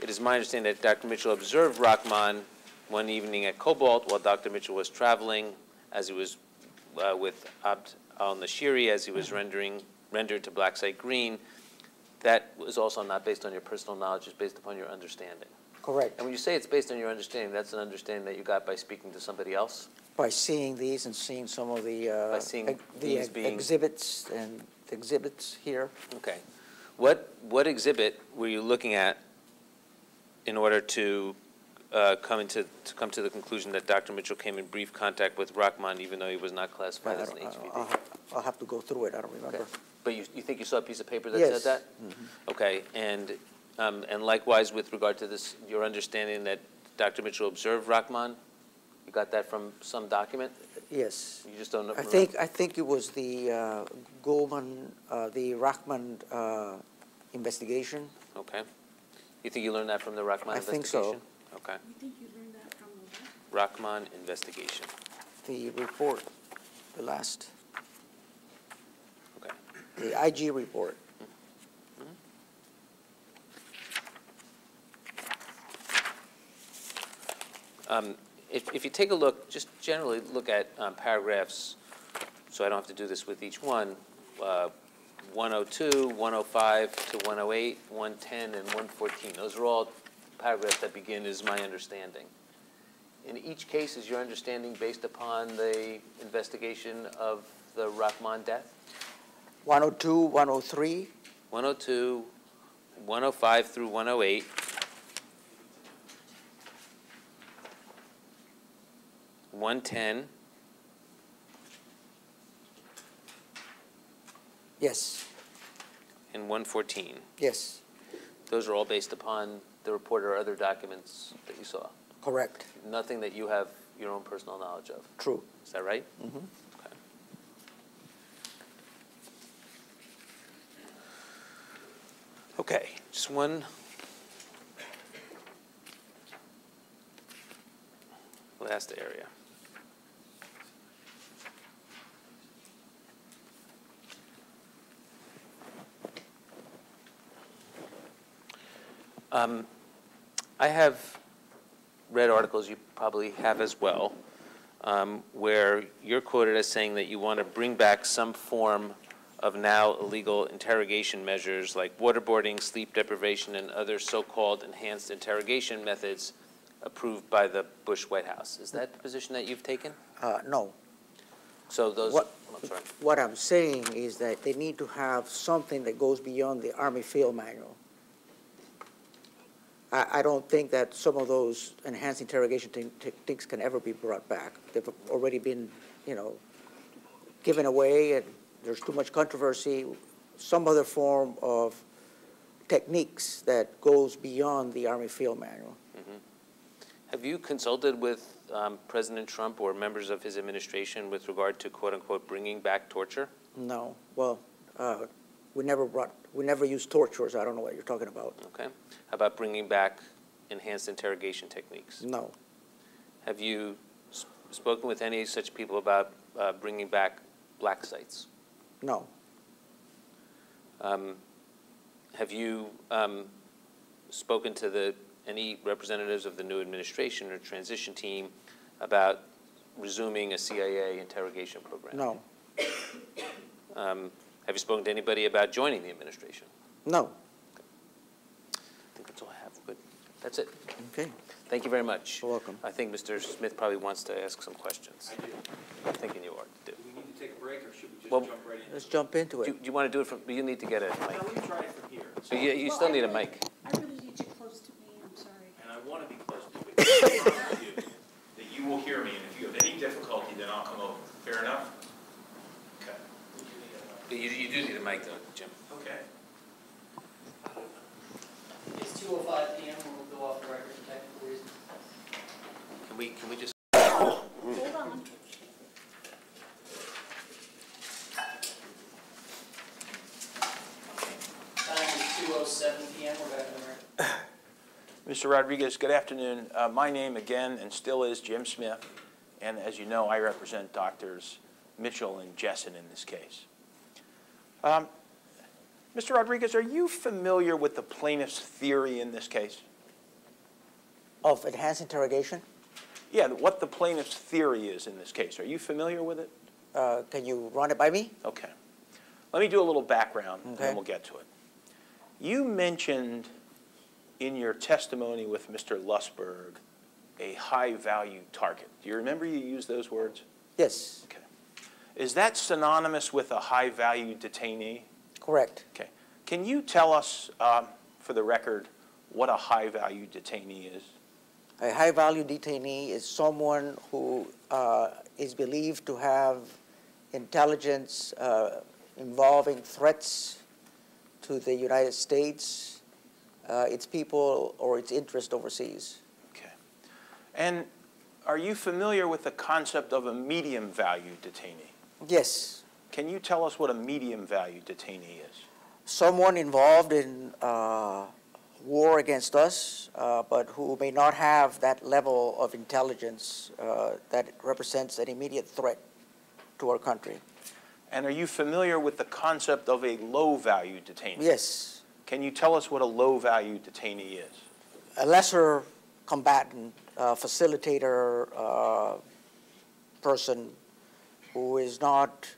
"It is my understanding that Dr. Mitchell observed Rahman one evening at Cobalt while Dr. Mitchell was traveling as he was uh, with Abd al-Nashiri as he was rendering, rendered to Black Site Green," that was also not based on your personal knowledge, it's based upon your understanding. Correct. And when you say it's based on your understanding, that's an understanding that you got by speaking to somebody else? By seeing these and seeing some of the, uh, By seeing ex- the these ex- being- exhibits and exhibits here. Okay. What, what exhibit were you looking at in order to uh, come into, to come to the conclusion that Dr. Mitchell came in brief contact with Rahman even though he was not classified as an HVD? I'll, I'll have to go through it, I don't remember. But you, you think you saw a piece of paper that Yes. said that? Okay, and, um, and likewise with regard to this, your understanding that Dr. Mitchell observed Rahman? You got that from some document? Yes. You just don't know? I think, I think it was the uh, Goldman, uh, the Rahman uh, investigation. Okay. You think you learned that from the Rahman I think so. investigation? Okay. You think you learned that from the Rahman investigation. the report, the last. The IG report. Um, If, if you take a look, just generally look at um, paragraphs, so I don't have to do this with each one, uh, 102, 105 to 108, 110, and 114. Those are all paragraphs that begin, "is my understanding." In each case, is your understanding based upon the investigation of the Rahman death? 102, 103, 102, 105 through 108. One ten, yes, and one fourteen. yes, Those are all based upon the report or other documents that you saw. correct, Nothing that you have your own personal knowledge of. true. Is that right? Mhm. Okay. Just one. Last area. Um, I have read articles, you probably have as well, um, where you're quoted as saying that you want to bring back some form of now illegal interrogation measures like waterboarding, sleep deprivation, and other so-called enhanced interrogation methods approved by the Bush White House. Is that the position that you've taken? Uh, No, So those, What- I'm sorry. what I'm saying is that they need to have something that goes beyond the Army Field Manual. I, I don't think that some of those enhanced interrogation te- techniques can ever be brought back. They've already been, you know, given away, and there's too much controversy. Some other form of techniques that goes beyond the Army Field Manual. Have you consulted with um, President Trump or members of his administration with regard to quote-unquote bringing back torture? No, well, uh, we never brought, we never used tortures, I don't know what you're talking about. Okay. How about bringing back enhanced interrogation techniques? No, Have you s- spoken with any such people about uh, bringing back black sites? No, Um, Have you um, spoken to the, any representatives of the new administration or transition team about resuming a CIA interrogation program? no, Um, Have you spoken to anybody about joining the administration? no. I think that's all I have. Good. That's it. Okay, Thank you very much. you're welcome. I think Mr. Smith probably wants to ask some questions. I do. I'm thinking you are. Do Do we need to take a break, or should we just Well- jump right in? Let's jump into do it. you- do you want to do it from, you need to get a No, mic. we can try it from here. So you, you Well, still I need a really- mic. I really need you close to me, I'm sorry. And I want to be close to you, because I promise you that you will hear me, and if you have any difficulty, then I'll come over. Fair enough? Okay. You, you do need a mic though, Jim. Okay. It's two oh five P M, we'll go off the record for technical reasons. Can we, can we just? Hold on. 7 PM, we're back in America. Mr. Rodriguez, good afternoon. Uh, My name again and still is Jim Smith, and as you know, I represent Doctors Mitchell and Jessen in this case. Um, Mr. Rodriguez, are you familiar with the plaintiff's theory in this case? Of enhanced interrogation, Yeah, what the plaintiff's theory is in this case. Are you familiar with it? uh, can you run it by me? Okay. Let me do a little background, and then we'll get to it. You mentioned in your testimony with Mr. Lustberg a high-value target. Do you remember you used those words? Yes, Okay. Is that synonymous with a high-value detainee? correct. Okay. Can you tell us, um, for the record, what a high-value detainee is? A high-value detainee is someone who uh, is believed to have intelligence uh, involving threats to the United States, uh, its people, or its interest overseas. Okay. And are you familiar with the concept of a medium-value detainee? Yes, Can you tell us what a medium-value detainee is? someone involved in uh, war against us, uh, but who may not have that level of intelligence uh, that represents an immediate threat to our country. And are you familiar with the concept of a low-value detainee? Yes, Can you tell us what a low-value detainee is? a lesser combatant, uh, facilitator, uh, person who is not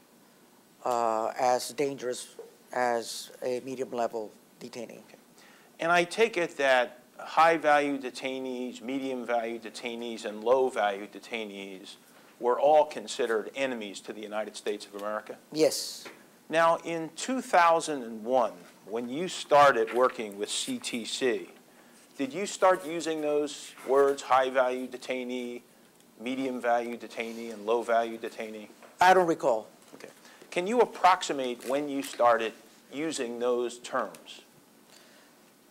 uh, as dangerous as a medium-level detainee. And I take it that high-value detainees, medium-value detainees, and low-value detainees were all considered enemies to the United States of America? Yes, Now, in 2001, when you started working with CTC, did you start using those words, high-value detainee, medium-value detainee, and low-value detainee? I don't recall. Okay. Can you approximate when you started using those terms?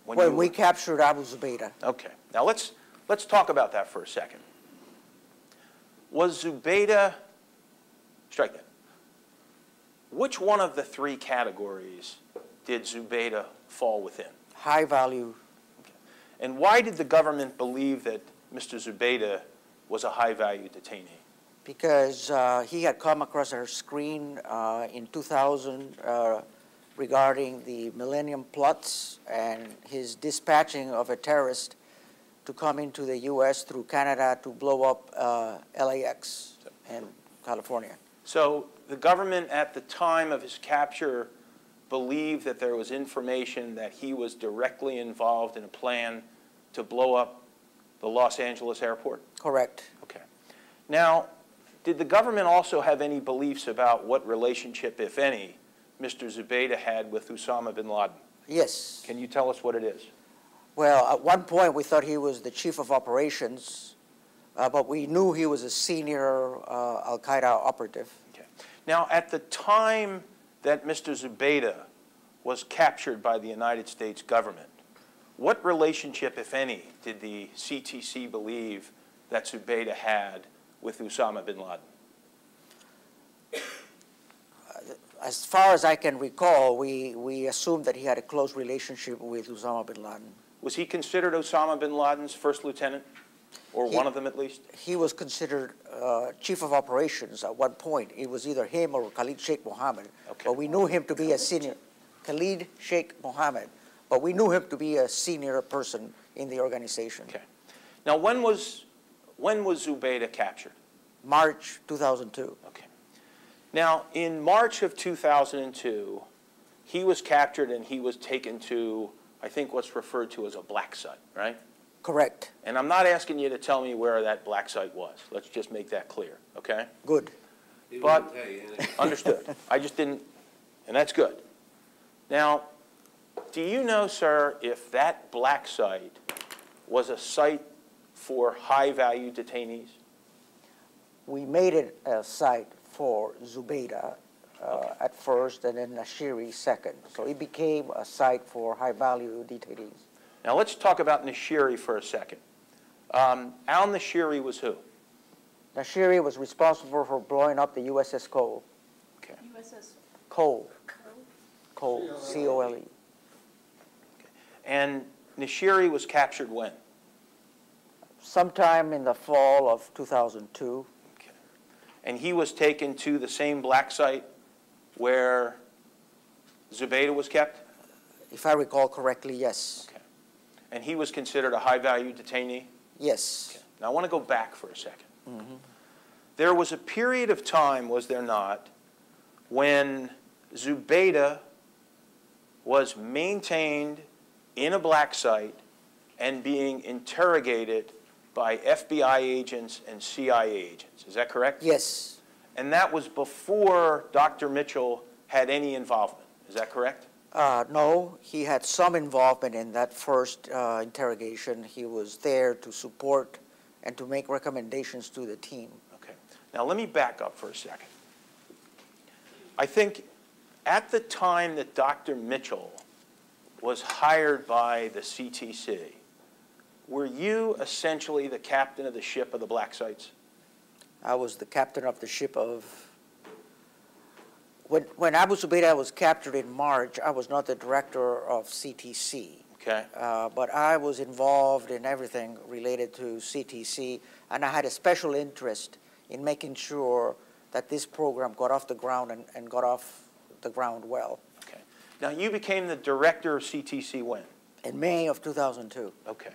When When we captured Abu Zubaydah, Okay, now let's, let's talk about that for a second. Was Zubaydah, strike that. Which one of the three categories did Zubaydah fall within? high-value, And why did the government believe that Mr. Zubaydah was a high-value detainee? because uh, he had come across our screen uh, in 2000 uh, regarding the Millennium Plots and his dispatching of a terrorist to come into the U.S. through Canada to blow up uh, LAX in California. So the government at the time of his capture believed that there was information that he was directly involved in a plan to blow up the Los Angeles airport? Correct. Okay. Now, did the government also have any beliefs about what relationship, if any, Mr. Zubaydah had with Osama bin Laden? Yes. Can you tell us what it is? Well, at one point, we thought he was the chief of operations, uh, but we knew he was a senior uh, Al-Qaeda operative. Okay. Now, at the time that Mr. Zubaydah was captured by the United States government, what relationship, if any, did the CTC believe that Zubaydah had with Osama bin Laden? As far as I can recall, we, we assumed that he had a close relationship with Osama bin Laden. Was he considered Osama bin Laden's first lieutenant, or He- one of them at least? He was considered uh, chief of operations at one point. It was either him or Khalid Sheikh Mohammed. But we knew him to be a senior, Khalid Sheikh Mohammed. But we knew him to be a senior person in the organization. Okay. Now, when was, when was Zubaydah captured? March 2002. Okay. Now, in March of 2002, he was captured and he was taken to, I think, what's referred to as a black site, right? Correct. And I'm not asking you to tell me where that black site was. Let's just make that clear, okay? Good. But- wouldn't tell you anything. Understood. I just didn't, and that's good. Now, do you know, sir, if that black site was a site for high-value detainees? We made it a site for Zubaydah uh, at first and then Nashiri second. So it became a site for high-value detainees. Now, let's talk about Nashiri for a second. Um, Al Nashiri was who? Nashiri was responsible for blowing up the USS Cole. Okay. USS Cole, Cole. Cole, C-O-L-E. And Nashiri was captured when? Sometime in the fall of 2002. Okay. And he was taken to the same black site where Zubaydah was kept? If I recall correctly, yes. Okay. And he was considered a high-value detainee? Yes. Now, I want to go back for a 2nd mm-hmm. There was a period of time, was there not, when Zubaydah was maintained in a black site and being interrogated by FBI agents and CIA agents. Is that correct? Yes. And that was before Dr. Mitchell had any involvement. Is that correct? Uh, no, he had some involvement in that first uh, interrogation. He was there to support and to make recommendations to the team. Okay. Now, let me back up for a second. I think at the time that Dr. Mitchell was hired by the CTC, were you essentially the captain of the ship of the black sites? I was the captain of the ship of. When, when Abu Zubaydah was captured in March, I was not the director of CTC. Okay. Uh, but I was involved in everything related to CTC, and I had a special interest in making sure that this program got off the ground and, and got off the ground well. Okay. Now, you became the director of CTC when? In May of 2002. Okay.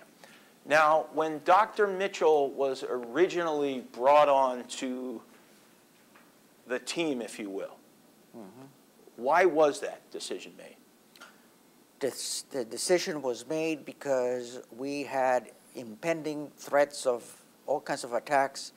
Now, when Dr. Mitchell was originally brought on to the team, if you will, why was that decision made? This, the decision was made because we had impending threats of all kinds of attacks,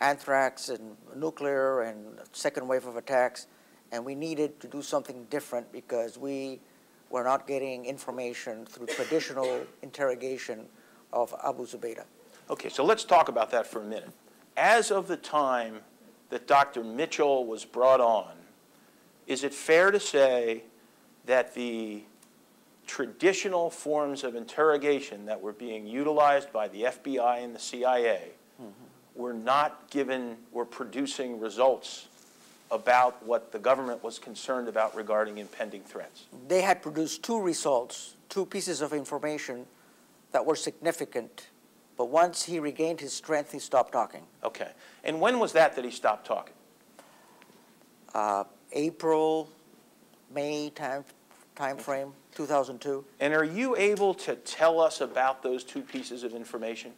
anthrax and nuclear and second wave of attacks, and we needed to do something different because we were not getting information through traditional interrogation of Abu Zubaydah. Okay, so let's talk about that for a minute. As of the time that Dr. Mitchell was brought on, is it fair to say that the traditional forms of interrogation that were being utilized by the FBI and the CIA were not given, were producing results about what the government was concerned about regarding impending threats? They had produced two results, two pieces of information that were significant, but once he regained his strength, he stopped talking. Okay. And when was that that he stopped talking? Uh, April, May time, time frame, 2002. And are you able to tell us about those two pieces of information?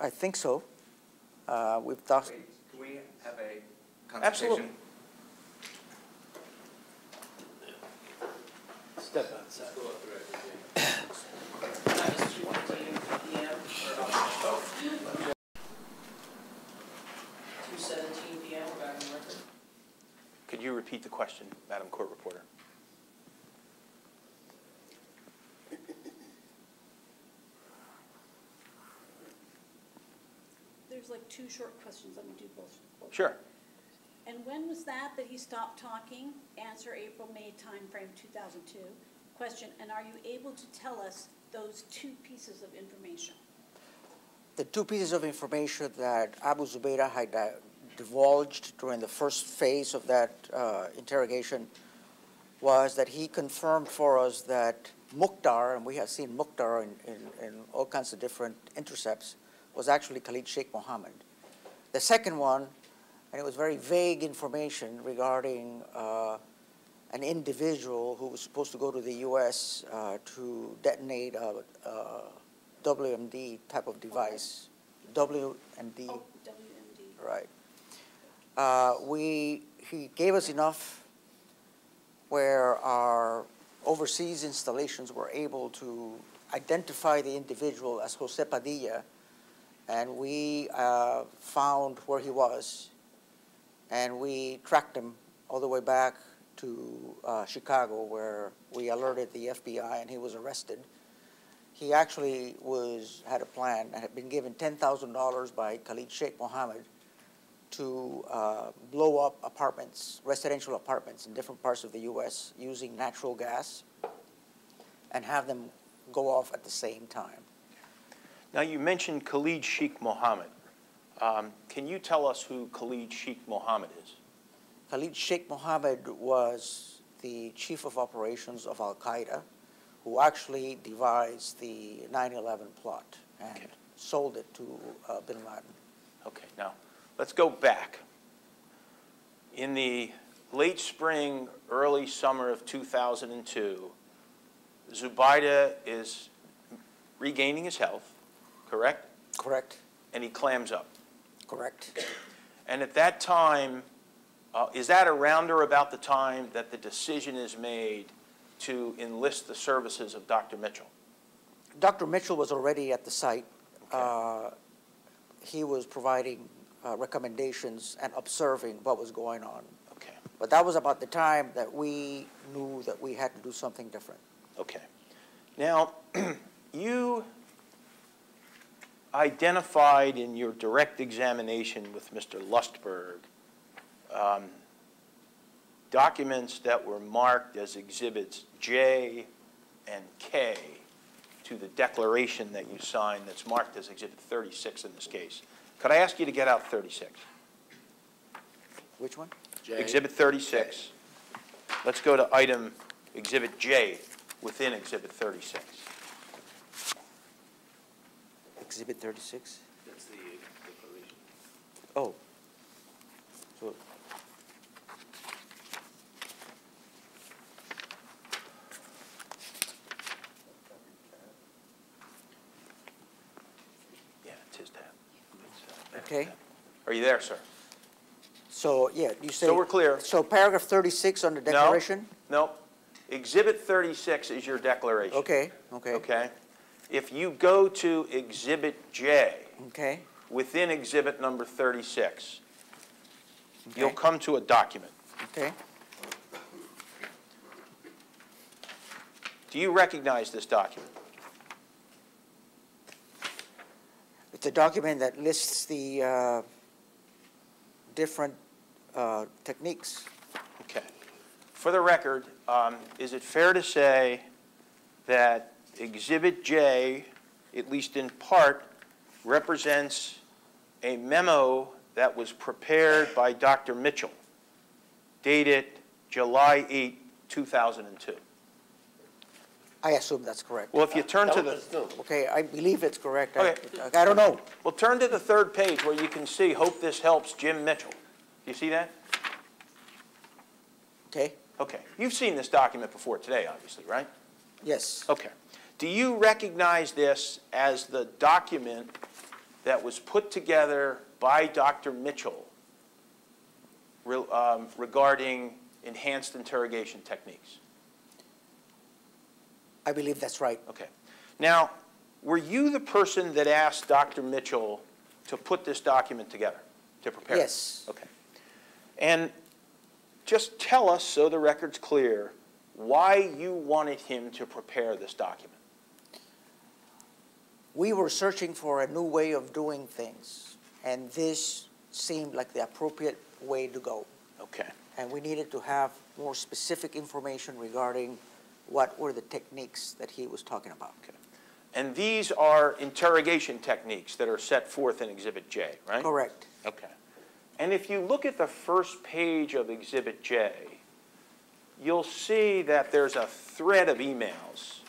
I think so. Uh, we've talked. Can we have a conversation? Absolutely. Step outside. Time is 2:15 PM, or, uh, 2:17 PM, we're back on the record. Could you repeat the question, Madam Court Reporter? There's like two short questions, let me do both. both. Sure. And when was that that he stopped talking? Answer April, May timeframe, 2002. Question, and are you able to tell us those two pieces of information? The two pieces of information that Abu Zubaydah had uh, divulged during the first phase of that uh, interrogation was that he confirmed for us that Mukhtar, and we have seen Mukhtar in, in, in all kinds of different intercepts, was actually Khalid Sheikh Mohammed. The second one, and it was very vague information regarding uh, an individual who was supposed to go to the U.S. Uh, to detonate a, a WMD type of device. WMD, Oh, WMD. right. Uh, we, he gave us enough where our overseas installations were able to identify the individual as Jose Padilla, and we uh, found where he was, and we tracked him all the way back to uh, Chicago, where we alerted the FBI, and he was arrested. He actually was had a plan and had been given ten thousand dollars by Khalid Sheikh Mohammed to uh, blow up apartments, residential apartments in different parts of the U.S. using natural gas, and have them go off at the same time. Now, you mentioned Khalid Sheikh Mohammed. Um, can you tell us who Khalid Sheikh Mohammed is? Khalid Sheikh Mohammed was the chief of operations of Al Qaeda, who actually devised the 9/11 plot and Okay. sold it to uh, bin Laden. Okay, now, let's go back. In the late spring, early summer of 2002, Zubaydah is regaining his health, correct? Correct, And he clams up. correct. And at that time, uh, is that around or about the time that the decision is made to enlist the services of Dr. Mitchell? Dr. Mitchell was already at the site. Uh, He was providing uh, recommendations and observing what was going on. Okay, But that was about the time that we knew that we had to do something different. okay. Now, you identified in your direct examination with Mr. Lustberg um, documents that were marked as Exhibits J and K to the declaration that you signed that's marked as Exhibit 36 in this case. Could I ask you to get out 36? Which one? Exhibit 36. Let's go to item Exhibit J within Exhibit 36. Exhibit 36? That's the declaration. Oh. So, Yeah, it's his tab. It's, uh, Okay. Are you there, sir? so, yeah, you say. So we're clear. So paragraph 36 on the declaration? No. no. Exhibit 36 is your declaration. Okay, okay, Okay? If you go to Exhibit J okay, within Exhibit number 36, you'll come to a document. okay. Do you recognize this document? It's a document that lists the uh, different uh, techniques. Okay. For the record, um, is it fair to say that Exhibit J, at least in part, represents a memo that was prepared by Dr. Mitchell, dated July 8, 2002? I assume that's correct. Well, if you turn to the. Okay, I believe it's correct. I- Okay. I don't know. well, turn to the third page where you can see, hope this helps Jim Mitchell. Do you see that? Okay, Okay. You've seen this document before today, obviously, right? yes. Okay. Do you recognize this as the document that was put together by Dr. Mitchell re- um, regarding enhanced interrogation techniques? I believe that's right. Okay. Now, were you the person that asked Dr. Mitchell to put this document together, to prepare it? Yes. Okay. And just tell us, so the record's clear, why you wanted him to prepare this document. We were searching for a new way of doing things, and this seemed like the appropriate way to go. Okay. And we needed to have more specific information regarding what were the techniques that he was talking about. And these are interrogation techniques that are set forth in Exhibit J, right? Correct. Okay. And if you look at the first page of Exhibit J, you'll see that there's a thread of emails.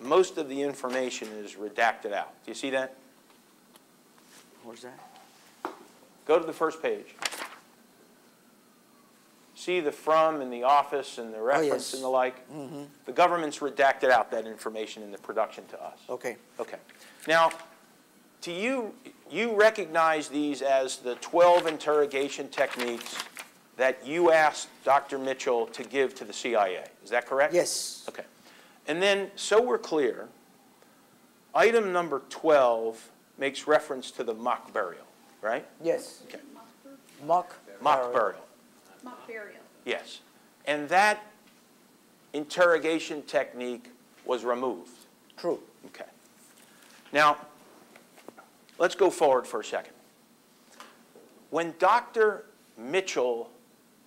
Most of the information is redacted out. Do you see that? Where's that? Go to the first page. See the from and the office and the reference Oh, yes. and the like? Mm-hmm, The government's redacted out that information in the production to us. okay. Okay. Now, do you, you recognize these as the 12 interrogation techniques that you asked Dr. Mitchell to give to the CIA? Is that correct? Yes, Okay. And then, so we're clear, item number 12 makes reference to the mock burial, right? yes. Okay. Mock. Mock burial, Mock burial. yes. And that interrogation technique was removed. True. Okay. Now, let's go forward for a second. When Dr. Mitchell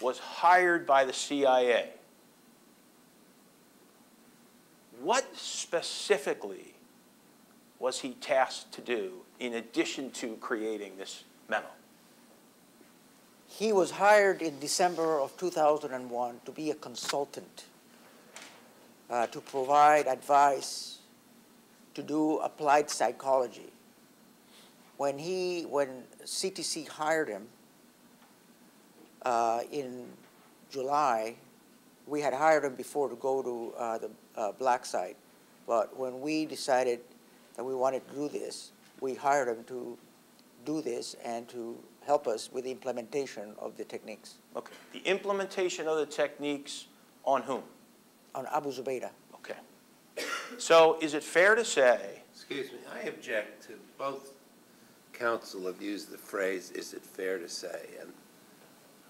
was hired by the CIA, what specifically was he tasked to do in addition to creating this memo? He was hired in December of 2001 to be a consultant uh, to provide advice to do applied psychology. When he, when CTC hired him uh, in July, we had hired him before to go to uh, the uh, black site. But when we decided that we wanted to do this, we hired him to do this and to help us with the implementation of the techniques Okay. The implementation of the techniques on whom? on Abu Zubaydah. Okay. So is it fair to say, Excuse me, I object to both counsel have used the phrase, "is it fair to say?" And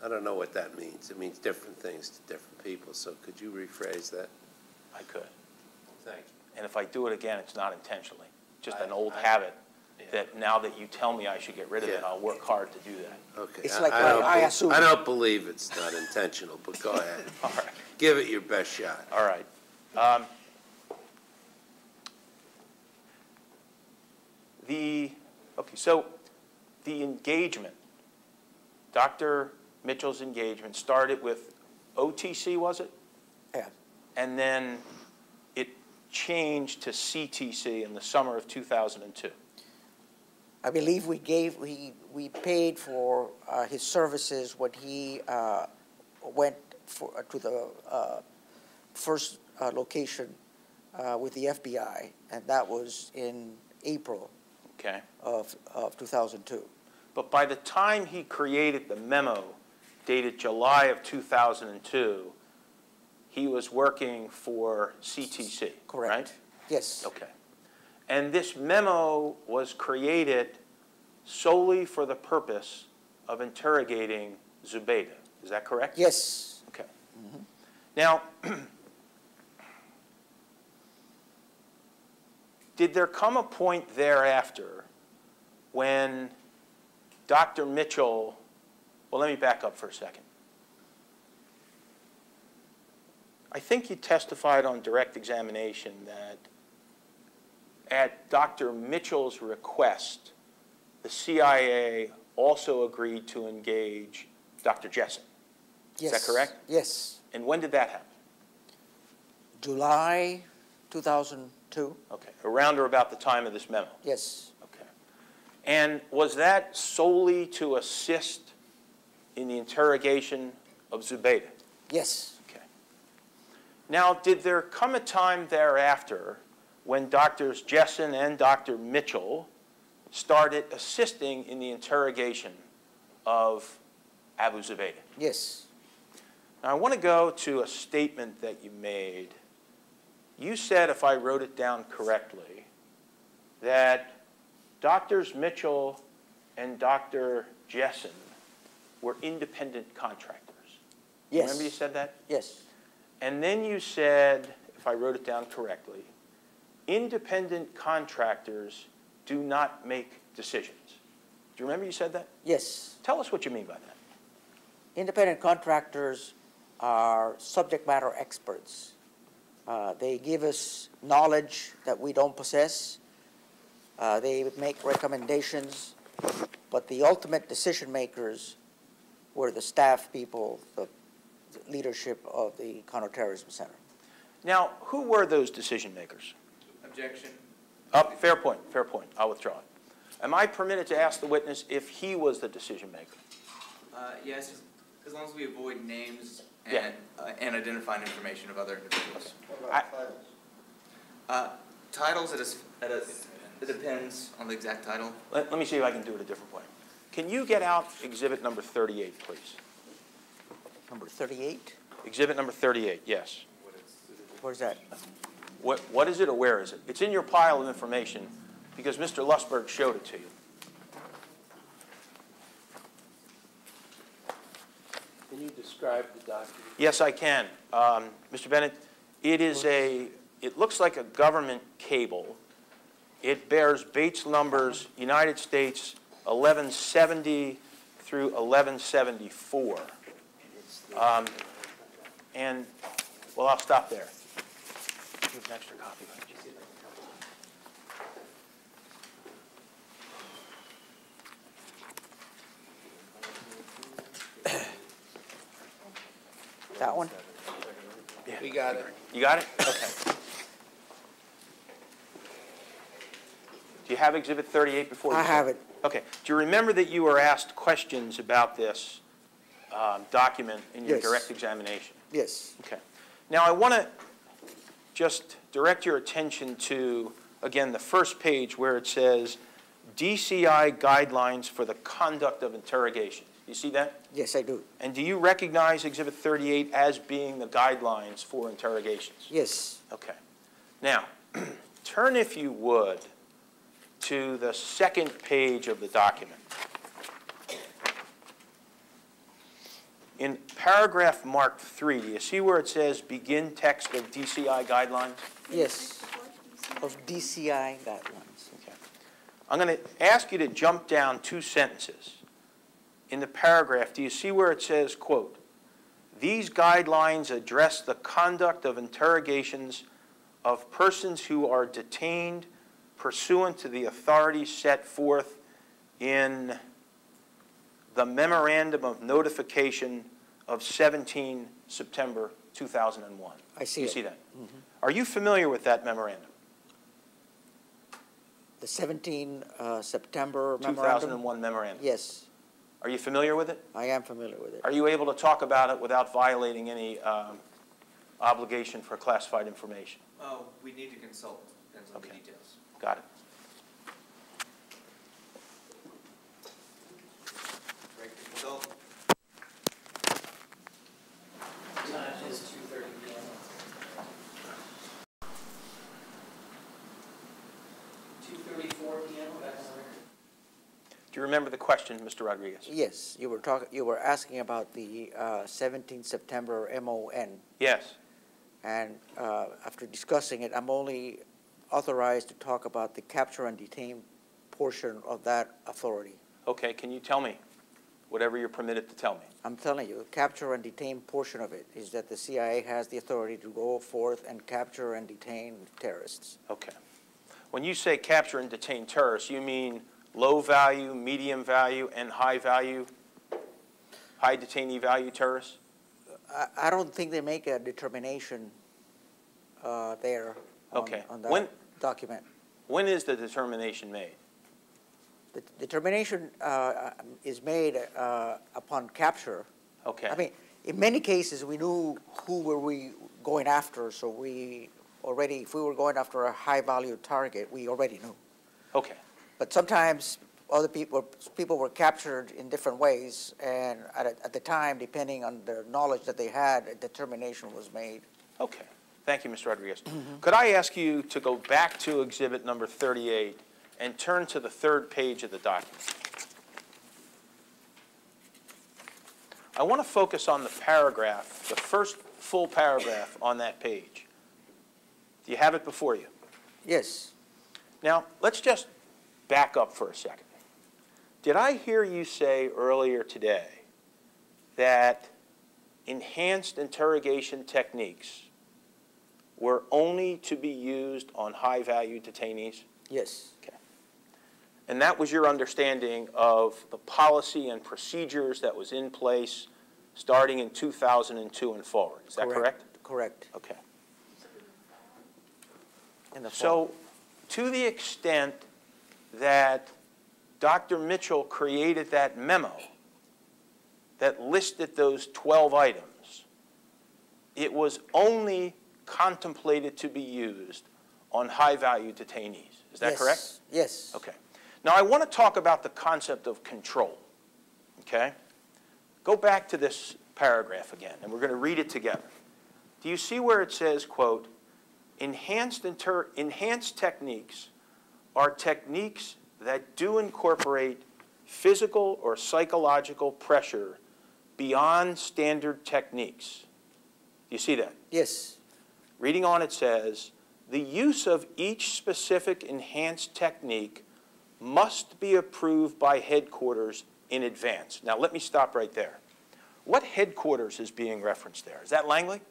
I don't know what that means. It means different things to different people, so could you rephrase that? I could, Thank you. and if I do it again, it's not intentionally, just an old I- habit Yeah. That now that you tell me I should get rid of it, Yeah. I'll work hard to do that. Okay. It's I- like I my- don't I be- assume- I don't believe it's not intentional, but go ahead. All right. Give it your best shot. All right. Um, The, okay, so the engagement, Dr. Mitchell's engagement started with OTC, was it? Yeah. And then it changed to CTC in the summer of 2002. I believe we gave, we, we paid for uh, his services when he uh, went for, uh, to the uh, first uh, location uh, with the FBI, and that was in April Okay. of, of 2002. But by the time he created the memo dated July of 2002, he was working for CTC, Correct. right? Yes, Okay. And this memo was created solely for the purpose of interrogating Zubaydah. Is that correct? yes, Okay. Mm-hmm. Now, did there come a point thereafter when Dr. Mitchell, well, let me back up for a second. I think you testified on direct examination that at Dr. Mitchell's request, the CIA also agreed to engage Dr. Jessen. Is that correct? Yes, And when did that happen? July 2002, Okay, around or about the time of this memo? yes, Okay. And was that solely to assist in the interrogation of Zubaydah? yes, Okay. Now, did there come a time thereafter when Drs. Jessen and Dr. Mitchell started assisting in the interrogation of Abu Zubaydah? yes, Now, I want to go to a statement that you made. You said, if I wrote it down correctly, that Drs. Mitchell and Dr. Jessen were independent contractors. yes. Remember you said that? Yes, And then you said, if I wrote it down correctly, independent contractors do not make decisions. Do you remember you said that? yes. Tell us what you mean by that. Independent contractors are subject matter experts. Uh, They give us knowledge that we don't possess. Uh, They make recommendations, but the ultimate decision makers were the staff people, the leadership of the Counterterrorism Center. Now, who were those decision makers? Objection. Oh, fair point, fair point. I'll withdraw it. Am I permitted to ask the witness if he was the decision maker? Uh, yes, as- as long as we avoid names Yeah. and, uh, and identifying information of other individuals. What I- about titles? Uh, titles, it is, it is, it depends on the exact title. Let, let me see if I can do it a different way. Can you get out exhibit number 38, please? Number 38, Exhibit number 38, yes. where's that? What, what is it or where is it? It's in your pile of information because Mr. Lustberg showed it to you. Can you describe the document? Yes, I can. Um, Mr. Bennett, it is a, it looks like a government cable. It bears Bates numbers, United States 1170 through 1174. Um, And, well, I'll stop there. Give an extra copy. That one? Yeah. We got it. You got it? Okay. Do you have Exhibit 38 before you? I have it. Okay. Do you remember that you were asked questions about this um, document in your Yes. direct examination? Yes. Okay. Now, I want to just direct your attention to, again, the first page where it says DCI guidelines for the conduct of interrogation. You see that? Yes, I do. And do you recognize Exhibit 38 as being the guidelines for interrogations? Yes. Okay. Now, turn, if you would, to the second page of the document. In paragraph marked three, do you see where it says begin text of DCI guidelines? Yes. Of DCI guidelines. Okay. I'm going to ask you to jump down two sentences. In the paragraph, do you see where it says, quote, "These guidelines address the conduct of interrogations of persons who are detained pursuant to the authority set forth in the memorandum of notification of 17 September 2001." I see You it. see that? Mhm. Are you familiar with that memorandum? The 17 uh, September memorandum? 2001 memorandum? Yes, Are you familiar with it? I am familiar with it. Are you able to talk about it without violating any um, obligation for classified information? Oh, we need to consult, depends on the Okay. details. Got it. Ready to consult? Time is two thirty P M. Two thirty-four P M, back on the record. Do you remember the question, Mr. Rodriguez? Yes, you were talking, you were asking about the uh, 17 September MON. Yes. And uh, after discussing it, I'm only authorized to talk about the capture and detain portion of that authority. Okay, can you tell me whatever you're permitted to tell me? I'm telling you, capture and detain portion of it is that the CIA has the authority to go forth and capture and detain terrorists. Okay. When you say capture and detain terrorists, you mean low value, medium value, and high value, high detainee value terrorists? I, I don't think they make a determination uh, there on, Okay. on When- that document. When is the determination made? The determination uh, is made uh, upon capture. Okay. I mean, in many cases, we knew who were we going after, so we already, if we were going after a high-value target, we already knew. Okay. But sometimes other people, people were captured in different ways, and at, a- at the time, depending on the knowledge that they had, a determination was made. Okay. Thank you, Mr. Rodriguez. Mm-hmm. Could I ask you to go back to exhibit number 38 and turn to the third page of the document? I want to focus on the paragraph, the first full paragraph on that page. Do you have it before you? Yes, Now, let's just back up for a second. Did I hear you say earlier today that enhanced interrogation techniques were only to be used on high-value detainees? yes, Okay. And that was your understanding of the policy and procedures that was in place starting in 2002 and forward? Is that correct? correct. Okay. In the fall. So, to the extent that Dr. Mitchell created that memo that listed those 12 items, it was only contemplated to be used on high-value detainees. Is that Yes, correct? Yes. Okay. Now, I want to talk about the concept of control, okay? Go back to this paragraph again, and we're going to read it together. Do you see where it says, quote, "Enhanced, inter- enhanced techniques are techniques that do incorporate physical or psychological pressure beyond standard techniques." Do you see that? Yes, Reading on, it says, "The use of each specific enhanced technique must be approved by headquarters in advance." Now, let me stop right there. What headquarters is being referenced there? Is that Langley?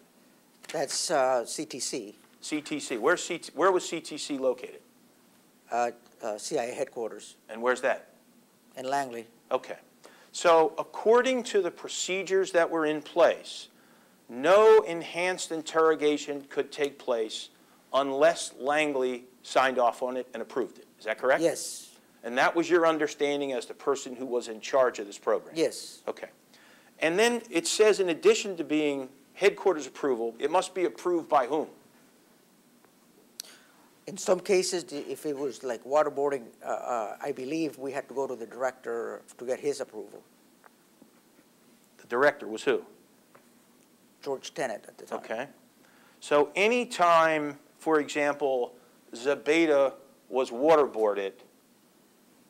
that's uh, CTC, CTC. Where's CT, where was CTC located? Uh, uh, CIA headquarters And where's that? in Langley. Okay. So according to the procedures that were in place, no enhanced interrogation could take place unless Langley signed off on it and approved it. Is that correct? Yes, And that was your understanding as the person who was in charge of this program? yes, Okay. And then it says, in addition to being headquarters approval, it must be approved by whom? In some cases, if it was like waterboarding, uh, uh, I believe we had to go to the director to get his approval, The director was who? George Tenet at the time. Okay. So any time, for example, Zubaydah was waterboarded,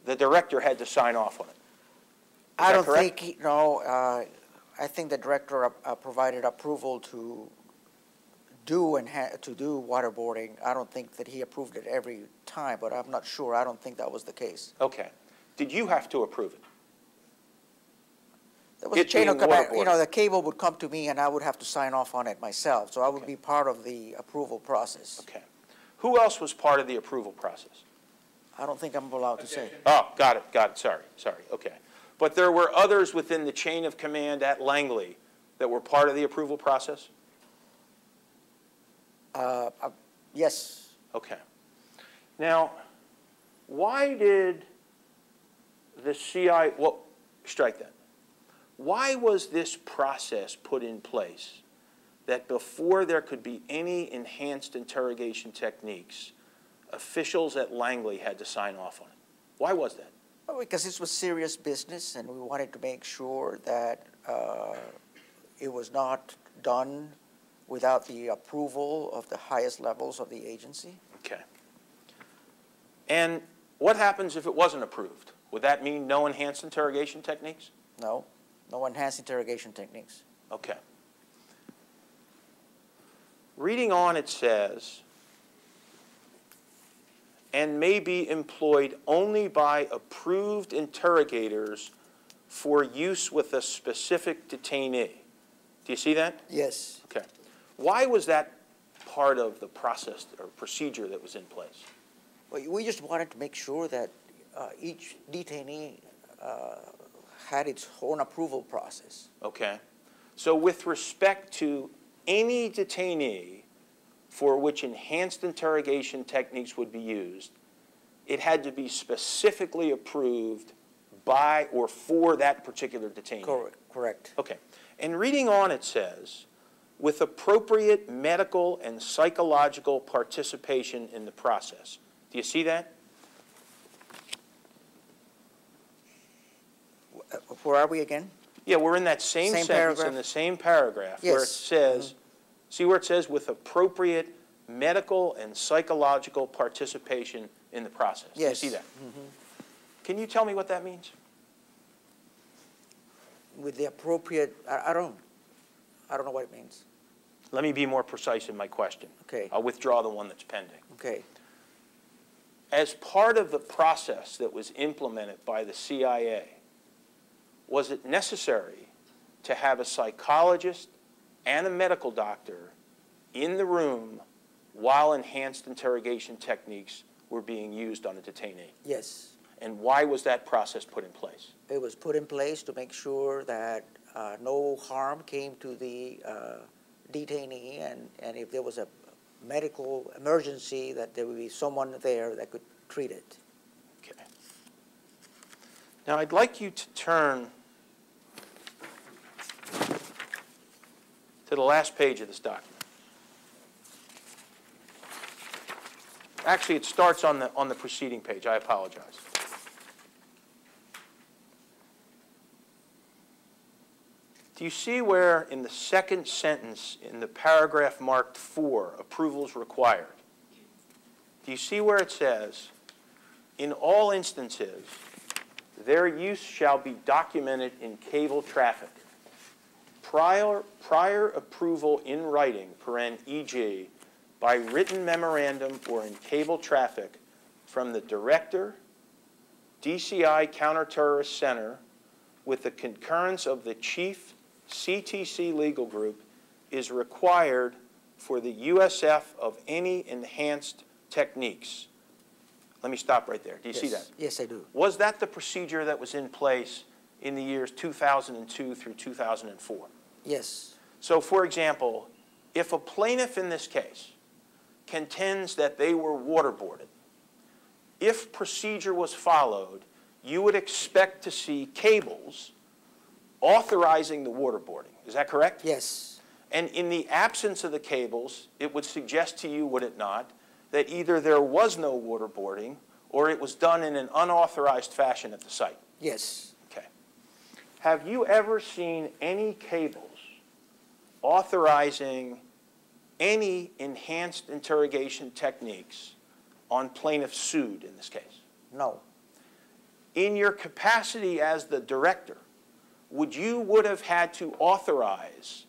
the director had to sign off on it? I don't correct? think, he- no, uh, I think the director uh, provided approval to do and ha, to do waterboarding. I don't think that he approved it every time, but I'm not sure. I don't think that was the case. Okay. Did you have to approve it? There was a chain of command, you know, the cable would come to me and I would have to sign off on it myself. So I would be part of the approval process. Okay. Who else was part of the approval process? I don't think I'm allowed to say. Oh, got it, got it, sorry, sorry, okay. But there were others within the chain of command at Langley that were part of the approval process? Uh, uh, Yes, Okay. Now, why did the CI, well, strike that. Why was this process put in place that before there could be any enhanced interrogation techniques, officials at Langley had to sign off on it? Why was that? Well, because this was serious business and we wanted to make sure that uh, it was not done without the approval of the highest levels of the agency. Okay. And what happens if it wasn't approved? Would that mean no enhanced interrogation techniques? No, no enhanced interrogation techniques. Okay. Reading on, it says, and may be employed only by approved interrogators for use with a specific detainee. Do you see that? Yes. Okay. Why was that part of the process or procedure that was in place? Well, we just wanted to make sure that uh, each detainee uh, had its own approval process. Okay. So with respect to any detainee for which enhanced interrogation techniques would be used, it had to be specifically approved by or for that particular detainee. Correct. Correct. Okay. And reading on, it says, with appropriate medical and psychological participation in the process. Do you see that? Where are we again? Yeah, we're in that same Same sentence in the same paragraph where it Yes. says, see where it says with appropriate medical and psychological participation in the process? Do Yes. You see that? Mhm. Can you tell me what that means? With the appropriate, I, I don't, I don't know what it means. Let me be more precise in my question. Okay. I'll withdraw the one that's pending. Okay. As part of the process that was implemented by the CIA, was it necessary to have a psychologist and a medical doctor in the room while enhanced interrogation techniques were being used on a detainee? Yes. And why was that process put in place? It was put in place to make sure that uh, no harm came to the uh, detainee, and, and if there was a medical emergency, that there would be someone there that could treat it. Okay. Now, I'd like you to turn to the last page of this document. Actually, it starts on the, on the preceding page. I apologize. Do you see where in the second sentence in the paragraph marked four, approvals required? Do you see where it says, in all instances, their use shall be documented in cable traffic. Prior, prior approval in writing, e.g., by written memorandum or in cable traffic from the director, DCI Counterterrorist Center, with the concurrence of the chief CTC legal group, is required for the USF of any enhanced techniques. Let me stop right there. Do you see that? Yes, I do. Was that the procedure that was in place in the years 2002 through 2004? Yes. So for example, if a plaintiff in this case contends that they were waterboarded, if procedure was followed, you would expect to see cables authorizing the waterboarding. Is that correct? Yes, And in the absence of the cables, it would suggest to you, would it not, that either there was no waterboarding or it was done in an unauthorized fashion at the site? yes, Okay. Have you ever seen any cables authorizing any enhanced interrogation techniques on plaintiffs sued in this case? no, In your capacity as the director, would you would have had to authorize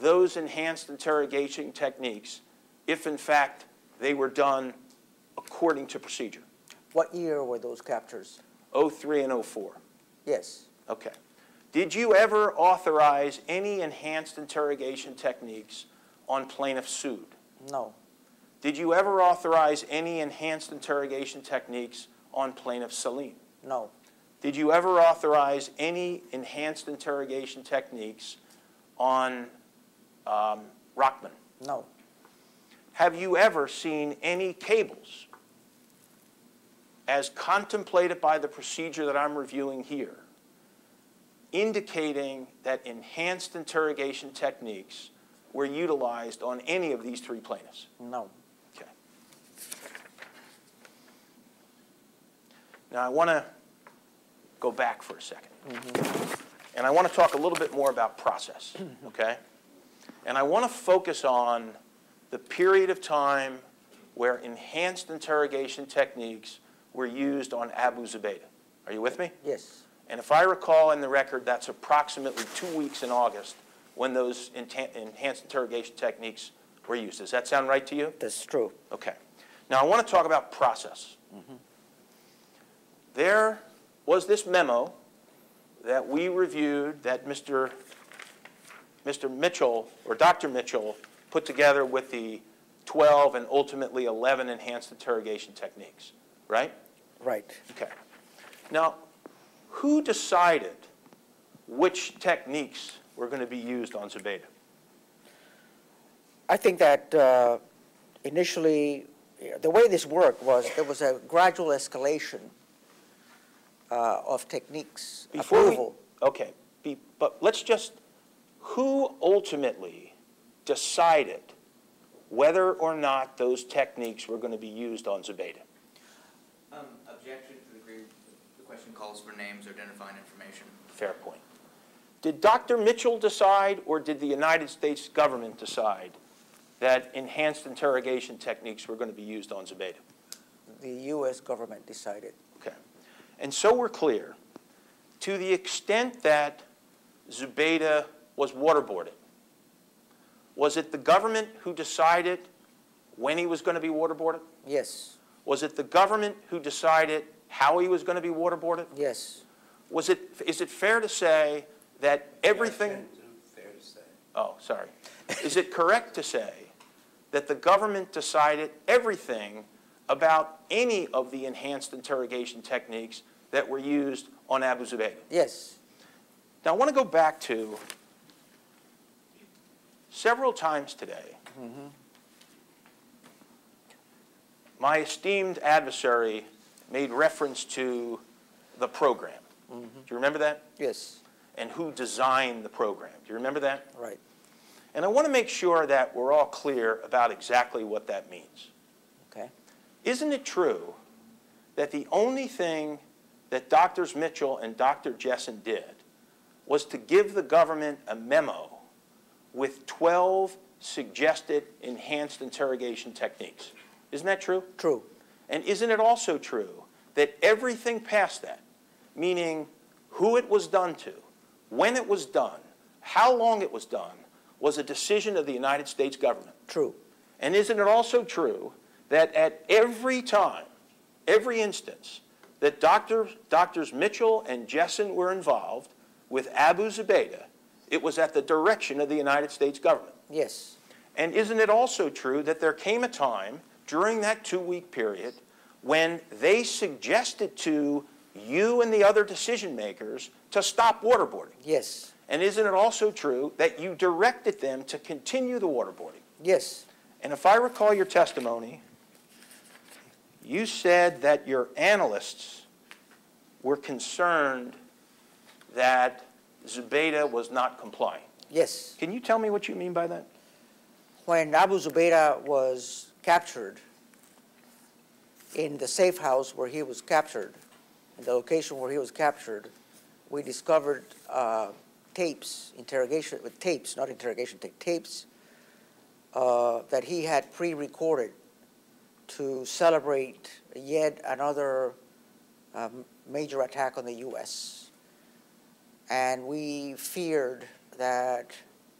those enhanced interrogation techniques if in fact they were done according to procedure? What year were those captures? 03 and 04. Yes, Okay. Did you ever authorize any enhanced interrogation techniques on plaintiffs Soud? no, Did you ever authorize any enhanced interrogation techniques on plaintiff Salim? no, Did you ever authorize any enhanced interrogation techniques on um, Rahman? no, Have you ever seen any cables, as contemplated by the procedure that I'm reviewing here, indicating that enhanced interrogation techniques were utilized on any of these three plaintiffs? no. Okay. Now, I want to go back for a second. And I want to talk a little bit more about process, okay? And I want to focus on the period of time where enhanced interrogation techniques were used on Abu Zubaydah. Are you with me? Yes, And if I recall in the record, that's approximately two weeks in August when those enhanced interrogation techniques were used. Does that sound right to you? that's true. Okay. Now, I want to talk about process. Mm-hmm. There was this memo that we reviewed that Mr. Mr. Mitchell, or Dr. Mitchell, put together with the 12 and ultimately 11 enhanced interrogation techniques, right? Right. Okay. Now, who decided which techniques were going to be used on Zubaydah? I think that uh, initially, the way this worked was there was a gradual escalation uh, of techniques, Before we- approval. Okay, be- but let's just, who ultimately decided whether or not those techniques were going to be used on Zubaydah? Um, objection to the degree the question calls for names or identifying information. Fair point. Did Dr. Mitchell decide, or did the United States government decide that enhanced interrogation techniques were going to be used on Zubaydah? The U.S. government decided. Okay. And so we're clear, to the extent that Zubaydah was waterboarded, was it the government who decided when he was going to be waterboarded? Yes, Was it the government who decided how he was going to be waterboarded? yes, Was it, is it fair to say that everything? Fair to say. Oh, sorry. Is it correct to say that the government decided everything about any of the enhanced interrogation techniques that were used on Abu Zubaydah? yes, Now, I want to go back to several times today, mm-hmm. my esteemed adversary made reference to the program. Mm-hmm. Do you remember that? yes, And who designed the program? Do you remember that? right. And I want to make sure that we're all clear about exactly what that means. Okay. Isn't it true that the only thing that Drs. Mitchell and Dr. Jessen did was to give the government a memo with 12 suggested enhanced interrogation techniques? Isn't that true? True. And isn't it also true that everything past that, meaning who it was done to, when it was done, how long it was done, was a decision of the United States government? True. And isn't it also true that at every time, every instance, that Dr. Doctors Mitchell and Jessen were involved with Abu Zubaydah, it was at the direction of the United States government? Yes. And isn't it also true that there came a time during that two-week period when they suggested to you and the other decision makers to stop waterboarding? Yes. And isn't it also true that you directed them to continue the waterboarding? Yes, And if I recall your testimony, you said that your analysts were concerned that Zubaydah was not complying. yes. Can you tell me what you mean by that? When Abu Zubaydah was captured in the safe house where he was captured, in the location where he was captured, we discovered uh, tapes, interrogation, with tapes, not interrogation tape, tapes uh, that he had pre-recorded to celebrate yet another um, major attack on the U.S. And we feared that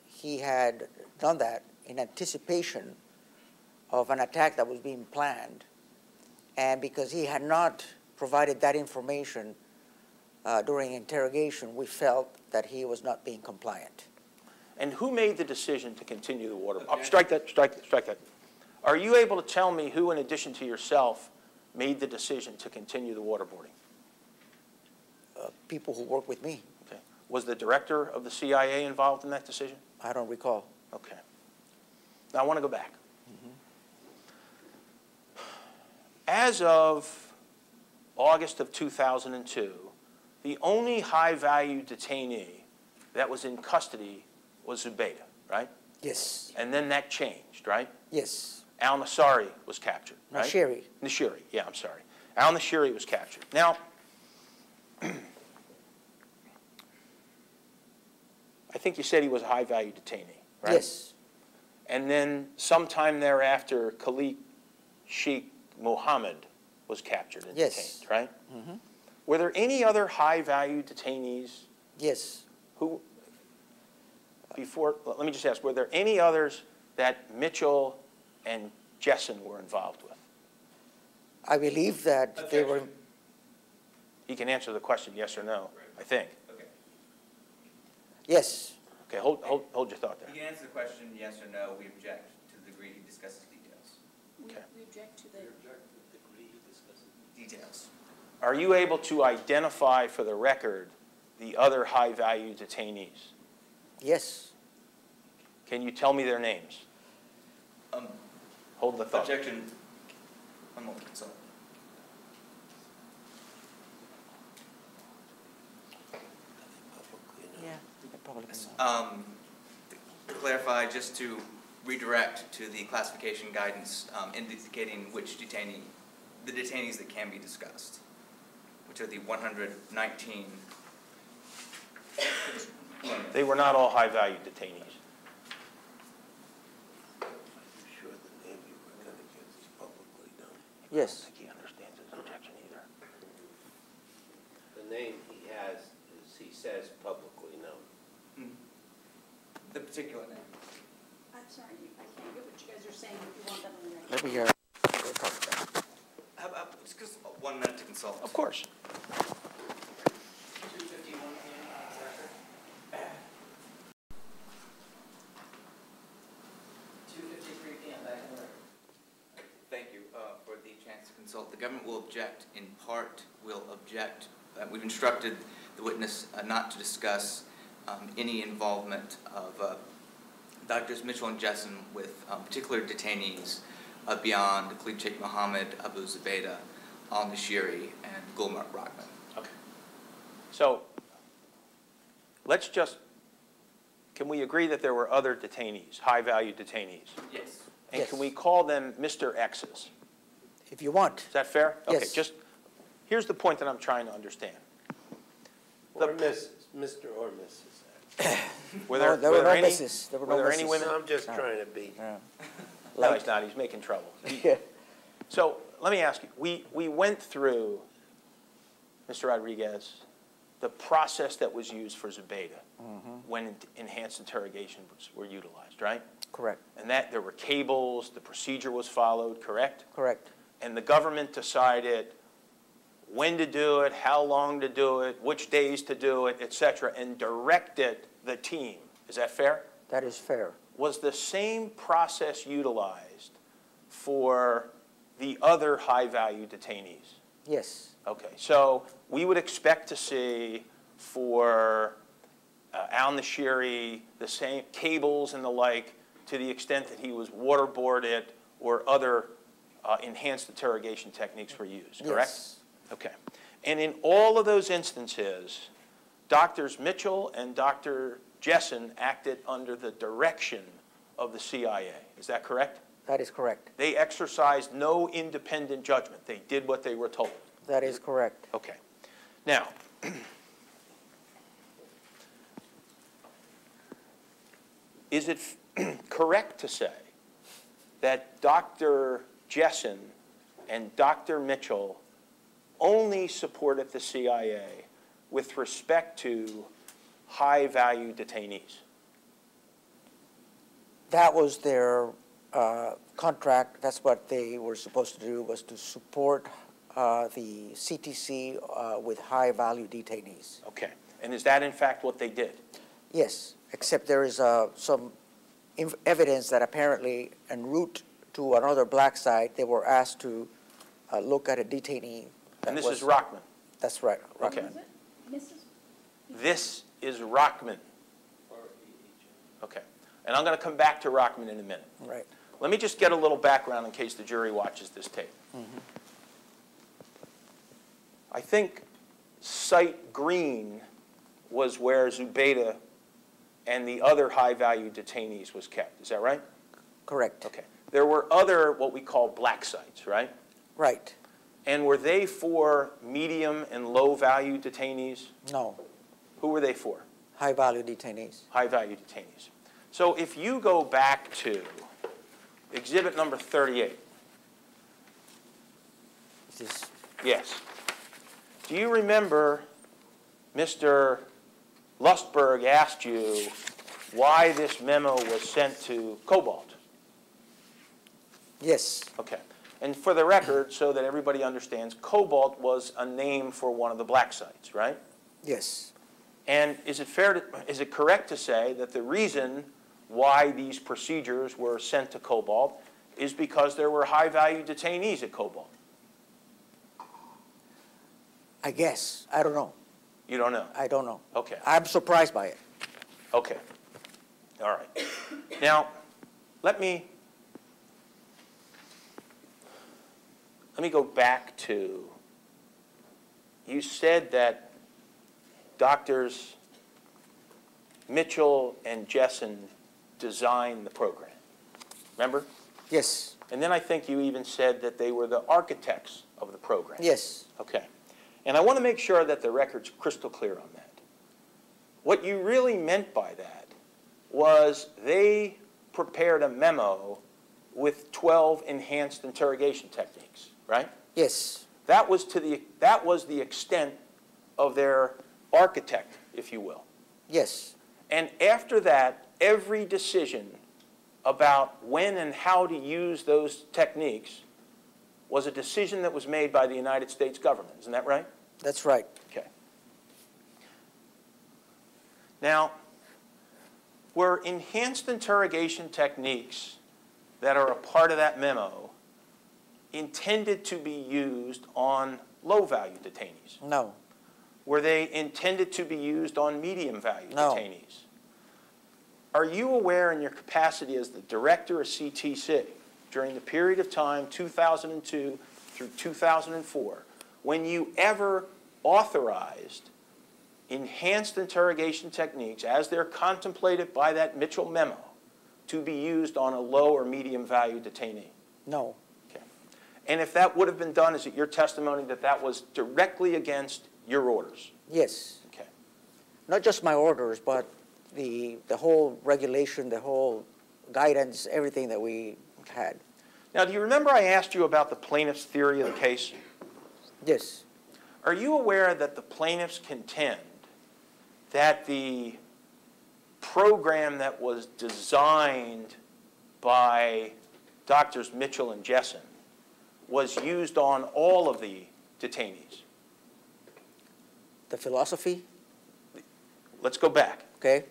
he had done that in anticipation of an attack that was being planned. And because he had not provided that information uh, during interrogation, we felt that he was not being compliant. And who made the decision to continue the water? oh, Strike that, strike strike that. Are you able to tell me who, in addition to yourself, made the decision to continue the waterboarding? Uh, people who work with me, Okay. Was the director of the CIA involved in that decision? I don't recall. Okay. Now, I want to go back. As of August of 2002, the only high-value detainee that was in custody was Zubaydah, right? Yes, And then that changed, right? yes. Al Nasari was captured, right? Nashiri, Nashiri, yeah, I'm sorry. Al Nashiri was captured. Now, I think you said he was a high-value detainee, right? yes, And then sometime thereafter, Khalid Sheikh Mohammed was captured and Yes. detained, right? Mhm. Were there any other high-value detainees yes. who, before, let me just ask, were there any others that Mitchell and Jessen were involved with? I believe that they were, He can answer the question yes or no, I think. Okay. yes, Okay, hold, hold, hold your thought there. He there. can answer the question yes or no. We object to the degree he discusses details. We Okay. we object to the, degree he discusses details Details. Are you able to identify for the record the other high-value detainees? yes. Can you tell me their names? Um, Hold the thought. Objection. One moment, consult. Yeah. Probably. Um, to clarify, just to redirect to the classification guidance um, indicating which detainee, the detainees that can be discussed, which are the 119. They were not all high-value detainees. Sure the name you were gonna get is publicly known. I Yes, don't think he understands his objection either. The name he has is, he says publicly known. Mm-hmm. The particular name. I'm sorry, I can't get what you guys are saying, if you want that on the record. let me hear. we'll talk about it. How about, just just one minute to consult. Of course. Two fifty-one PM on the record. Two fifty-three PM, back in the record. Thank you uh, for the chance to consult. The government will object, in part, will object, uh, we've instructed the witness uh, not to discuss um, any involvement of uh, Doctors Mitchell and Jessen with um, particular detainees uh, beyond Khalid Sheikh Mohammed, Abu Zubaydah, al-Nashiri, and Gulmar Rahman. Okay. So, let's just, can we agree that there were other detainees, high-value detainees? Yes. And Yes. can we call them Mr. X's? If you want, Is that fair? Okay, Yes. just, here's the point that I'm trying to understand. Or Mrs., Mr. or Mrs. Were No, there, there were were no any, misses. There were were no there any misses. women? I'm just No. trying to be. yeah. No, he's not, he's making trouble. Yeah. So, let me ask you, we, we went through, Mr. Rodriguez, the process that was used for Zubaydah mm-hmm. when enhanced interrogations were utilized, right? Correct, And that, there were cables, the procedure was followed, correct? correct. And the government decided when to do it, how long to do it, which days to do it, et cetera, and directed the team. Is that fair? That is fair. Was the same process utilized for the other high-value detainees? Yes, Okay, so we would expect to see for uh, Al Nashiri, the same cables and the like, to the extent that he was waterboarded or other uh, enhanced interrogation techniques were used, correct? Yes. Okay. And in all of those instances, Doctors Mitchell and Dr. Jessen acted under the direction of the CIA. Is that correct? That is correct. They exercised no independent judgment. They did what they were told. That is correct. Okay. Now, is it correct to say that Dr. Jessen and Dr. Mitchell only supported the CIA with respect to high-value detainees? That was their uh, contract. That's what they were supposed to do, was to support uh, the CTC uh, with high-value detainees. Okay. And is that in fact what they did? Yes, except there is uh, some evidence that apparently en route to another black site, they were asked to uh, look at a detainee. And this was- is Rahman. That's right. Okay. Rahman. Mrs. This is Rahman. Okay. And I'm going to come back to Rahman in a minute. Right. Let me just get a little background in case the jury watches this tape. I think Site Green was where Zubaydah and the other high-value detainees was kept. Is that right? Correct. Okay. There were other, what we call black sites, right? Right. And were they for medium and low-value detainees? No, Who were they for? high-value detainees. high-value detainees. So if you go back to exhibit number 38, Is this yes. Do you remember Mr. Lustberg asked you why this memo was sent to Cobalt? Yes, Okay. And for the record, so that everybody understands, Cobalt was a name for one of the black sites, right? yes, And is it fair to, is it correct to say that the reason why these procedures were sent to Cobalt is because there were high-value detainees at Cobalt? I guess. I don't know. You don't know? I don't know. Okay, I'm surprised by it. okay. All right. Now, let me, let me go back to, you said that doctors Mitchell and Jessen designed the program. Remember? Yes, And then I think you even said that they were the architects of the program. yes, Okay. And I want to make sure that the record's crystal clear on that. What you really meant by that was they prepared a memo with 12 enhanced interrogation techniques, right? yes, That was to the, that was the extent of their architect, if you will. yes, And after that, every decision about when and how to use those techniques was a decision that was made by the United States government. Isn't that right? that's right. Okay. Now, were enhanced interrogation techniques that are a part of that memo intended to be used on low-value detainees? No, Were they intended to be used on medium-value No. detainees? Are you aware in your capacity as the director of CTC during the period of time 2002 through 2004, when you ever authorized enhanced interrogation techniques as they're contemplated by that Mitchell memo to be used on a low or medium-value detainee? no. And if that would have been done, is it your testimony that that was directly against your orders? yes. Okay. Not just my orders, but the, the whole regulation, the whole guidance, everything that we had. Now, do you remember I asked you about the plaintiff's theory of the case? Yes, Are you aware that the plaintiffs contend that the program that was designed by Doctors Mitchell and Jessen was used on all of the detainees? the philosophy, Let's go back. okay?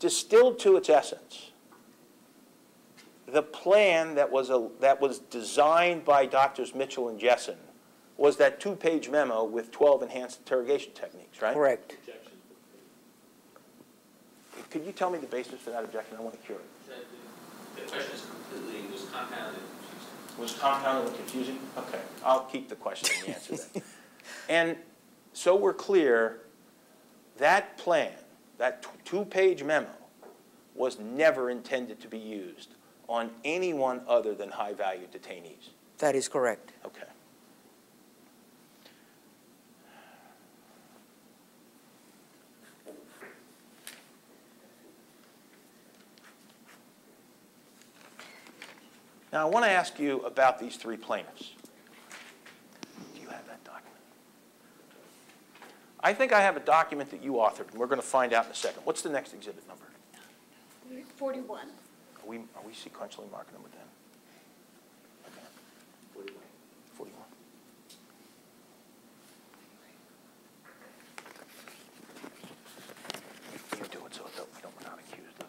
Distilled to its essence, the plan that was, a, that was designed by Doctors Mitchell and Jessen was that two-page memo with 12 enhanced interrogation techniques, right? Correct. Could you tell me the basis for that objection? I want to cure it. The question is completely, was compounded. Was compounded and confusing? Okay, I'll keep the question and the answer then. And so we're clear, that plan, that two-page memo, was never intended to be used on anyone other than high-value detainees. That is correct. Okay. Now, I want to ask you about these three plaintiffs. Do you have that document? I think I have a document that you authored, and we're going to find out in a second. What's the next exhibit number? Forty-one. Are we, are we sequentially marking them with them? Okay. 41. You do it so that we don't, we're not accused of.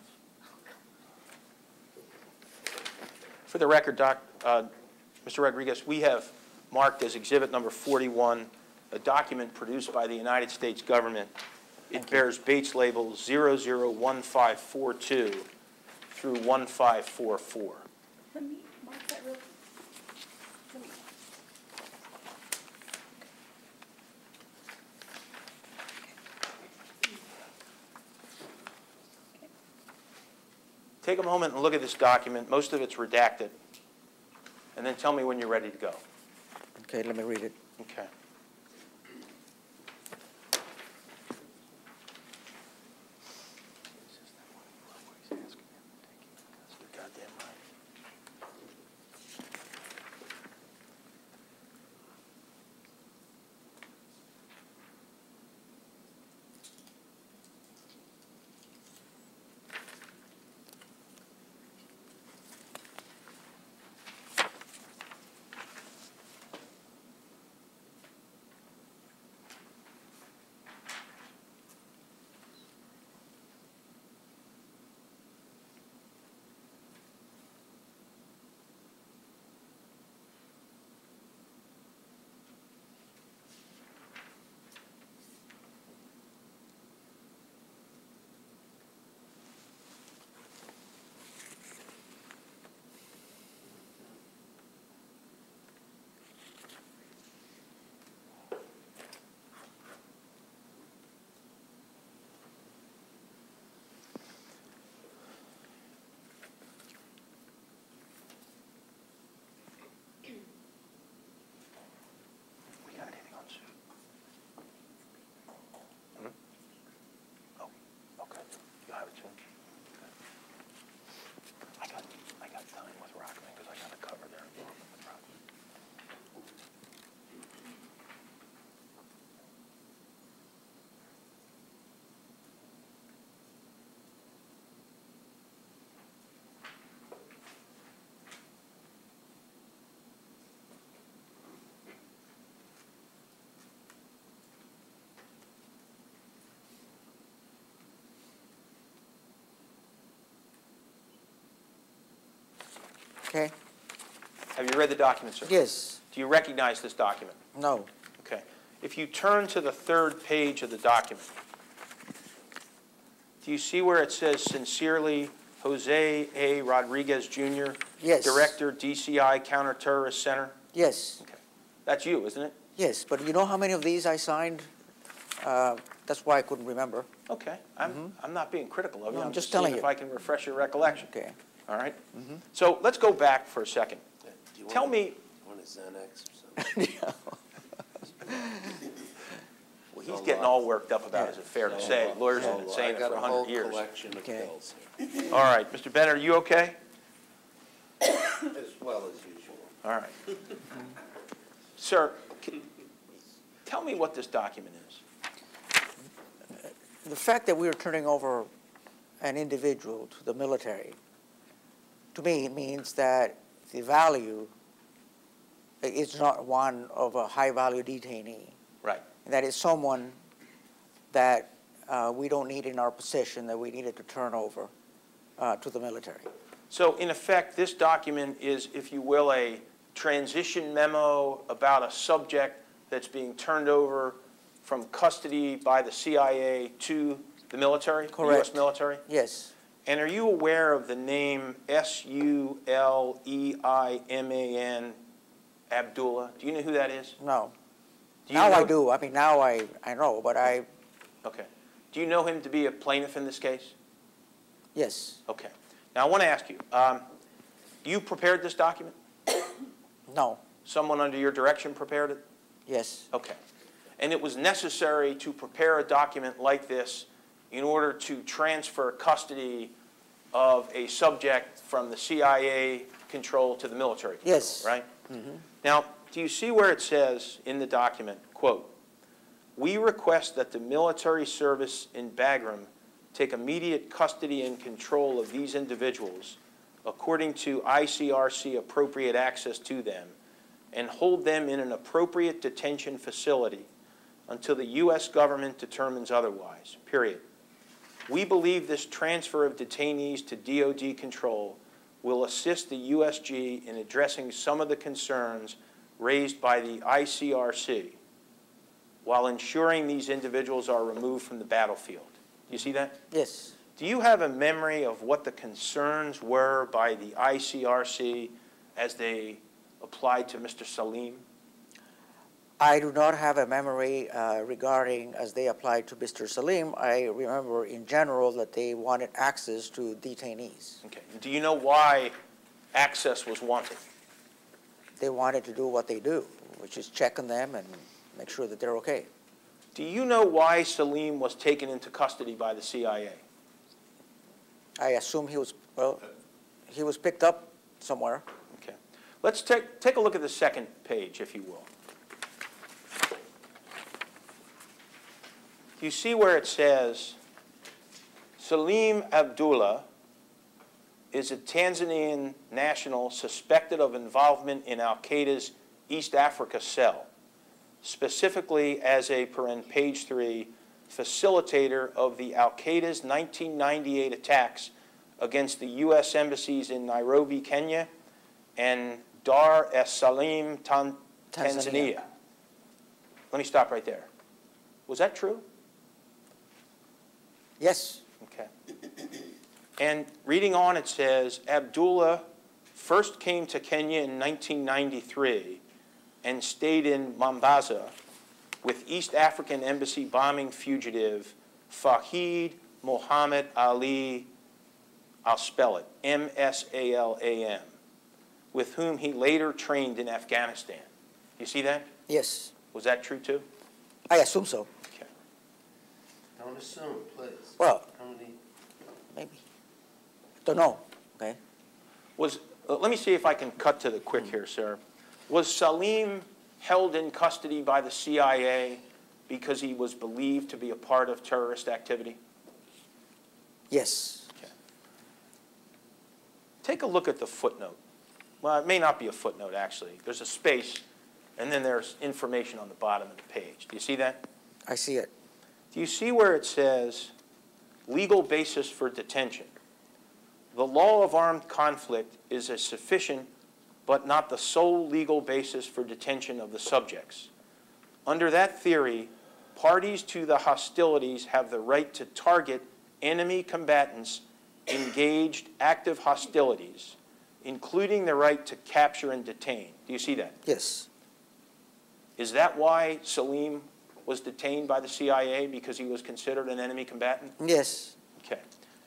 For the record, Doc, uh, Mr. Rodriguez, we have marked as exhibit number 41, a document produced by the United States government. It bears Bates label 001542 through 1544. Let me mark that real. let Take a moment and look at this document. Most of it's redacted. And then tell me when you're ready to go. Okay, let me read it. Okay. Okay? Have you read the document, sir? Yes. Do you recognize this document? No. Okay. If you turn to the third page of the document, do you see where it says sincerely Jose A. Rodriguez Jr.? Yes. Director, DCI Counterterrorist Center? Yes. Okay. That's you, isn't it? Yes, but you know how many of these I signed? Uh, That's why I couldn't remember. Okay. I'm, I'm not being critical of you. No, I'm I'm just just telling if. I can refresh your recollection. Okay. All right? Mhm. So let's go back for a second. Do you Tell want- me, Want a Xanax or something? well, he's getting all worked up about, it, is it fair to say? Lawyers have been saying it for 100 years. I got a whole collection of Okay. pills All right, Mr. Bennett, are you okay? as well as usual. All right. Sir, c- tell me what this document is. The fact that we are turning over an individual to the military, to me, means that the value is not one of a high-value detainee. Right. That is someone that uh, we don't need in our possession, that we needed to turn over uh, to the military. So in effect, this document is, if you will, a transition memo about a subject that's being turned over from custody by the CIA to the military? The U.S. Military? Yes, And are you aware of the name S-U-L-E-I-M-A-N Abdullah? Do you know who that is? no. Now I do, I mean, now I, I know, but I, Okay. Do you know him to be a plaintiff in this case? yes, Okay. Now, I want to ask you, um, you prepared this document? no, Someone under your direction prepared it? yes, Okay. And it was necessary to prepare a document like this in order to transfer custody of a subject from the CIA control to the military? control, Yes. Right? mhm, Now, do you see where it says in the document, quote, "We request that the military service in Bagram take immediate custody and control of these individuals according to ICRC appropriate access to them and hold them in an appropriate detention facility until the U.S. government determines otherwise, period. We believe this transfer of detainees to DOD control will assist the USG in addressing some of the concerns raised by the ICRC while ensuring these individuals are removed from the battlefield. Do you see that? yes. Do you have a memory of what the concerns were by the ICRC as they applied to Mr. Salim? I do not have a memory uh, regarding, as they applied to Mr. Salim, I remember in general that they wanted access to detainees. Okay. Do you know why access was wanted? They wanted to do what they do, which is check on them and make sure that they're okay. Do you know why Salim was taken into custody by the CIA? I assume he was, well, he was picked up somewhere. Okay. Let's take, take a look at the second page, if you will. You see where it says, Salim Abdullah is a Tanzanian national suspected of involvement in al-Qaeda's East Africa cell, specifically as a, per in page three, facilitator of the al-Qaeda's 1998 attacks against the U.S. embassies in Nairobi, Kenya, and Dar es Salaam, Tan- Tanzania. Tanzania. Let me stop right there. Was that true? Yes, Okay. And reading on, it says, Abdullah first came to Kenya in 1993 and stayed in Mombasa with East African Embassy bombing fugitive Fahid Mohammed Ali, I'll spell it, M-S-A-L-A-M, with whom he later trained in Afghanistan. You see that? yes, Was that true too? I assume so. Okay. Don't assume, please. Well, How many? maybe. Don't know, okay? Was, uh, let me see if I can cut to the quick here, sir. Was Salim held in custody by the CIA because he was believed to be a part of terrorist activity? Yes, Okay. Take a look at the footnote. Well, it may not be a footnote, actually. There's a space, and then there's information on the bottom of the page. Do you see that? I see it. Do you see where it says legal basis for detention? The law of armed conflict is a sufficient but not the sole legal basis for detention of the subjects. Under that theory, parties to the hostilities have the right to target enemy combatants engaged active hostilities, including the right to capture and detain. Do you see that? Yes, Is that why Salim was detained by the CIA because he was considered an enemy combatant? yes, Okay.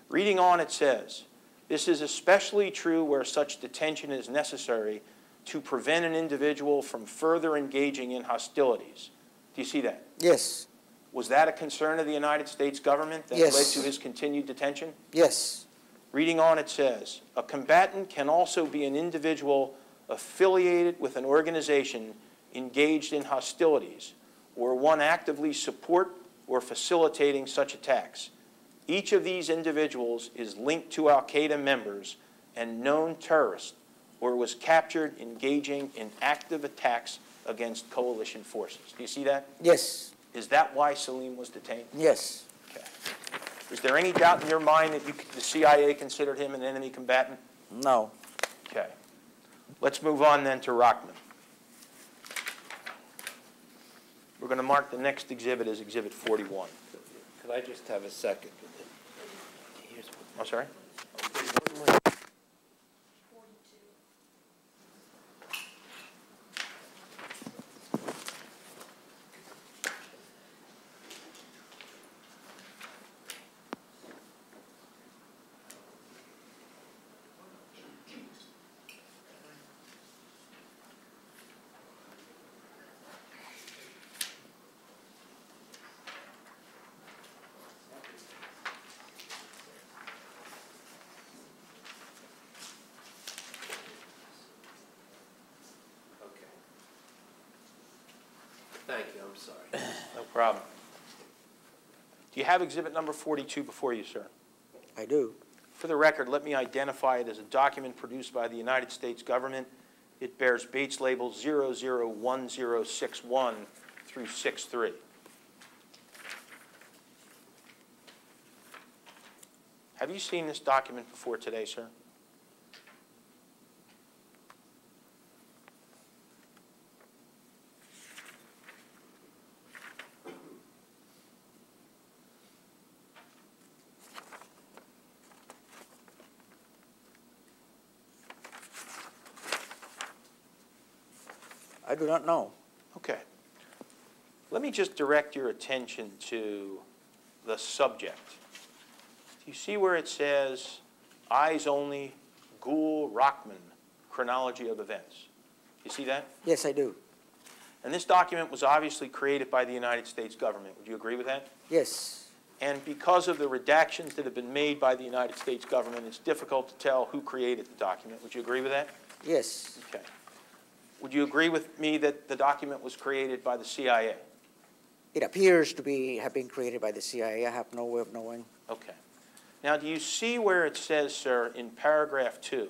Reading on, it says, this is especially true where such detention is necessary to prevent an individual from further engaging in hostilities. Do you see that? yes, Was that a concern of the United States government that Yes. led to his continued detention? yes, Reading on, it says, a combatant can also be an individual affiliated with an organization engaged in hostilities, or one actively support or facilitating such attacks. Each of these individuals is linked to al-Qaeda members and known terrorists, or was captured engaging in active attacks against coalition forces. Do you see that? yes, Is that why Salim was detained? yes, Okay. Is there any doubt in your mind that you, the CIA considered him an enemy combatant? no, Okay. Let's move on then to Rahman. We're going to mark the next exhibit as Exhibit 41. Could I just have a second? I'm sorry? Okay. Thank you, I'm sorry. No problem. Do you have Exhibit number 42 before you, sir? I do. For the record, let me identify it as a document produced by the United States government. It bears Bates label 001061 through 63. Have you seen this document before today, sir? I do not know. Okay. Let me just direct your attention to the subject. Do you see where it says, eyes only, Gul Rahman, chronology of events? You see that? Yes, I do. And this document was obviously created by the United States government. Would you agree with that? Yes. And because of the redactions that have been made by the United States government, it's difficult to tell who created the document. Would you agree with that? Yes. Okay. Would you agree with me that the document was created by the CIA? It appears to be, have been created by the CIA. I have no way of knowing. Okay. Now, do you see where it says, sir, in paragraph two,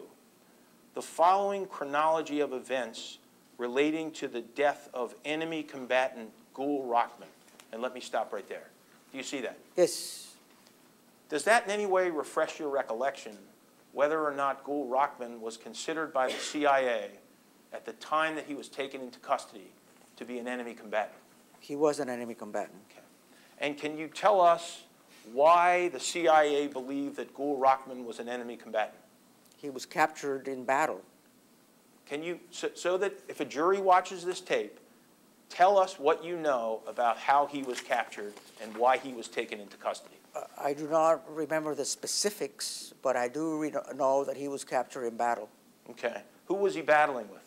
the following chronology of events relating to the death of enemy combatant Gul Rahman? And let me stop right there. Do you see that? Yes. Does that in any way refresh your recollection whether or not Gul Rahman was considered by the CIA at the time that he was taken into custody to be an enemy combatant? He was an enemy combatant. And can you tell us why the CIA believed that Gul Rahman was an enemy combatant? He was captured in battle. Can you, so, so that if a jury watches this tape, tell us what you know about how he was captured and why he was taken into custody? Uh, I do not remember the specifics, but I do re- know that he was captured in battle. Okay. Who was he battling with?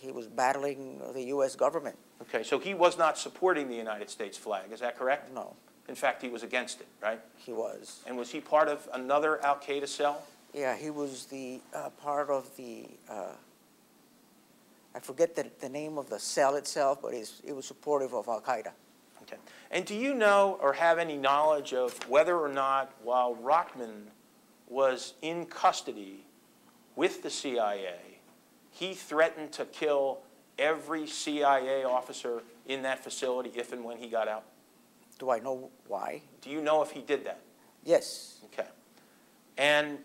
He was battling the U.S. government. Okay, so he was not supporting the United States flag, is that correct? No, In fact, he was against it, right? he was. And was he part of another Al Qaeda cell? Yeah, he was the uh, part of the. Uh, I forget the, the name of the cell itself, but it was supportive of Al Qaeda. Okay. And do you know or have any knowledge of whether or not while Rahman was in custody with the CIA, he threatened to kill every CIA officer in that facility if and when he got out? Do I know why? Do you know if he did that? Yes. Okay. And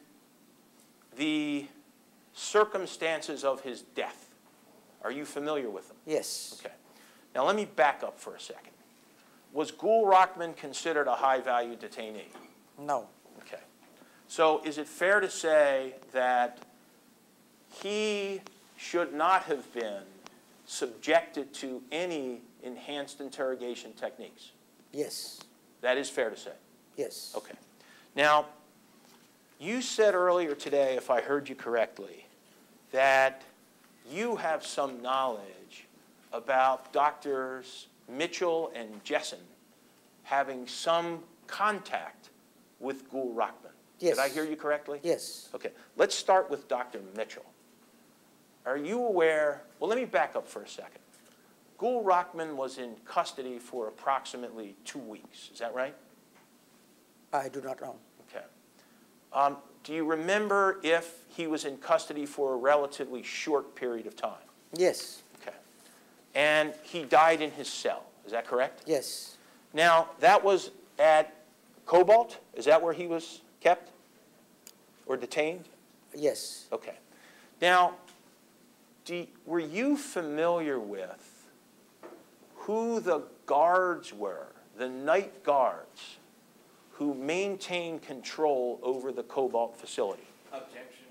the circumstances of his death, are you familiar with them? Yes. Okay. Now let me back up for a second. Was Gul Rahman considered a high-value detainee? No. Okay. So is it fair to say that he should not have been subjected to any enhanced interrogation techniques? Yes. That is fair to say? Yes. Okay. Now, you said earlier today, if I heard you correctly, that you have some knowledge about doctors Mitchell and Jessen having some contact with Gul Rahman. Yes. Did I hear you correctly? Yes. Okay. Let's start with Dr. Mitchell. Are you aware? Well, let me back up for a second. Gul Rahman was in custody for approximately two weeks. Is that right? I do not know. Okay. Um, do you remember if he was in custody for a relatively short period of time? Yes. Okay. And he died in his cell. Is that correct? Yes. Now, that was at Cobalt? Is that where he was kept or detained? Yes. Okay. Now, do, were you familiar with who the guards were, the night guards, who maintained control over the Cobalt facility? Objection.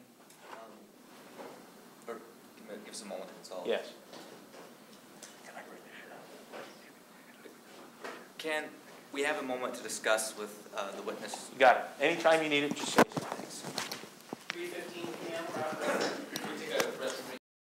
Um, give us a moment to consult. Yes. Can we have a moment to discuss with uh, the witness? You got it. Anytime you need it, just say so. Thanks. Three fifteen